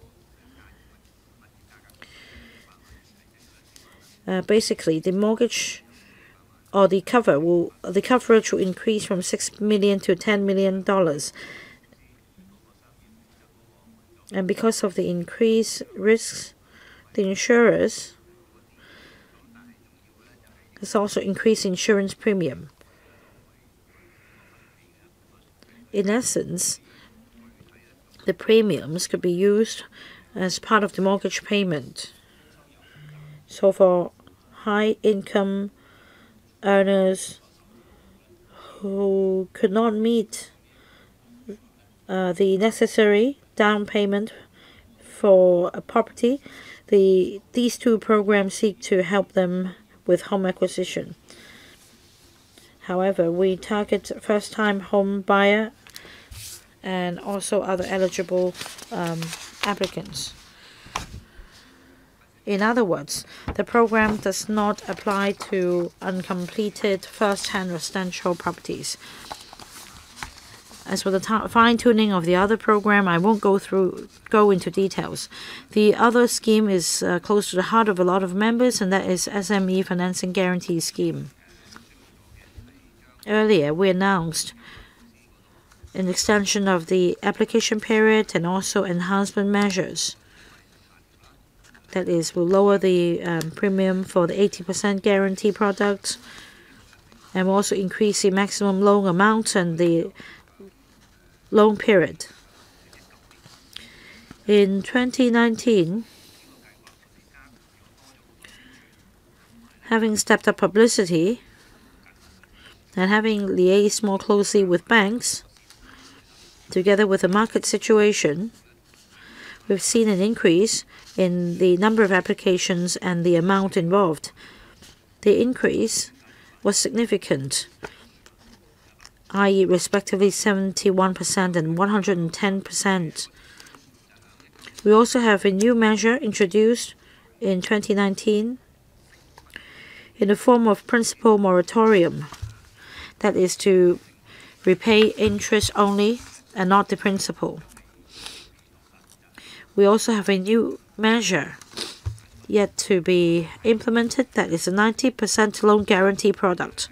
Uh, basically, the mortgage or the cover will the coverage will increase from six million to ten million dollars. And because of the increased risks, the insurers has also increased insurance premium. In essence, the premiums could be used as part of the mortgage payment. So for high income earners who could not meet uh, the necessary down payment for a property, the these two programs seek to help them with home acquisition. However, we target first-time home buyer and also other eligible um, applicants. In other words, the program does not apply to uncompleted first-hand residential properties. As for the fine-tuning of the other program, I won't go through go into details. The other scheme is uh, close to the heart of a lot of members, and that is SME Financing Guarantee Scheme. Earlier, we announced an extension of the application period and also enhancement measures. That is, we'll lower the um, premium for the 80% guarantee product and will also increase the maximum loan amount and the loan period. In 2019, having stepped up publicity and having liaised more closely with banks, together with the market situation, we've seen an increase in the number of applications and the amount involved. The increase was significant, i.e., respectively 71% and 110%. We also have a new measure introduced in 2019 in the form of principal moratorium, that is to repay interest only and not the principal. We also have a new measure yet to be implemented that is a 90% loan guarantee product.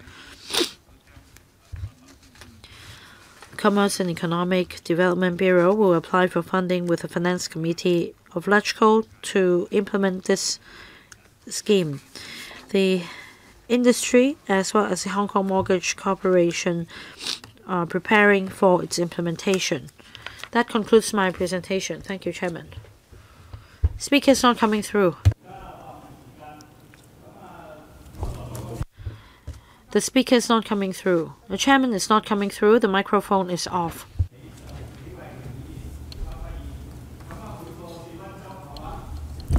Commerce and Economic Development Bureau will apply for funding with the Finance Committee of LegCo to implement this scheme. The industry as well as the Hong Kong Mortgage Corporation are preparing for its implementation. That concludes my presentation. Thank you, Chairman. Speaker is not coming through. The speaker is not coming through. The chairman is not coming through. The microphone is off.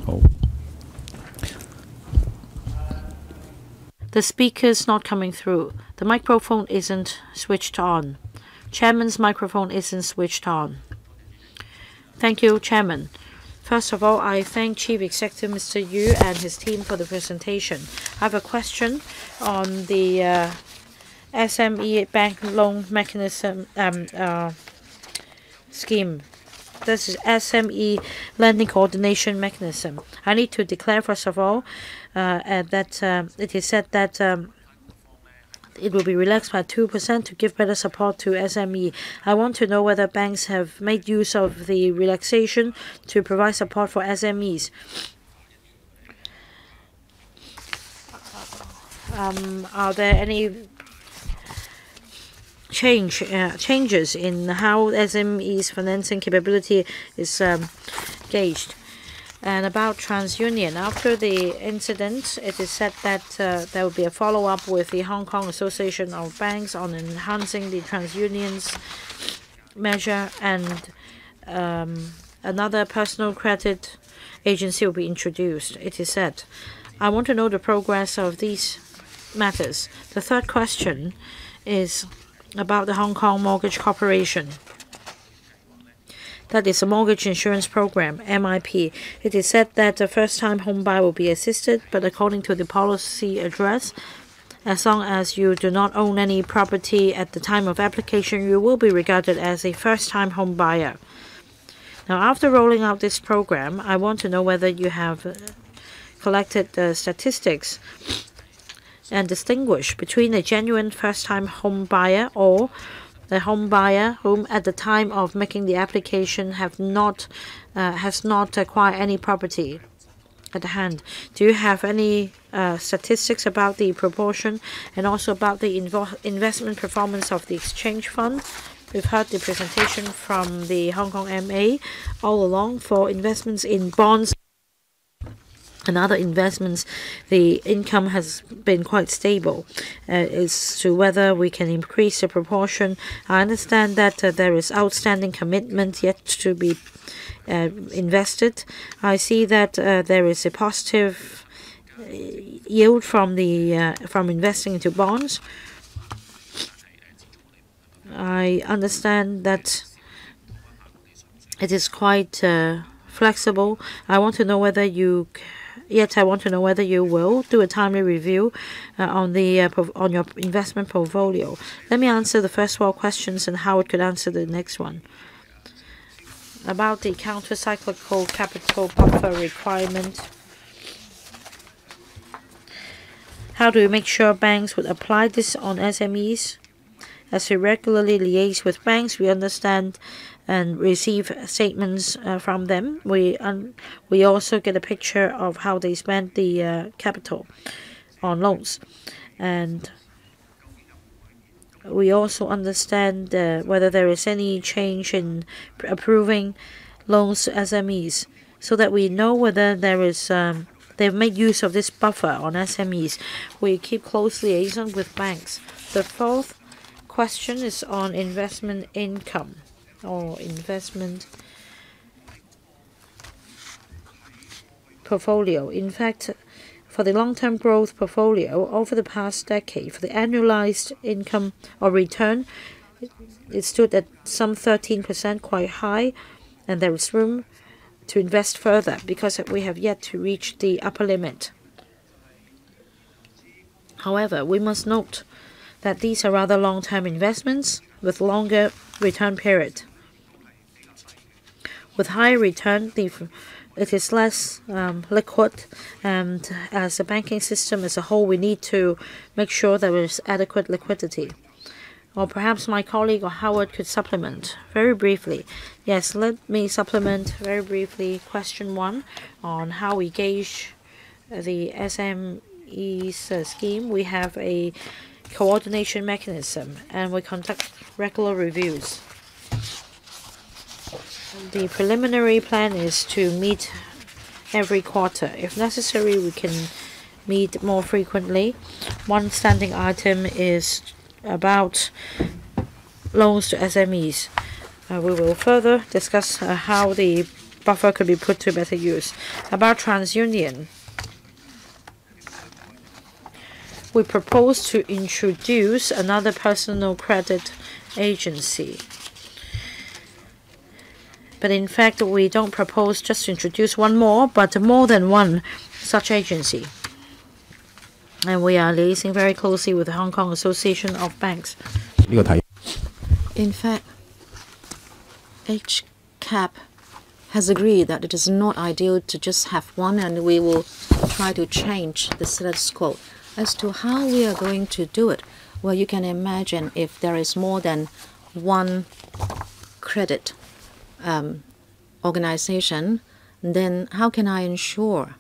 Oh. The speaker is not coming through. The microphone isn't switched on. Chairman's microphone isn't switched on. Thank you, Chairman. First of all, I thank Chief Executive Mr. Yue and his team for the presentation. I have a question on the uh, SME bank loan mechanism um, uh, scheme. This is SME lending coordination mechanism. I need to declare first of all uh, that um, it is said that um, it will be relaxed by 2% to give better support to SME. I want to know whether banks have made use of the relaxation to provide support for SMEs. Um, are there any change uh, changes in how SMEs financing capability is um, gauged? And about TransUnion, after the incident, it is said that uh, there will be a follow-up with the Hong Kong Association of Banks on enhancing the TransUnion's measure, and um, another personal credit agency will be introduced. It is said. I want to know the progress of these matters. The third question is about the Hong Kong Mortgage Corporation. That is a mortgage insurance program, MIP. It is said that the first-time home buyer will be assisted, but according to the policy address, as long as you do not own any property at the time of application, you will be regarded as a first-time home buyer. Now, after rolling out this program, I want to know whether you have collected the statistics and distinguish between a genuine first-time home buyer or the home buyer whom at the time of making the application have not uh, has not acquired any property at hand. Do you have any uh, statistics about the proportion and also about the investment performance of the exchange fund? We've heard the presentation from the Hong Kong MA all along for investments in bonds and other investments, the income has been quite stable. Uh, as to whether we can increase the proportion, I understand that uh, there is outstanding commitment yet to be uh, invested. I see that uh, there is a positive uh, yield from the uh, from investing into bonds. I understand that It is quite flexible. I want to know whether you yet I want to know whether you will do a timely review on the uh, on your investment portfolio. Let me answer the first four questions, and Howard could answer the next one. About the countercyclical capital buffer requirement. How do we make sure banks would apply this on SMEs? As we regularly liaise with banks, we understand and receive statements uh, from them. We um, we also get a picture of how they spend the uh, capital on loans. And we also understand uh, whether there is any change in approving loans to SMEs so that we know whether there is um, they've made use of this buffer on SMEs. We keep close liaison with banks. The fourth question is on investment income or investment portfolio. In fact, for the long-term growth portfolio over the past decade, for the annualized income or return, it stood at some 13%, quite high, and there is room to invest further because we have yet to reach the upper limit. However, we must note that these are rather long-term investments with longer return period. With higher return, it is less um, liquid, and as a banking system as a whole, we need to make sure there is adequate liquidity. Or perhaps my colleague or Howard could supplement very briefly. Yes, let me supplement very briefly question one on how we gauge the SMEs uh, scheme. We have a coordination mechanism, and we conduct regular reviews. The preliminary plan is to meet every quarter. If necessary, we can meet more frequently. One standing item is about loans to SMEs. Uh, we will further discuss uh, how the buffer could be put to better use. About TransUnion, we propose to introduce another personal credit agency. But in fact, we don't propose just to introduce one more, but more than one such agency. And we are liaising very closely with the Hong Kong Association of Banks. In fact, HKAB has agreed that it is not ideal to just have one, and we will try to change the status quo. As to how we are going to do it, well, you can imagine if there is more than one credit Um, organization, then how can I ensure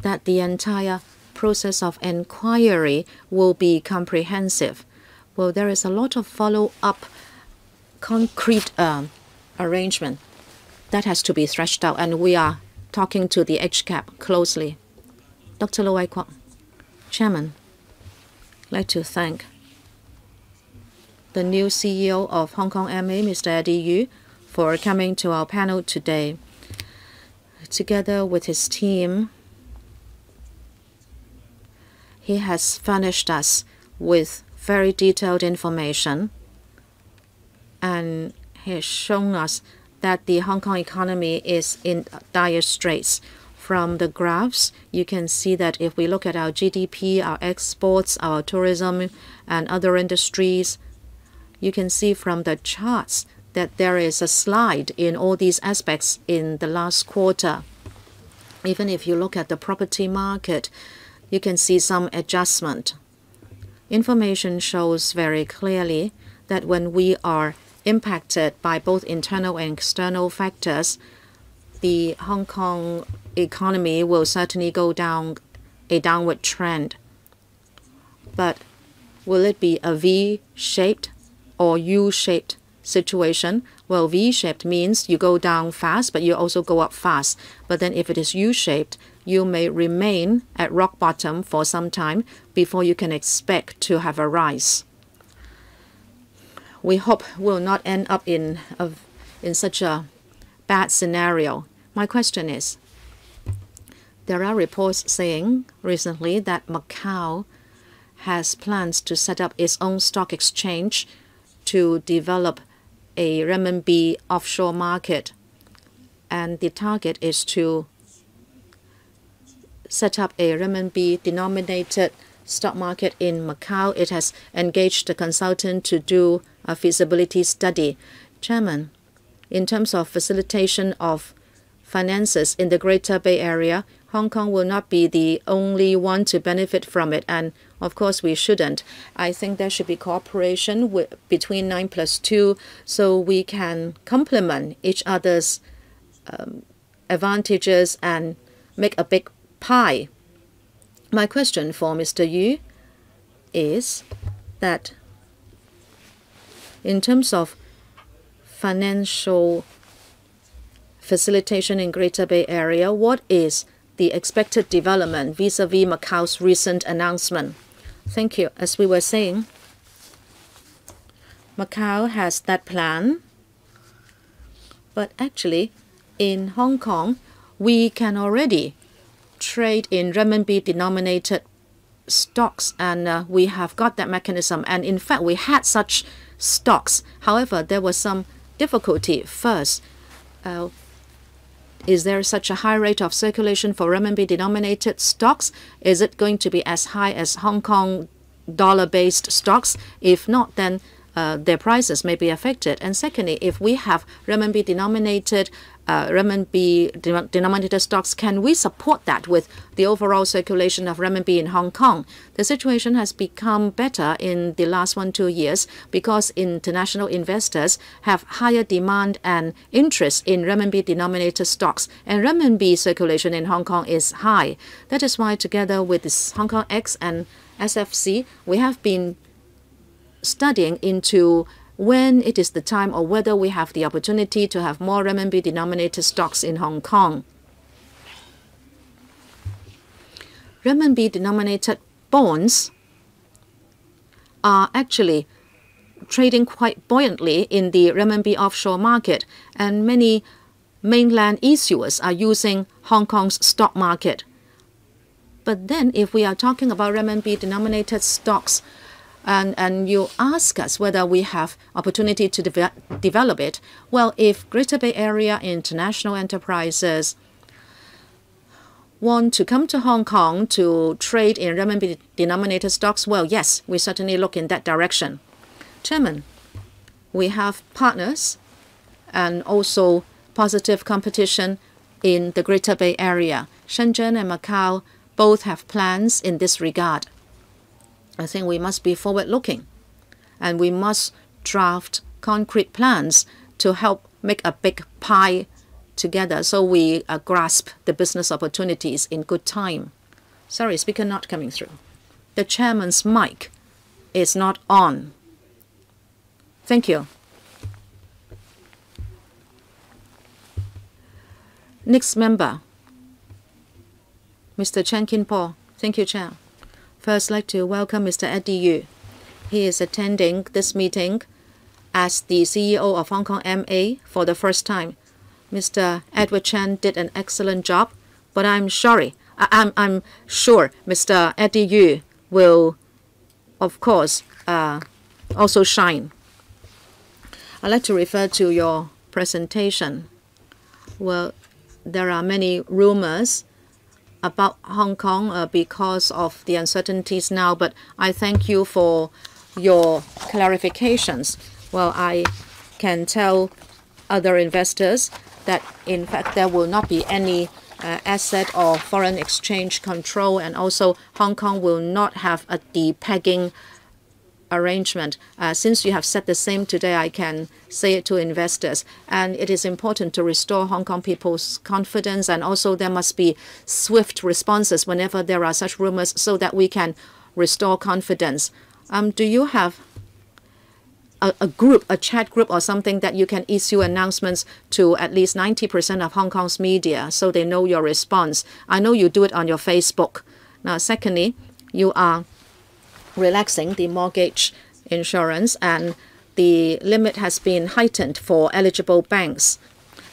that the entire process of inquiry will be comprehensive? Well, there is a lot of follow-up concrete um, arrangement that has to be threshed out, and we are talking to the HKAB closely. Dr. Lo Wai Kwok. Chairman, I'd like to thank the new CEO of Hong Kong MA, Mr. Eddie Yue, for coming to our panel today. Together with his team, he has furnished us with very detailed information, and he has shown us that the Hong Kong economy is in dire straits. From the graphs, you can see that if we look at our GDP, our exports, our tourism, and other industries, you can see from the charts that there is a slide in all these aspects in the last quarter. Even if you look at the property market, you can see some adjustment. Information shows very clearly that when we are impacted by both internal and external factors, the Hong Kong economy will certainly go down a downward trend. But will it be a V-shaped or U-shaped situation? Well, V-shaped means you go down fast, but you also go up fast. But then if it is U-shaped, you may remain at rock bottom for some time before you can expect to have a rise. We hope we'll not end up in such a bad scenario. My question is, there are reports saying recently that Macau has plans to set up its own stock exchange to develop a renminbi offshore market, and the target is to set up a renminbi denominated stock market in Macau. It has engaged a consultant to do a feasibility study. Chairman, in terms of facilitation of finances in the Greater Bay Area, Hong Kong will not be the only one to benefit from it, and of course we shouldn't. I think there should be cooperation between 9 plus 2 so we can complement each other's um, advantages and make a big pie. My question for Mr. Yue is that in terms of financial facilitation in Greater Bay Area, what is the expected development vis-à-vis Macau's recent announcement? Thank you. As we were saying, Macau has that plan, but actually in Hong Kong, we can already trade in renminbi denominated stocks and uh, we have got that mechanism. And in fact we had such stocks. However there was some difficulty. First uh, is there such a high rate of circulation for renminbi denominated stocks is it going to be as high as hong kong dollar based stocks if not then uh, their prices may be affected. And secondly, if we have renminbi denominated uh, renminbi denominated stocks, can we support that with the overall circulation of renminbi in Hong Kong? The situation has become better in the last one two years because international investors have higher demand and interest in renminbi denominated stocks, and renminbi circulation in Hong Kong is high. That is why, together with Hong Kong X and SFC, we have been studying into when it is the time or whether we have the opportunity to have more renminbi denominated stocks in Hong Kong. Renminbi denominated bonds are actually trading quite buoyantly in the renminbi offshore market, and many mainland issuers are using Hong Kong's stock market. But then, if we are talking about renminbi denominated stocks, and, and you ask us whether we have opportunity to de develop it. Well, if Greater Bay Area international enterprises want to come to Hong Kong to trade in renminbi denominated stocks, well, yes, we certainly look in that direction. Chairman, we have partners and also positive competition in the Greater Bay Area. Shenzhen and Macau both have plans in this regard. I think we must be forward looking and we must draft concrete plans to help make a big pie together so we uh, grasp the business opportunities in good time. Sorry, speaker not coming through. The chairman's mic is not on. Thank you. Next member, Mr. Chan Kin Por. Thank you, Chair. First, I'd like to welcome Mr. Eddie Yue. He is attending this meeting as the CEO of Hong Kong MA for the first time. Mr. Edward Chan did an excellent job, but I'm sorry. I- am I'm sure Mr. Eddie Yue will, of course, uh, also shine. I'd like to refer to your presentation. Well, there are many rumors about Hong Kong uh, because of the uncertainties now, but I thank you for your clarifications. Well, I can tell other investors that in fact there will not be any uh, asset or foreign exchange control, and also Hong Kong will not have a depegging arrangement. Uh, since you have said the same today, I can say it to investors. And it is important to restore Hong Kong people's confidence, and also there must be swift responses whenever there are such rumors so that we can restore confidence. Um, do you have a, a, group, a chat group or something that you can issue announcements to at least 90% of Hong Kong's media so they know your response? I know you do it on your Facebook. Now, secondly, you are relaxing the mortgage insurance and the limit has been heightened for eligible banks.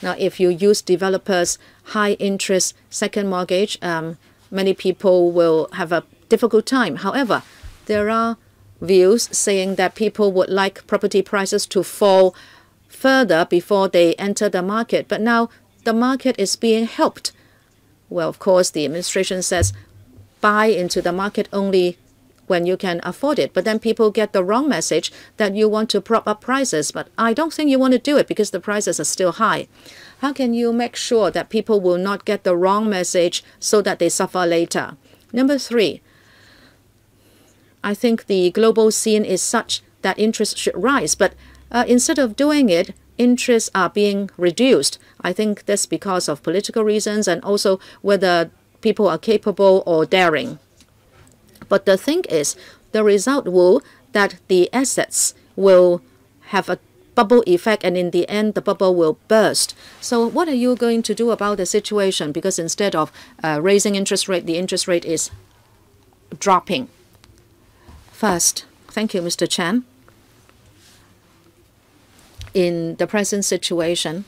Now, if you use developers' high interest second mortgage, um, many people will have a difficult time. However, there are views saying that people would like property prices to fall further before they enter the market. But now the market is being helped. Well, of course, the administration says buy into the market only when you can afford it. But then people get the wrong message that you want to prop up prices. But I don't think you want to do it because the prices are still high. How can you make sure that people will not get the wrong message so that they suffer later? Number three, I think the global scene is such that interest should rise. But uh, instead of doing it, interests are being reduced. I think that's because of political reasons and also whether people are capable or daring. But the thing is, the result will that the assets will have a bubble effect and in the end the bubble will burst. So what are you going to do about the situation? Because instead of uh, raising interest rate, the interest rate is dropping. First, thank you, Mr. Chan. In the present situation,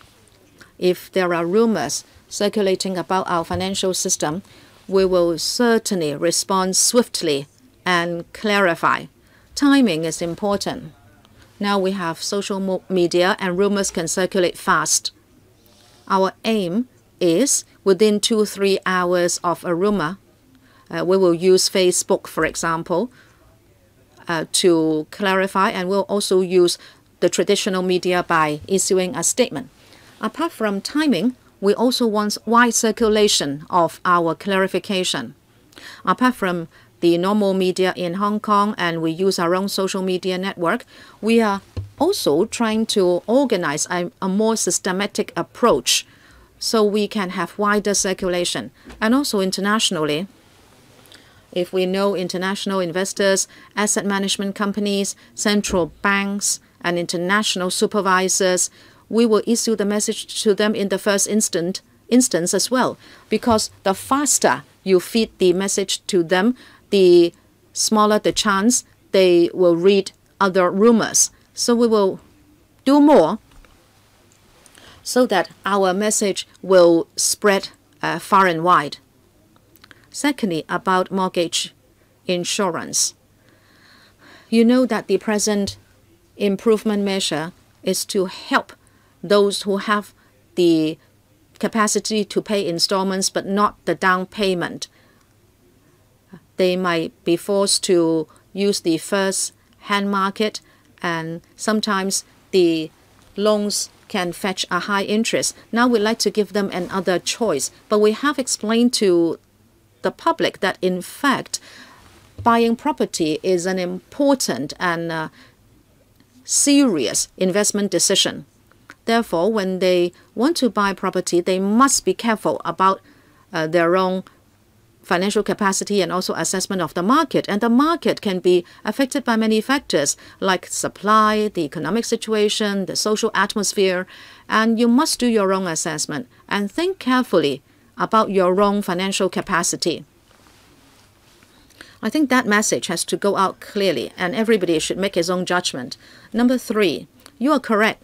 if there are rumors circulating about our financial system, we will certainly respond swiftly and clarify. Timing is important. Now we have social media and rumors can circulate fast. Our aim is within two, or three hours of a rumor, uh, we will use Facebook, for example, uh, to clarify, and we'll also use the traditional media by issuing a statement. Apart from timing, we also want wide circulation of our clarification. Apart from the normal media in Hong Kong and we use our own social media network, we are also trying to organize a, a more systematic approach so we can have wider circulation. And also internationally, if we know international investors, asset management companies, central banks, and international supervisors, we will issue the message to them in the first instant instance as well. Because the faster you feed the message to them, the smaller the chance they will read other rumors. So we will do more so that our message will spread uh, far and wide. Secondly, about mortgage insurance. You know that the present improvement measure is to help those who have the capacity to pay installments but not the down payment. They might be forced to use the first hand market and sometimes the loans can fetch a high interest. Now we'd like to give them another choice, but we have explained to the public that in fact buying property is an important and uh, serious investment decision. Therefore, when they want to buy property, they must be careful about uh, their own financial capacity and also assessment of the market. And the market can be affected by many factors like supply, the economic situation, the social atmosphere, and you must do your own assessment and think carefully about your own financial capacity. I think that message has to go out clearly and everybody should make his own judgment. Number three, you are correct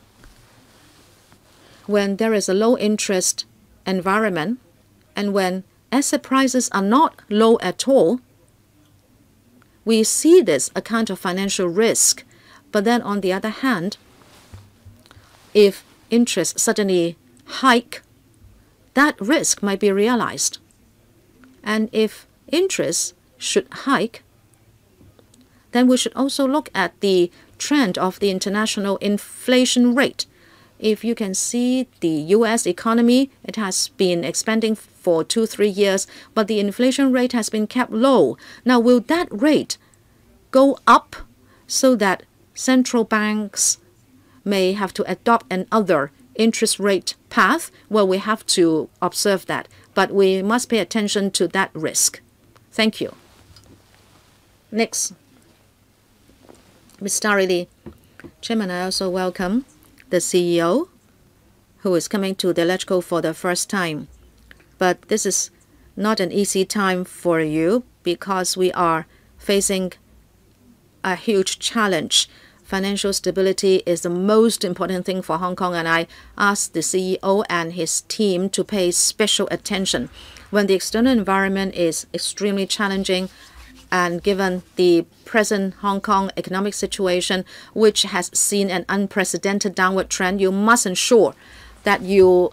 when there is a low interest environment and when asset prices are not low at all, we see this a kind of financial risk. But then on the other hand, if interest suddenly hike, that risk might be realized. And if interest should hike, then we should also look at the trend of the international inflation rate if you can see the US economy, it has been expanding for two, three years, but the inflation rate has been kept low. Now, will that rate go up so that central banks may have to adopt another interest rate path? Well, we have to observe that, but we must pay attention to that risk. Thank you. Next, Ms. Starry Lee. Chairman, I also welcome the CEO, who is coming to the LegCo for the first time. But this is not an easy time for you because we are facing a huge challenge. Financial stability is the most important thing for Hong Kong, and I ask the CEO and his team to pay special attention. When the external environment is extremely challenging, And given the present Hong Kong economic situation, which has seen an unprecedented downward trend, you must ensure that you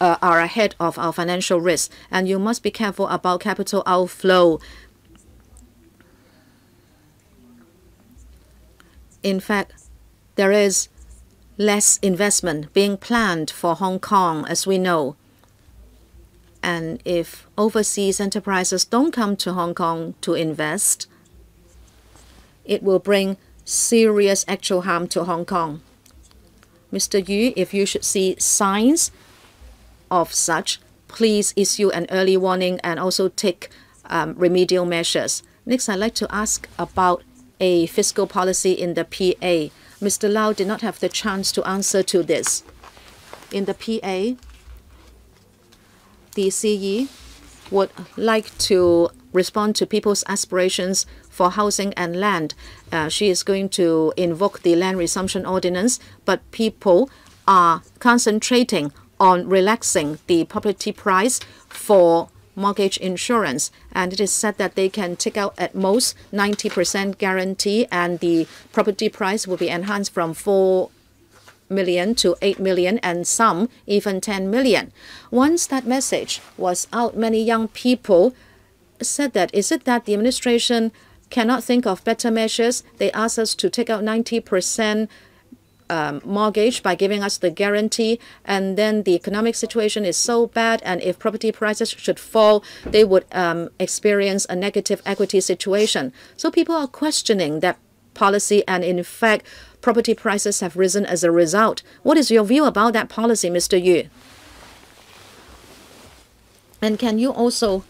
uh, are ahead of our financial risk, and you must be careful about capital outflow. In fact, there is less investment being planned for Hong Kong, as we know. And if overseas enterprises don't come to Hong Kong to invest, it will bring serious actual harm to Hong Kong. Mr. Yue, if you should see signs of such, please issue an early warning and also take um, remedial measures. Next, I'd like to ask about a fiscal policy in the PA. Mr. Lau did not have the chance to answer to this. In the PA, the CE would like to respond to people's aspirations for housing and land. Uh, she is going to invoke the land resumption ordinance, but people are concentrating on relaxing the property price for mortgage insurance. And it is said that they can take out at most 90% guarantee and the property price will be enhanced from 4 million to 8 million and some even 10 million. Once that message was out, many young people said that is it that the administration cannot think of better measures? They asked us to take out 90% um, mortgage by giving us the guarantee, and then the economic situation is so bad, and if property prices should fall, they would um, experience a negative equity situation. So people are questioning that policy, and in fact, property prices have risen as a result. What is your view about that policy, Mr. Yue? And can you also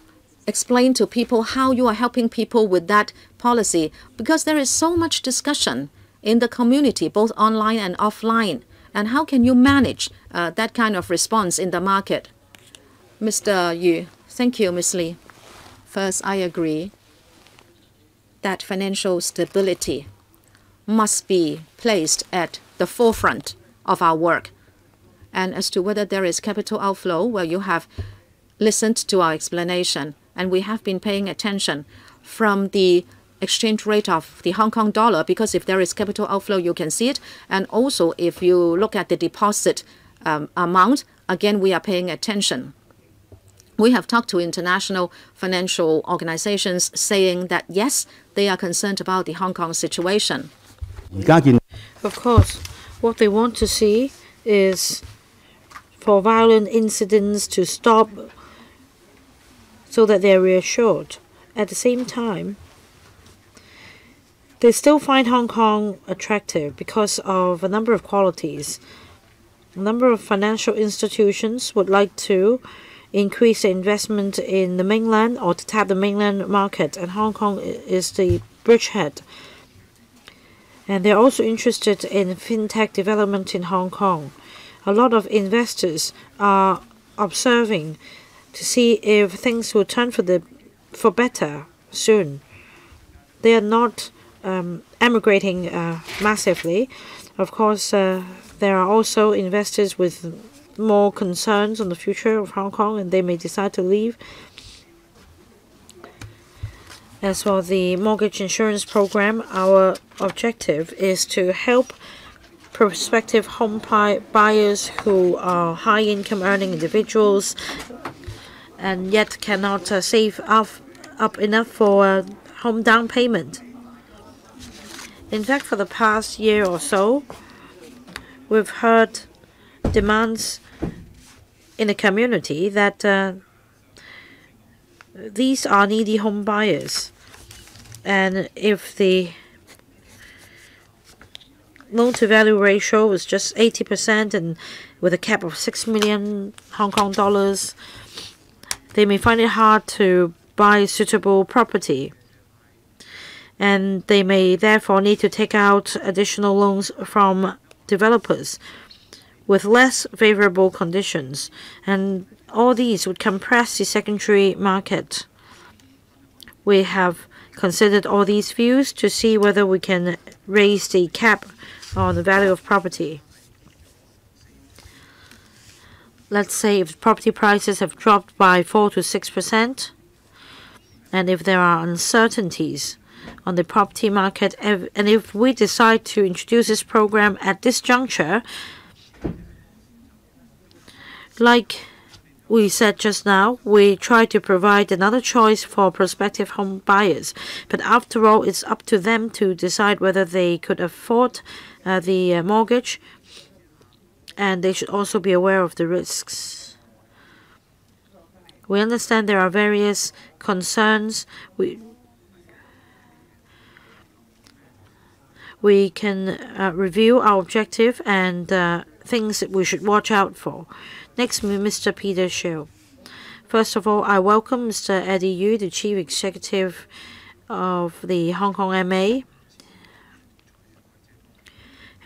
explain to people how you are helping people with that policy? Because there is so much discussion in the community, both online and offline. And how can you manage uh, that kind of response in the market? Mr. Yue, thank you, Ms. Lee. First, I agree that financial stability must be placed at the forefront of our work. And as to whether there is capital outflow, well, you have listened to our explanation, and we have been paying attention from the exchange rate of the Hong Kong dollar, because if there is capital outflow, you can see it. And also, if you look at the deposit um, amount, again, we are paying attention. We have talked to international financial organizations saying that yes, they are concerned about the Hong Kong situation. Of course, what they want to see is for violent incidents to stop so that they're reassured. At the same time, they still find Hong Kong attractive because of a number of qualities. A number of financial institutions would like to increase investment in the mainland or to tap the mainland market, and Hong Kong is the bridgehead. And they're also interested in fintech development in Hong Kong. A lot of investors are observing to see if things will turn for the for better soon. They are not um, emigrating uh, massively. Of course, uh, there are also investors with more concerns on the future of Hong Kong, and they may decide to leave. As for the mortgage insurance program, our objective is to help prospective home buyers who are high income earning individuals and yet cannot uh, save up, up enough for a home down payment. In fact, for the past year or so, we've heard demands in the community that uh, these are needy home buyers. And if the loan to value ratio was just 80% and with a cap of 6 million Hong Kong dollars, they may find it hard to buy suitable property. And they may therefore need to take out additional loans from developers with less favorable conditions. And all these would compress the secondary market. We have considered all these views to see whether we can raise the cap on the value of property. Let's say if property prices have dropped by 4 to 6 percent, and if there are uncertainties on the property market, and if we decide to introduce this program at this juncture, like we said just now, we try to provide another choice for prospective home buyers. But after all, it's up to them to decide whether they could afford uh, the uh, mortgage, and they should also be aware of the risks. We understand there are various concerns. We we can uh, review our objective and uh, things that we should watch out for. Next, Mr. Peter Shiu. First of all, I welcome Mr. Eddie Yue, the Chief Executive of the Hong Kong MA,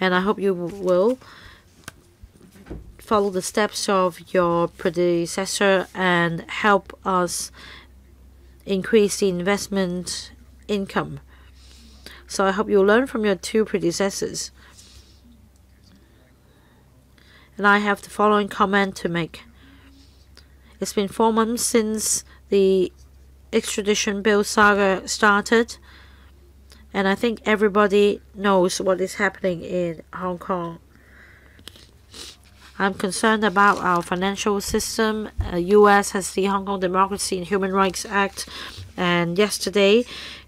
and I hope you will follow the steps of your predecessor and help us increase the investment income. So I hope you learn from your two predecessors. And I have the following comment to make. It's been four months since the extradition bill saga started, and I think everybody knows what is happening in Hong Kong. I'm concerned about our financial system. Uh, U.S. has the Hong Kong Democracy and Human Rights Act, and yesterday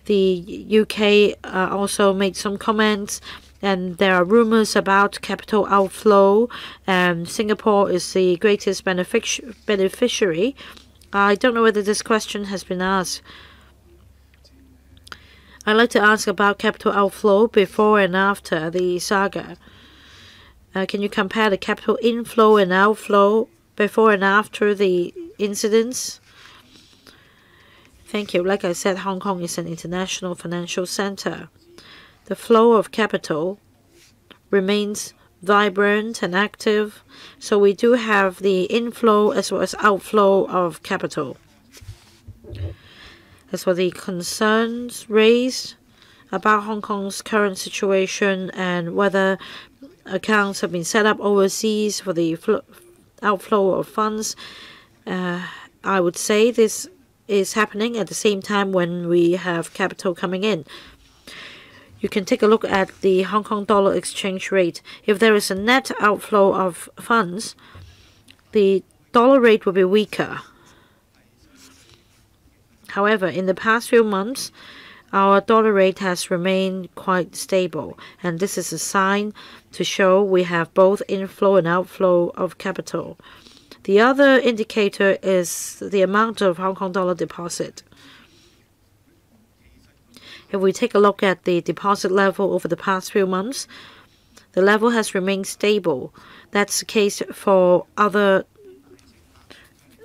the UK uh, also made some comments and there are rumors about capital outflow and Singapore is the greatest benefic beneficiary. I don't know whether this question has been asked. I'd like to ask about capital outflow before and after the saga. Uh, can you compare the capital inflow and outflow before and after the incidents? Thank you. Like I said, Hong Kong is an international financial center. The flow of capital remains vibrant and active, so we do have the inflow as well as outflow of capital. As for the concerns raised about Hong Kong's current situation and whether accounts have been set up overseas for the outflow of funds, uh, I would say this is happening at the same time when we have capital coming in. You can take a look at the Hong Kong dollar exchange rate. If there is a net outflow of funds, the dollar rate will be weaker. However, in the past few months, our dollar rate has remained quite stable, and this is a sign to show we have both inflow and outflow of capital. The other indicator is the amount of Hong Kong dollar deposit. If we take a look at the deposit level over the past few months, the level has remained stable. That's the case for other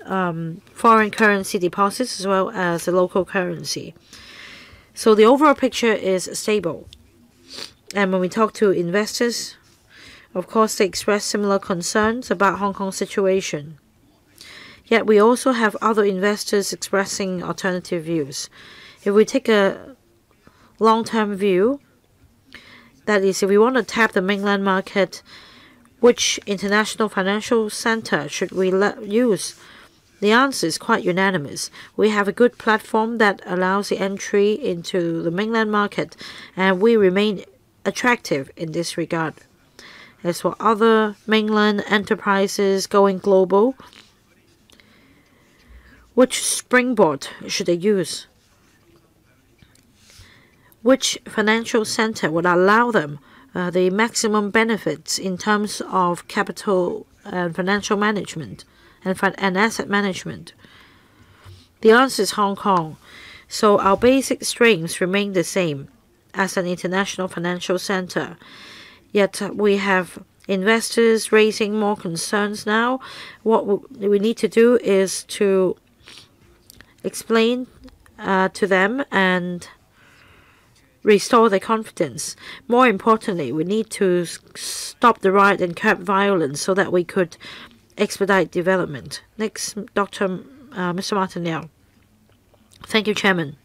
um, foreign currency deposits as well as the local currency. So the overall picture is stable. And when we talk to investors, of course, they express similar concerns about Hong Kong's situation. Yet we also have other investors expressing alternative views. If we take a long-term view, that is, if we want to tap the mainland market, which international financial center should we use? The answer is quite unanimous. We have a good platform that allows the entry into the mainland market, and we remain attractive in this regard. As for other mainland enterprises going global, which springboard should they use? Which financial center would allow them uh, the maximum benefits in terms of capital and financial management and, and asset management? The answer is Hong Kong. So our basic strengths remain the same as an international financial center. Yet we have investors raising more concerns now. What we need to do is to explain uh, to them and restore their confidence. More importantly, we need to stop the riot and curb violence so that we could expedite development. Next, Dr. Uh, Mr. Martin Liao. Thank you, Chairman.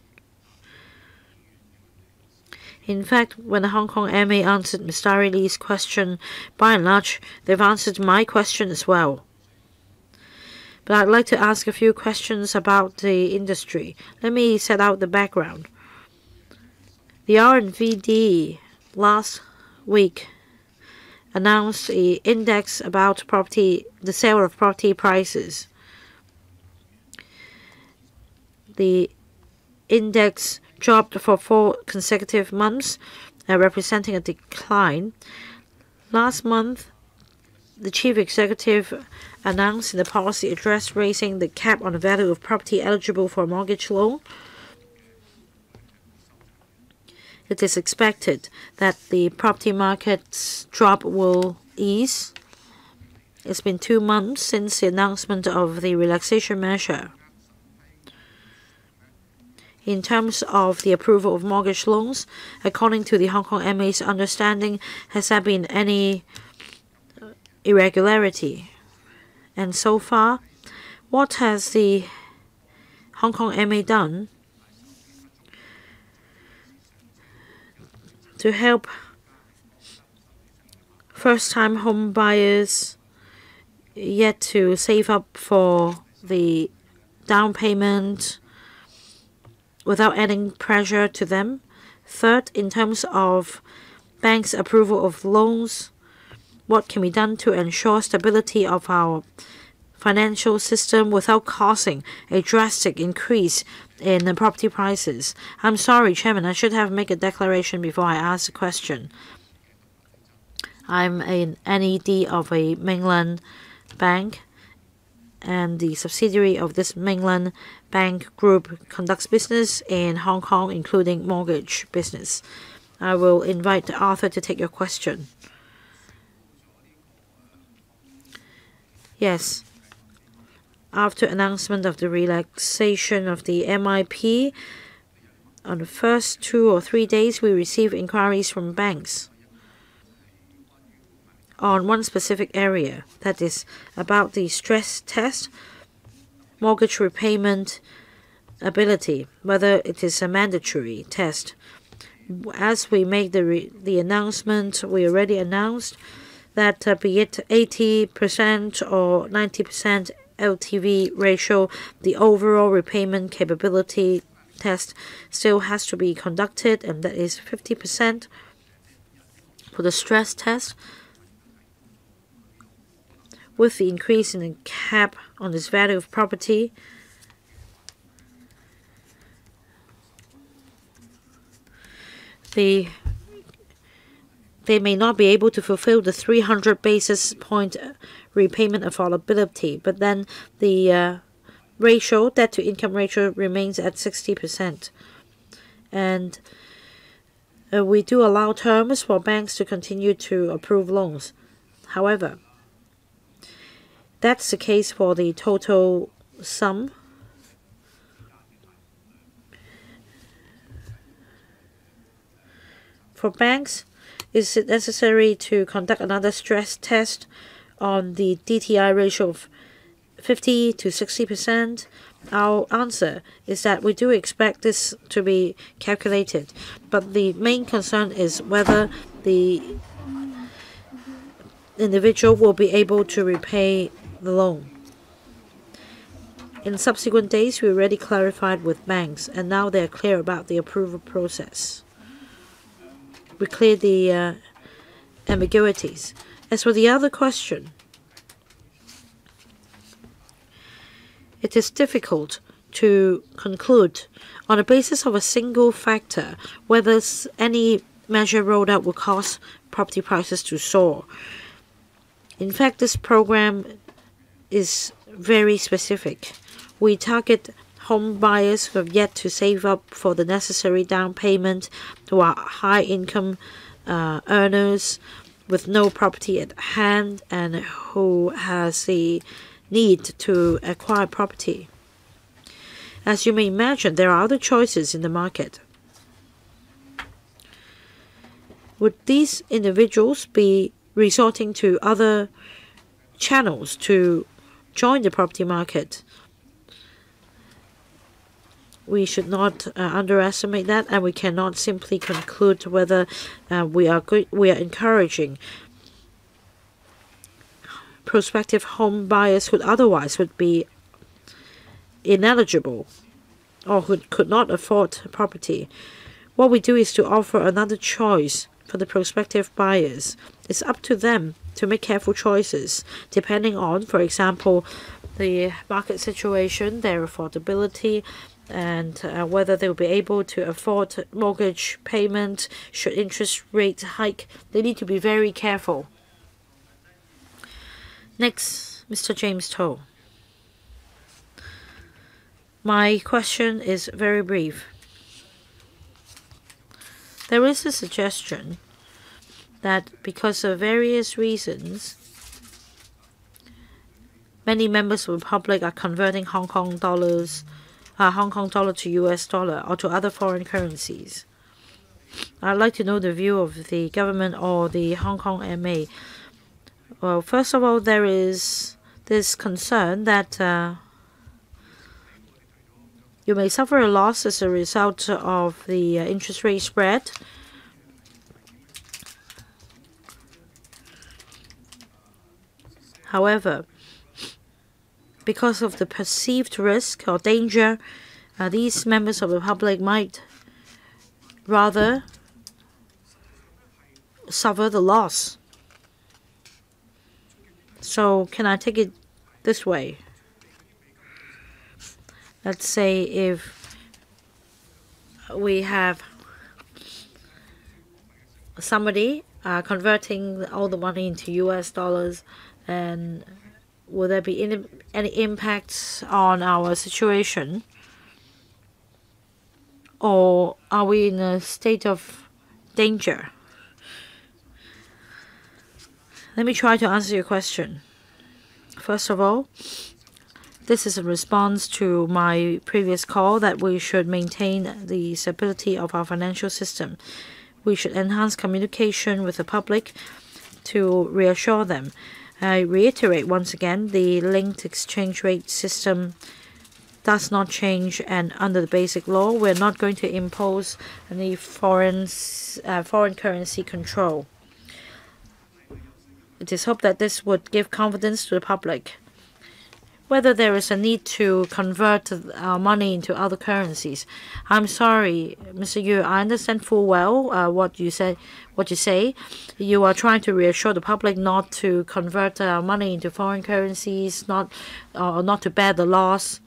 In fact, when the Hong Kong MA answered Mr. Lee's question, by and large, they've answered my question as well. but I'd like to ask a few questions about the industry. Let me set out the background. The RNVD last week announced a index about property, the sale of property prices. The index dropped for four consecutive months, uh, representing a decline. Last month, the chief executive announced in the policy address raising the cap on the value of property eligible for a mortgage loan. It is expected that the property market's drop will ease. It's been two months since the announcement of the relaxation measure. In terms of the approval of mortgage loans, according to the Hong Kong MA's understanding, has there been any irregularity? And so far, what has the Hong Kong MA done to help first time home buyers yet to save up for the down payment without adding pressure to them. Third, in terms of banks' approval of loans, what can be done to ensure stability of our financial system without causing a drastic increase in the property prices. I'm sorry, Chairman, I should have made a declaration before I ask the question. I'm an NED of a mainland bank, and the subsidiary of this mainland bank group conducts business in Hong Kong, including mortgage business. I will invite Arthur to take your question. Yes. After announcement of the relaxation of the MIP, on the first two or three days, we received inquiries from banks on one specific area, that is about the stress test, mortgage repayment ability, whether it is a mandatory test. As we make the the announcement, we already announced that uh, be it 80% or 90% LTV ratio, the overall repayment capability test still has to be conducted, and that is 50% for the stress test. With the increase in the cap on this value of property, the they may not be able to fulfill the 300 basis point repayment affordability, but then the uh, ratio, debt to income ratio, remains at 60%. And uh, we do allow terms for banks to continue to approve loans. However, that's the case for the total sum. For banks, is it necessary to conduct another stress test on the DTI ratio of 50 to 60 percent? Our answer is that we do expect this to be calculated, but the main concern is whether the individual will be able to repay the loan. In subsequent days, we already clarified with banks, and now they are clear about the approval process we clear the uh, ambiguities. As for the other question, it is difficult to conclude on the basis of a single factor whether any measure rolled out will cause property prices to soar. In fact, this program is very specific. We target home buyers who have yet to save up for the necessary down payment, who are high income uh, earners with no property at hand, and who has the need to acquire property. As you may imagine, there are other choices in the market. Would these individuals be resorting to other channels to join the property market? We should not uh, underestimate that, and we cannot simply conclude whether uh, we are good, we are encouraging prospective home buyers who otherwise would be ineligible or who could not afford property, what we do is to offer another choice for the prospective buyers. It's up to them to make careful choices depending on, for example, the market situation, their affordability, and uh, whether they will be able to afford mortgage payment should interest rate hike. They need to be very careful. Next, Mr. James To. My question is very brief. There is a suggestion that because of various reasons, many members of the public are converting Hong Kong dollars, uh, Hong Kong dollar to US dollar or to other foreign currencies. I'd like to know the view of the government or the Hong Kong MA. Well, first of all, there is this concern that uh, you may suffer a loss as a result of the uh, interest rate spread. However, because of the perceived risk or danger, uh, these members of the public might rather suffer the loss. So, can I take it this way? Let's say if we have somebody uh, converting all the money into US dollars and will there be any, any impacts on our situation? Or are we in a state of danger? Let me try to answer your question. First of all, this is a response to my previous call that we should maintain the stability of our financial system. We should enhance communication with the public to reassure them I reiterate once again the linked exchange rate system does not change, and under the basic law, we're not going to impose any foreign uh, foreign currency control. It is hoped that this would give confidence to the public whether there is a need to convert our money into other currencies. I'm sorry, Mr. Yue. I understand full well uh, what you say. What you say, you are trying to reassure the public not to convert our money into foreign currencies, not or uh, not to bear the loss.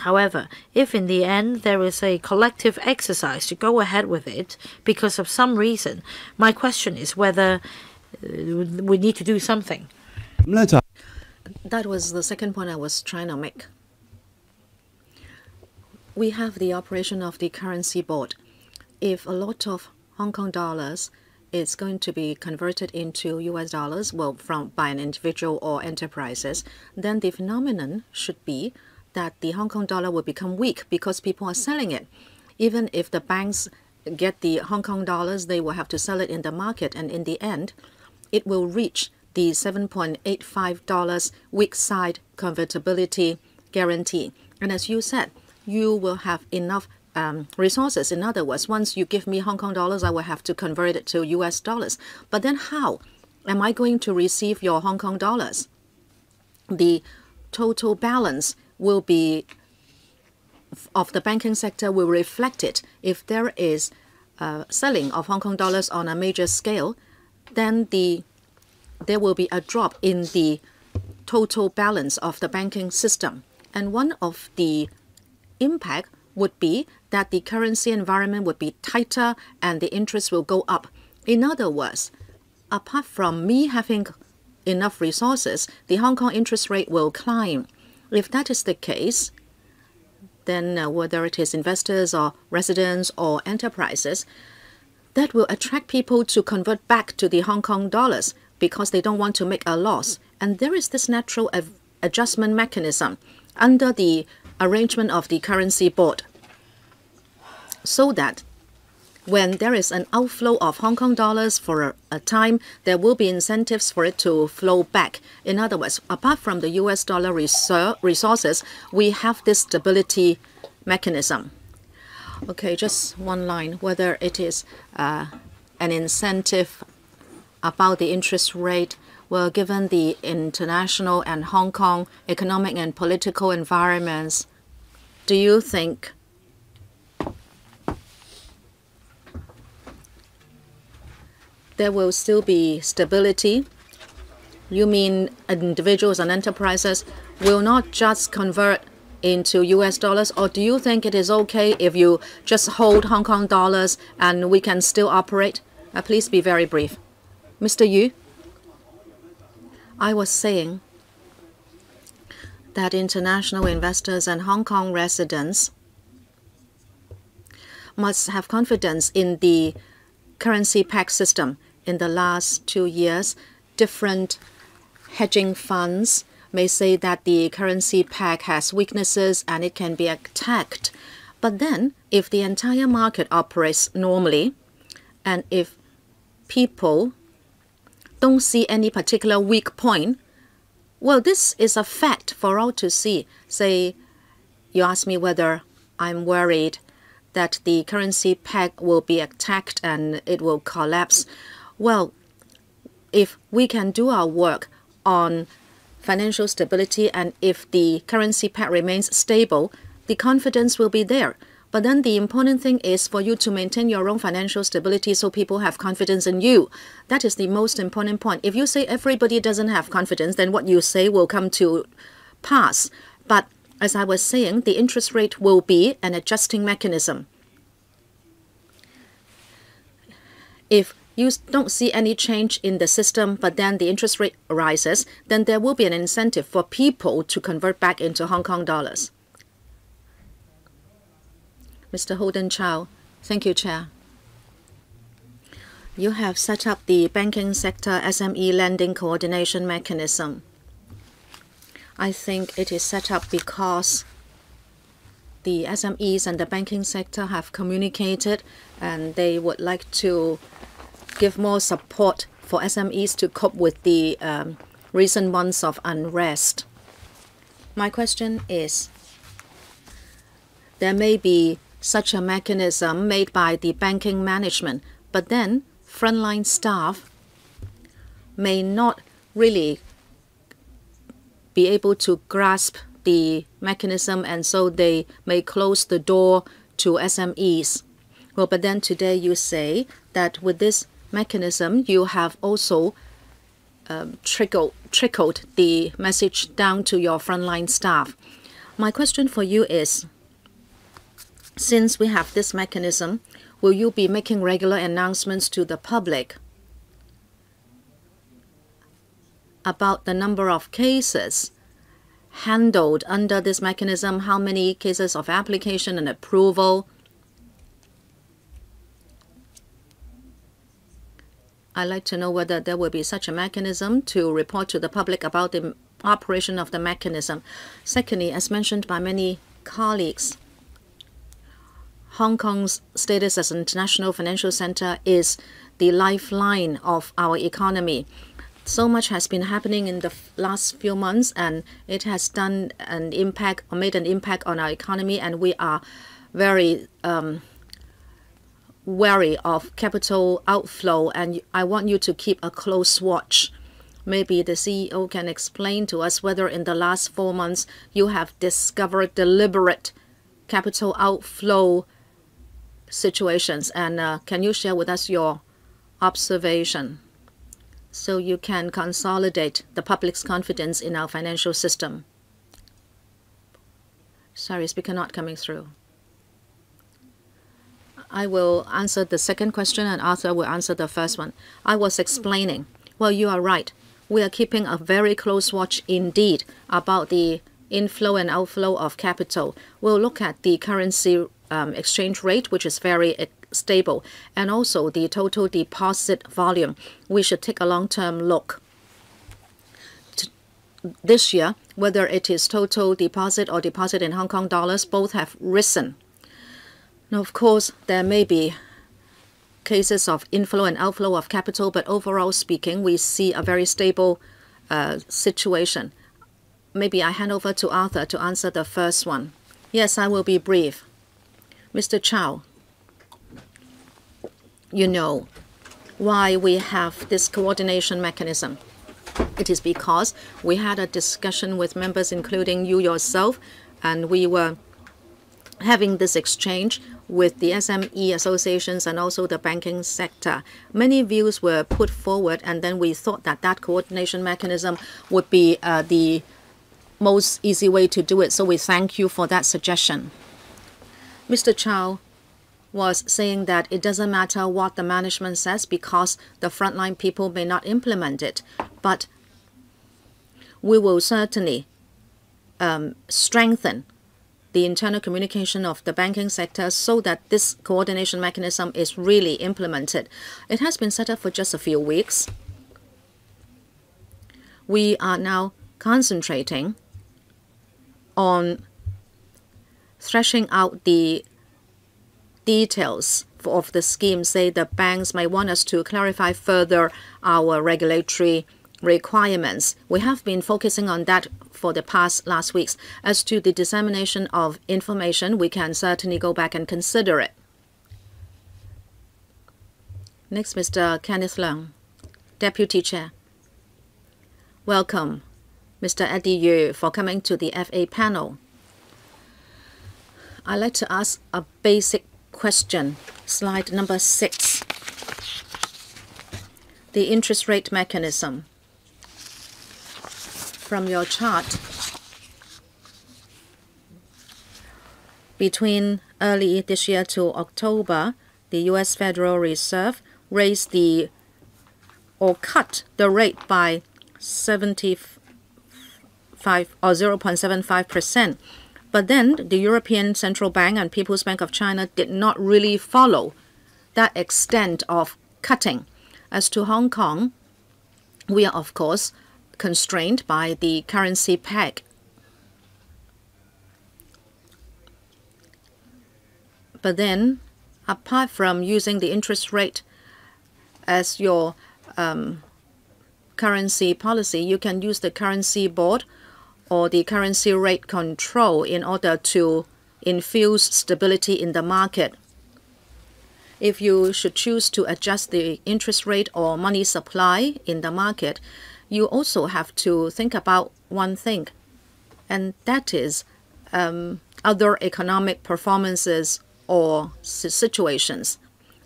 However, if in the end there is a collective exercise to go ahead with it because of some reason, my question is whether uh, we need to do something. That was the second point I was trying to make. We have the operation of the currency board. If a lot of Hong Kong dollars is going to be converted into US dollars, well, from by an individual or enterprises, then the phenomenon should be that the Hong Kong dollar will become weak because people are selling it. Even if the banks get the Hong Kong dollars, they will have to sell it in the market, and in the end, it will reach the $7.85 weak side convertibility guarantee. And as you said, you will have enough um, resources. In other words, once you give me Hong Kong dollars, I will have to convert it to US dollars. But then how am I going to receive your Hong Kong dollars? The total balance will be of the banking sector will reflect it. If there is uh, selling of Hong Kong dollars on a major scale, then the there will be a drop in the total balance of the banking system. And one of the impact would be that the currency environment would be tighter and the interest will go up. In other words, apart from me having enough resources, the Hong Kong interest rate will climb. If that is the case, then uh, whether it is investors or residents or enterprises, that will attract people to convert back to the Hong Kong dollars, because they don't want to make a loss. And there is this natural adjustment mechanism under the arrangement of the currency board so that when there is an outflow of Hong Kong dollars for a, time, there will be incentives for it to flow back. In other words, apart from the US dollar resources, we have this stability mechanism. Okay, just one line, whether it is uh, an incentive about the interest rate Well, given the international and Hong Kong economic and political environments, do you think there will still be stability? You mean individuals and enterprises will not just convert into US dollars, or do you think it is okay if you just hold Hong Kong dollars and we can still operate? Uh, please be very brief. Mr. Yue, I was saying that international investors and Hong Kong residents must have confidence in the currency peg system. In the last two years, different hedging funds may say that the currency peg has weaknesses and it can be attacked. But then, if the entire market operates normally, and if people don't see any particular weak point, well, this is a fact for all to see. Say, you ask me whether I'm worried that the currency peg will be attacked and it will collapse. Well, if we can do our work on financial stability, and if the currency peg remains stable, the confidence will be there. But then the important thing is for you to maintain your own financial stability so people have confidence in you. That is the most important point. If you say everybody doesn't have confidence, then what you say will come to pass. But as I was saying, the interest rate will be an adjusting mechanism. If you don't see any change in the system, but then the interest rate rises, then there will be an incentive for people to convert back into Hong Kong dollars. Mr. Holden Chow. Thank you, Chair. You have set up the banking sector SME lending coordination mechanism. I think it is set up because the SMEs and the banking sector have communicated and they would like to give more support for SMEs to cope with the um, recent months of unrest. My question is, there may be such a mechanism made by the banking management, but then frontline staff may not really be able to grasp the mechanism and so they may close the door to SMEs. Well, but then today you say that with this mechanism, you have also um, trickled, trickled the message down to your frontline staff. My question for you is, since we have this mechanism, will you be making regular announcements to the public about the number of cases handled under this mechanism, how many cases of application and approval, I'd like to know whether there will be such a mechanism to report to the public about the operation of the mechanism. Secondly, as mentioned by many colleagues, Hong Kong's status as an international financial center is the lifeline of our economy. So much has been happening in the last few months, and it has done an impact or made an impact on our economy, and we are very um, wary of capital outflow, and I want you to keep a close watch. Maybe the CEO can explain to us whether in the last four months you have discovered deliberate capital outflow situations, and uh, can you share with us your observation so you can consolidate the public's confidence in our financial system? Sorry, speaker not coming through. I will answer the second question and Arthur will answer the first one. I was explaining. Well, you are right. We are keeping a very close watch indeed about the inflow and outflow of capital. We'll look at the currency um, exchange rate, which is very stable, and also the total deposit volume. We should take a long-term look. This year, whether it is total deposit or deposit in Hong Kong dollars, both have risen. Now, of course, there may be cases of inflow and outflow of capital, but overall speaking, we see a very stable uh, situation. Maybe I hand over to Arthur to answer the first one. Yes, I will be brief. Mr. Chow, you know why we have this coordination mechanism. It is because we had a discussion with members, including you yourself, and we were having this exchange with the SME associations and also the banking sector. Many views were put forward, and then we thought that that coordination mechanism would be uh, the most easy way to do it. So we thank you for that suggestion. Mr. Chow was saying that it doesn't matter what the management says because the frontline people may not implement it, but we will certainly um, strengthen the internal communication of the banking sector so that this coordination mechanism is really implemented. It has been set up for just a few weeks. We are now concentrating on threshing out the details of the scheme. Say the banks may want us to clarify further our regulatory requirements. We have been focusing on that for the past last weeks. As to the dissemination of information, we can certainly go back and consider it. Next, Mr. Kenneth Leung, Deputy Chair. Welcome, Mr. Eddie Yue, for coming to the FA panel. I'd like to ask a basic question. Slide number six. The interest rate mechanism from your chart, between early this year to October, the U.S. Federal Reserve raised the or cut the rate by 75 or 0.75 percent. But then the European Central Bank and People's Bank of China did not really follow that extent of cutting. As to Hong Kong, we are of course constrained by the currency peg. But then, apart from using the interest rate as your um, currency policy, you can use the currency board or the currency rate control in order to infuse stability in the market. If you should choose to adjust the interest rate or money supply in the market, you also have to think about one thing, and that is um, other economic performances or situations.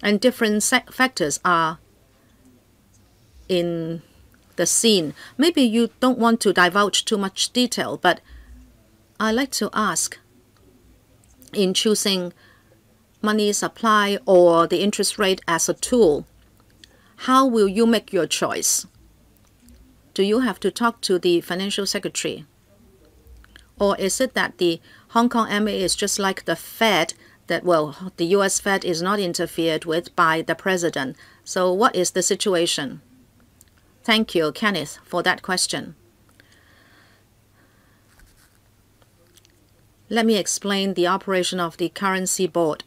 And different factors are in the scene. Maybe you don't want to divulge too much detail, but I like to ask in choosing money supply or the interest rate as a tool, how will you make your choice? Do you have to talk to the financial secretary? Or is it that the Hong Kong MA is just like the Fed, that, well, the US Fed is not interfered with by the president? So, what is the situation? Thank you, Kenneth, for that question. Let me explain the operation of the currency board.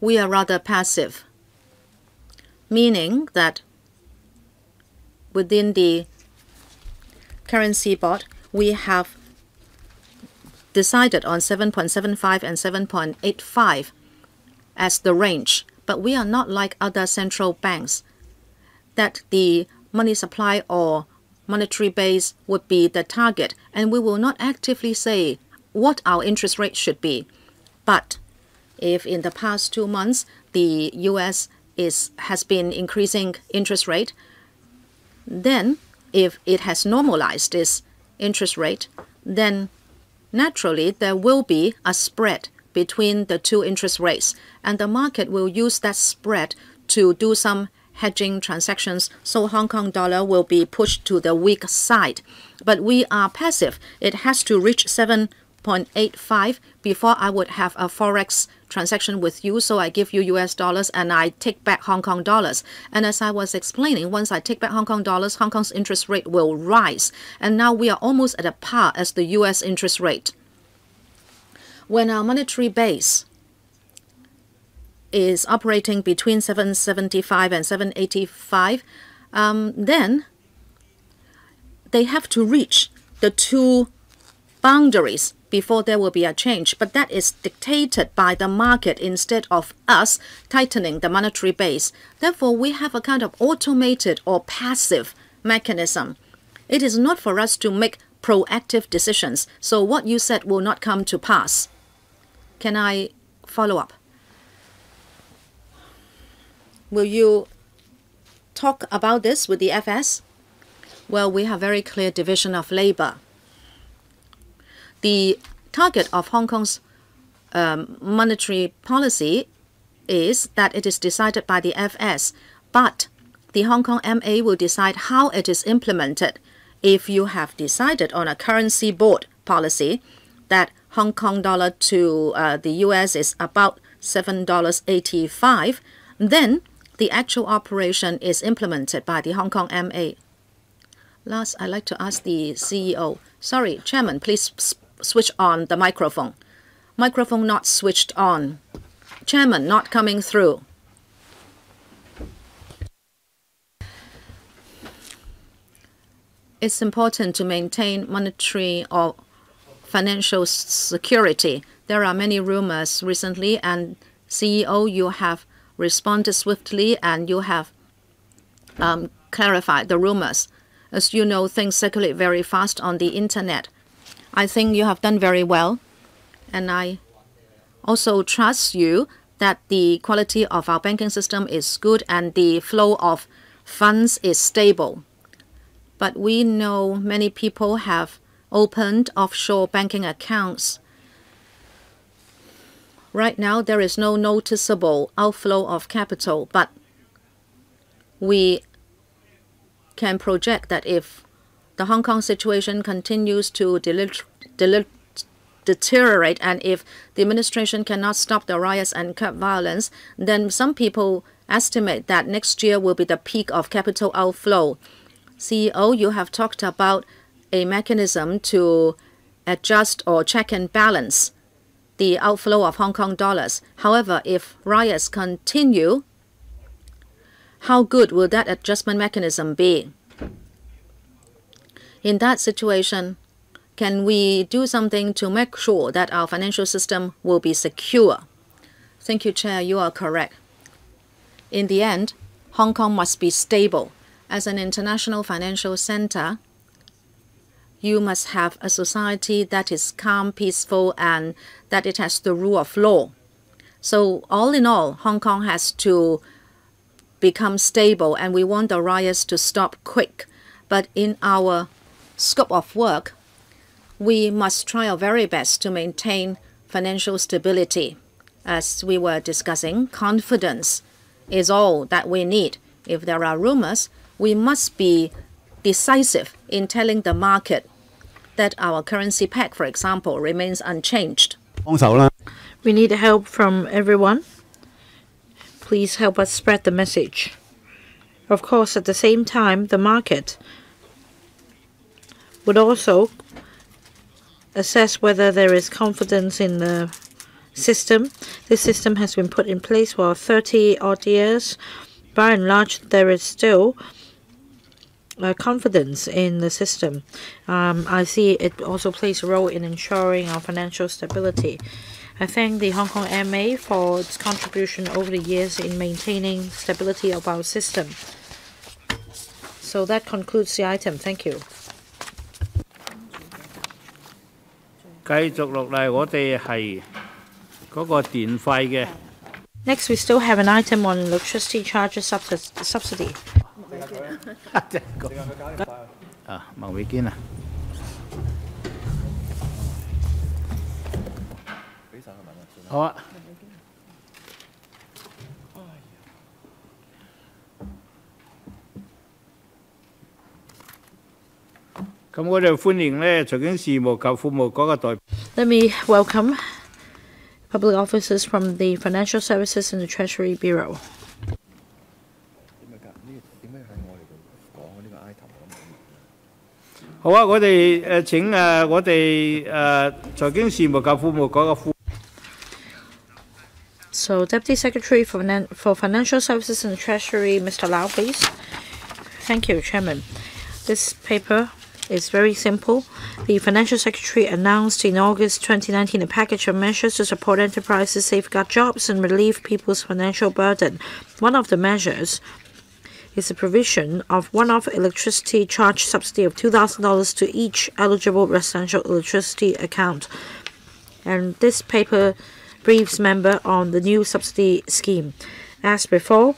We are rather passive, meaning that within the currency board, we have decided on 7.75 and 7.85 as the range. But we are not like other central banks that the money supply or monetary base would be the target, and we will not actively say what our interest rate should be. But if in the past two months the U.S. is has been increasing interest rate, then if it has normalized its interest rate, then naturally there will be a spread between the two interest rates, and the market will use that spread to do some hedging transactions, so Hong Kong dollar will be pushed to the weak side. But we are passive. It has to reach 7 0.85 before I would have a forex transaction with you. So I give you US dollars and I take back Hong Kong dollars. And as I was explaining, once I take back Hong Kong dollars, Hong Kong's interest rate will rise. And now we are almost at a par as the US interest rate. When our monetary base is operating between 775 and 785, um, then they have to reach the two boundaries before there will be a change. But that is dictated by the market instead of us tightening the monetary base. Therefore, we have a kind of automated or passive mechanism. It is not for us to make proactive decisions. So what you said will not come to pass. Can I follow up? Will you talk about this with the FS? Well, we have very clear division of labor. The target of Hong Kong's um, monetary policy is that it is decided by the FS, but the Hong Kong MA will decide how it is implemented. If you have decided on a currency board policy that Hong Kong dollar to uh, the US is about $7.85, then the actual operation is implemented by the Hong Kong MA. Last, I'd like to ask the CEO. Sorry, Chairman, please switch on the microphone. Microphone not switched on. Chairman not coming through. It's important to maintain monetary or financial security. There are many rumors recently, and CEO, you have responded swiftly and you have um, clarified the rumors. As you know, things circulate very fast on the internet. I think you have done very well, and I also trust you that the quality of our banking system is good and the flow of funds is stable. But we know many people have opened offshore banking accounts. Right now, there is no noticeable outflow of capital, but we can project that if the Hong Kong situation continues to deteriorate and if the administration cannot stop the riots and curb violence, then some people estimate that next year will be the peak of capital outflow. CEO, you have talked about a mechanism to adjust or check and balance the outflow of Hong Kong dollars. However, if riots continue, how good will that adjustment mechanism be? In that situation, can we do something to make sure that our financial system will be secure? Thank you, Chair. You are correct. In the end, Hong Kong must be stable. As an international financial center, you must have a society that is calm, peaceful, and that it has the rule of law. So, all in all, Hong Kong has to become stable, and we want the riots to stop quick. But in our scope of work, we must try our very best to maintain financial stability. As we were discussing, confidence is all that we need. If there are rumors, we must be decisive in telling the market that our currency peg, for example, remains unchanged. We need help from everyone. Please help us spread the message. Of course, at the same time, the market would also assess whether there is confidence in the system. This system has been put in place for 30 odd years. By and large, there is still uh, confidence in the system. Um, I see it also plays a role in ensuring our financial stability. I thank the Hong Kong MA for its contribution over the years in maintaining stability of our system. So that concludes the item. Thank you. 继续落嚟，我哋系嗰个电费嘅。Next, we still have an item on electricity charges subsidy. 啊，麦美坚啊，好啊。 咁我哋欢迎咧财经事务及库务局嘅代表。 Let me welcome public officers from the Financial Services and the Treasury Bureau. 点解㗎？呢点解系我嚟到讲呢个 item 咁？好啊，我哋诶请诶我哋诶财经事务及库务局嘅副。 So, Deputy Secretary for, Finan- for Financial Services and Treasury, Mr. Lau, please. Thank you, Chairman. This paper is very simple. The Financial Secretary announced in August 2019 a package of measures to support enterprises, safeguard jobs, and relieve people's financial burden. One of the measures is the provision of one-off electricity charge subsidy of $2,000 to each eligible residential electricity account. And this paper briefs member on the new subsidy scheme. As before,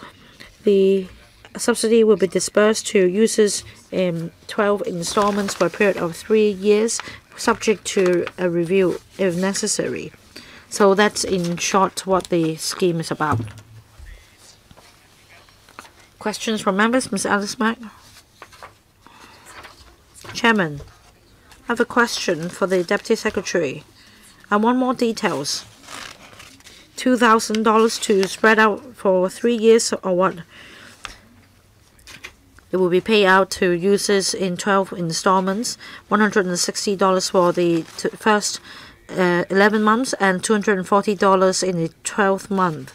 the subsidy will be disbursed to users in 12 installments for a period of three years, subject to a review if necessary. So that's in short what the scheme is about. Questions from members? Ms. Alice Mak? Chairman, I have a question for the Deputy Secretary. I want more details. $2,000 to spread out for three years or what? It will be paid out to users in 12 installments, $160 for the first uh, 11 months and $240 in the 12th month.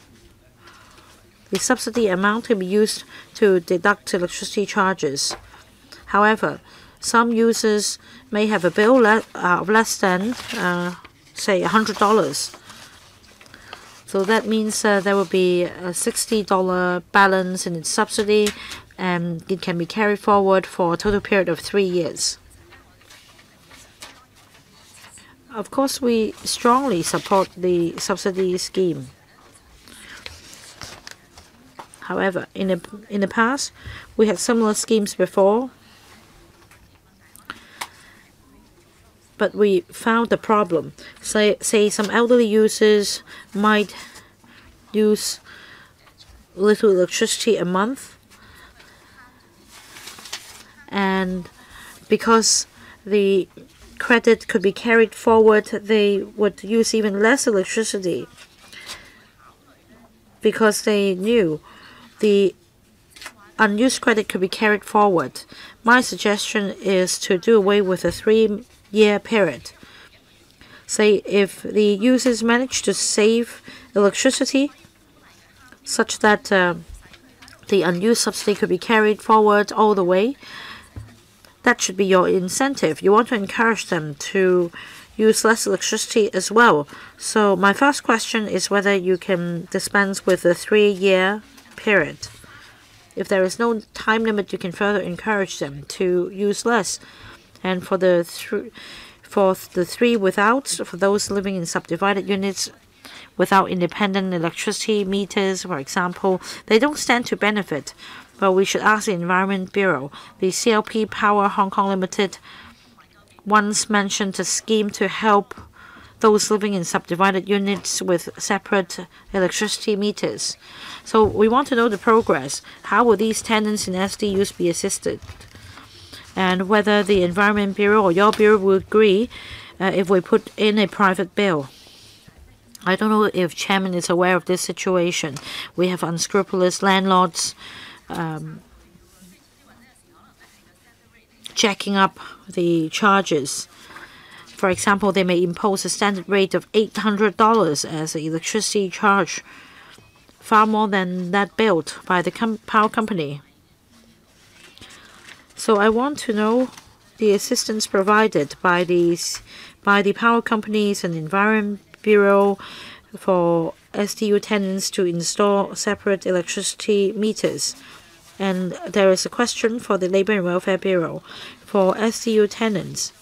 The subsidy amount can be used to deduct electricity charges. However, some users may have a bill le uh, of less than, uh, say, $100. So that means uh, there will be a $60 balance in its subsidy, and it can be carried forward for a total period of three years. Of course, we strongly support the subsidy scheme. However, in the, in the past, we had similar schemes before, but we found the problem. Say, say some elderly users might use little electricity a month, and because the credit could be carried forward, they would use even less electricity because they knew the unused credit could be carried forward. My suggestion is to do away with a three-year period. Say if the users manage to save electricity such that uh, the unused subsidy could be carried forward all the way, that should be your incentive. You want to encourage them to use less electricity as well. So my first question is whether you can dispense with the three-year period. If there is no time limit, you can further encourage them to use less. And for the th for the three without, for those living in subdivided units without independent electricity meters, for example, they don't stand to benefit. But we should ask the Environment Bureau. The CLP Power Hong Kong Limited once mentioned a scheme to help those living in subdivided units with separate electricity meters. So we want to know the progress. How will these tenants in SDUs be assisted? And whether the Environment Bureau or your bureau will agree uh, if we put in a private bill. I don't know if Chairman is aware of this situation. We have unscrupulous landlords um, jacking up the charges for example, they may impose a standard rate of $800 as an electricity charge, far more than that billed by the com power company. So I want to know the assistance provided by these by the power companies and Environment Bureau for SDU tenants to install separate electricity meters. And there is a question for the Labor and Welfare Bureau for SDU tenants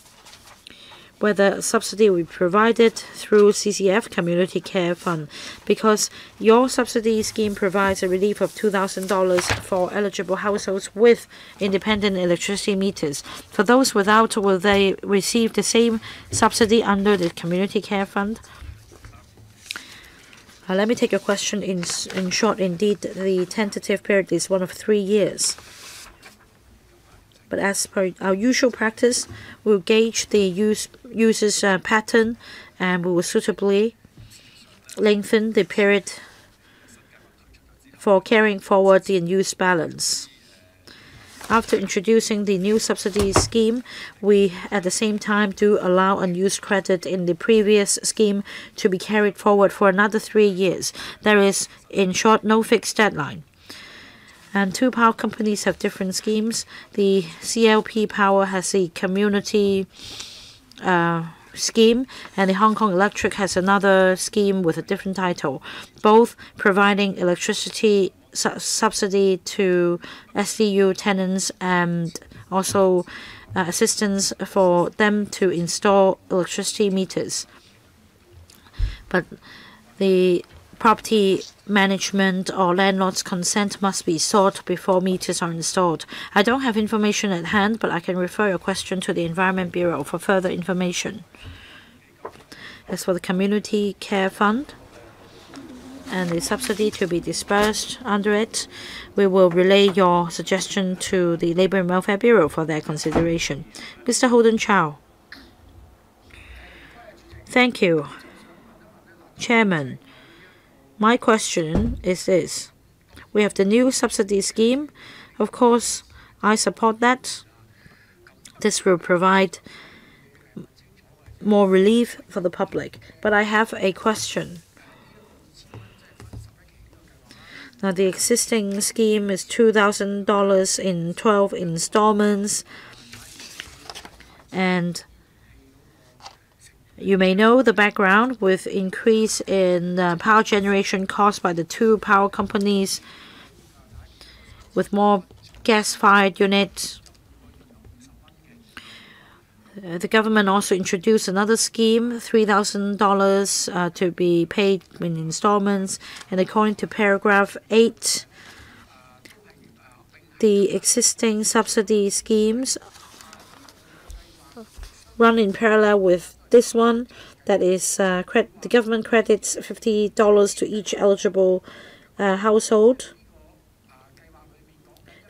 whether subsidy will be provided through CCF Community Care Fund because your subsidy scheme provides a relief of $2,000 for eligible households with independent electricity meters. For those without, will they receive the same subsidy under the Community Care Fund? Uh, let me take your question in, in short. Indeed, the tentative period is one of three years. But as per our usual practice, we'll gauge the use, user's uh, pattern and we will suitably lengthen the period for carrying forward the unused balance. After introducing the new subsidy scheme, we at the same time do allow unused credit in the previous scheme to be carried forward for another three years. There is, in short, no fixed deadline. And two power companies have different schemes. The CLP Power has a community uh, scheme, and the Hong Kong Electric has another scheme with a different title, both providing electricity su subsidy to SDU tenants and also uh, assistance for them to install electricity meters. But the property management or landlord's consent must be sought before meters are installed. I don't have information at hand, but I can refer your question to the Environment Bureau for further information. As for the Community Care Fund and the subsidy to be disbursed under it, we will relay your suggestion to the Labour and Welfare Bureau for their consideration. Mr. Holden Chow. Thank you. Chairman, my question is this. We have the new subsidy scheme. Of course, I support that. This will provide more relief for the public. But I have a question. Now, the existing scheme is $2,000 in 12 installments. And you may know the background with increase in power generation caused by the two power companies with more gas-fired units. Uh, the government also introduced another scheme, $3,000 uh, to be paid in installments. And according to paragraph 8, the existing subsidy schemes run in parallel with this one that is uh, the government credits $50 to each eligible uh, household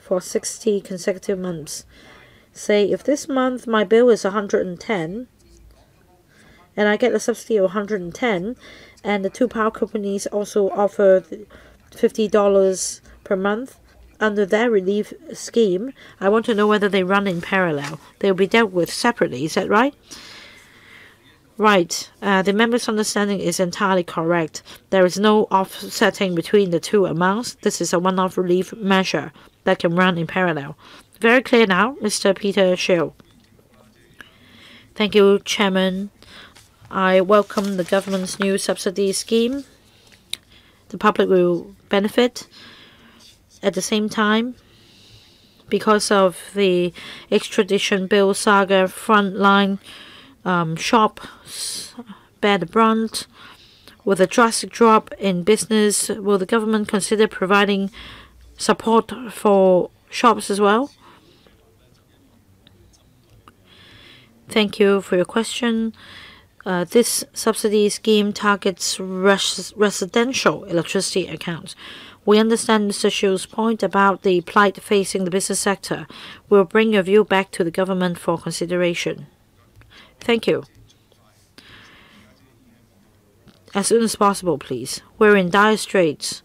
for 60 consecutive months. Say if this month my bill is 110 and I get a subsidy of 110 and the two power companies also offer $50 per month under their relief scheme, I want to know whether they run in parallel. They will be dealt with separately, is that right? Right. Uh, the member's understanding is entirely correct. There is no offsetting between the two amounts. This is a one-off relief measure that can run in parallel. Very clear now, Mr. Peter Shiu. Thank you, Chairman. I welcome the government's new subsidy scheme. The public will benefit. At the same time, because of the extradition bill saga frontline um, shops bear the brunt. With a drastic drop in business, will the government consider providing support for shops as well? Thank you for your question. Uh, this subsidy scheme targets res residential electricity accounts. We understand Mr. Shiu's point about the plight facing the business sector. We'll bring your view back to the government for consideration. Thank you. As soon as possible, please. We're in dire straits.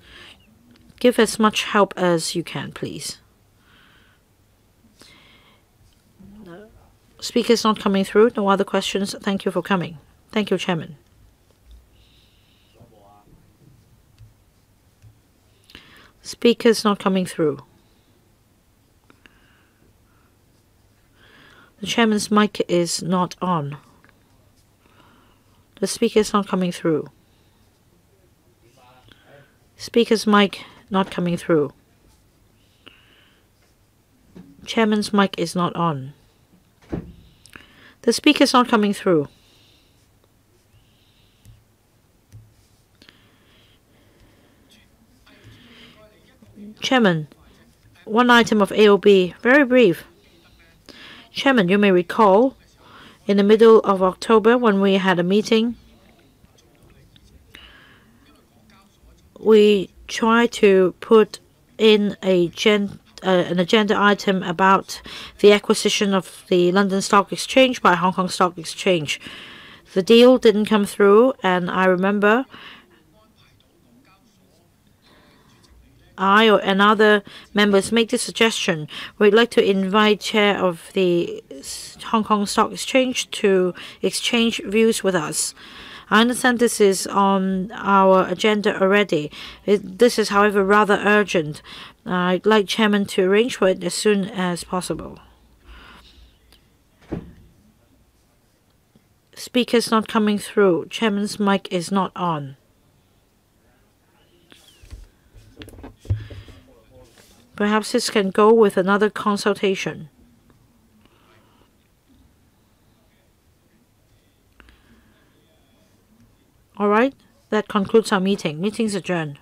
Give as much help as you can, please. Speakers not coming through. No other questions. Thank you for coming. Thank you, Chairman. Speakers not coming through. The chairman's mic is not on. The speaker is not coming through. Speaker's mic not coming through. Chairman's mic is not on. The speaker is not coming through. Chairman, one item of AOB, very brief. Chairman, you may recall in the middle of October when we had a meeting, we tried to put in a gen, uh, an agenda item about the acquisition of the London Stock Exchange by Hong Kong Stock Exchange. The deal didn't come through, and I remember I or another members make this suggestion, we'd like to invite chair of the Hong Kong Stock Exchange to exchange views with us. I understand this is on our agenda already. It, this is, however, rather urgent. I'd like Chairman to arrange for it as soon as possible. Speaker's not coming through. Chairman's mic is not on. Perhaps this can go with another consultation. All right, that concludes our meeting. Meeting's adjourned.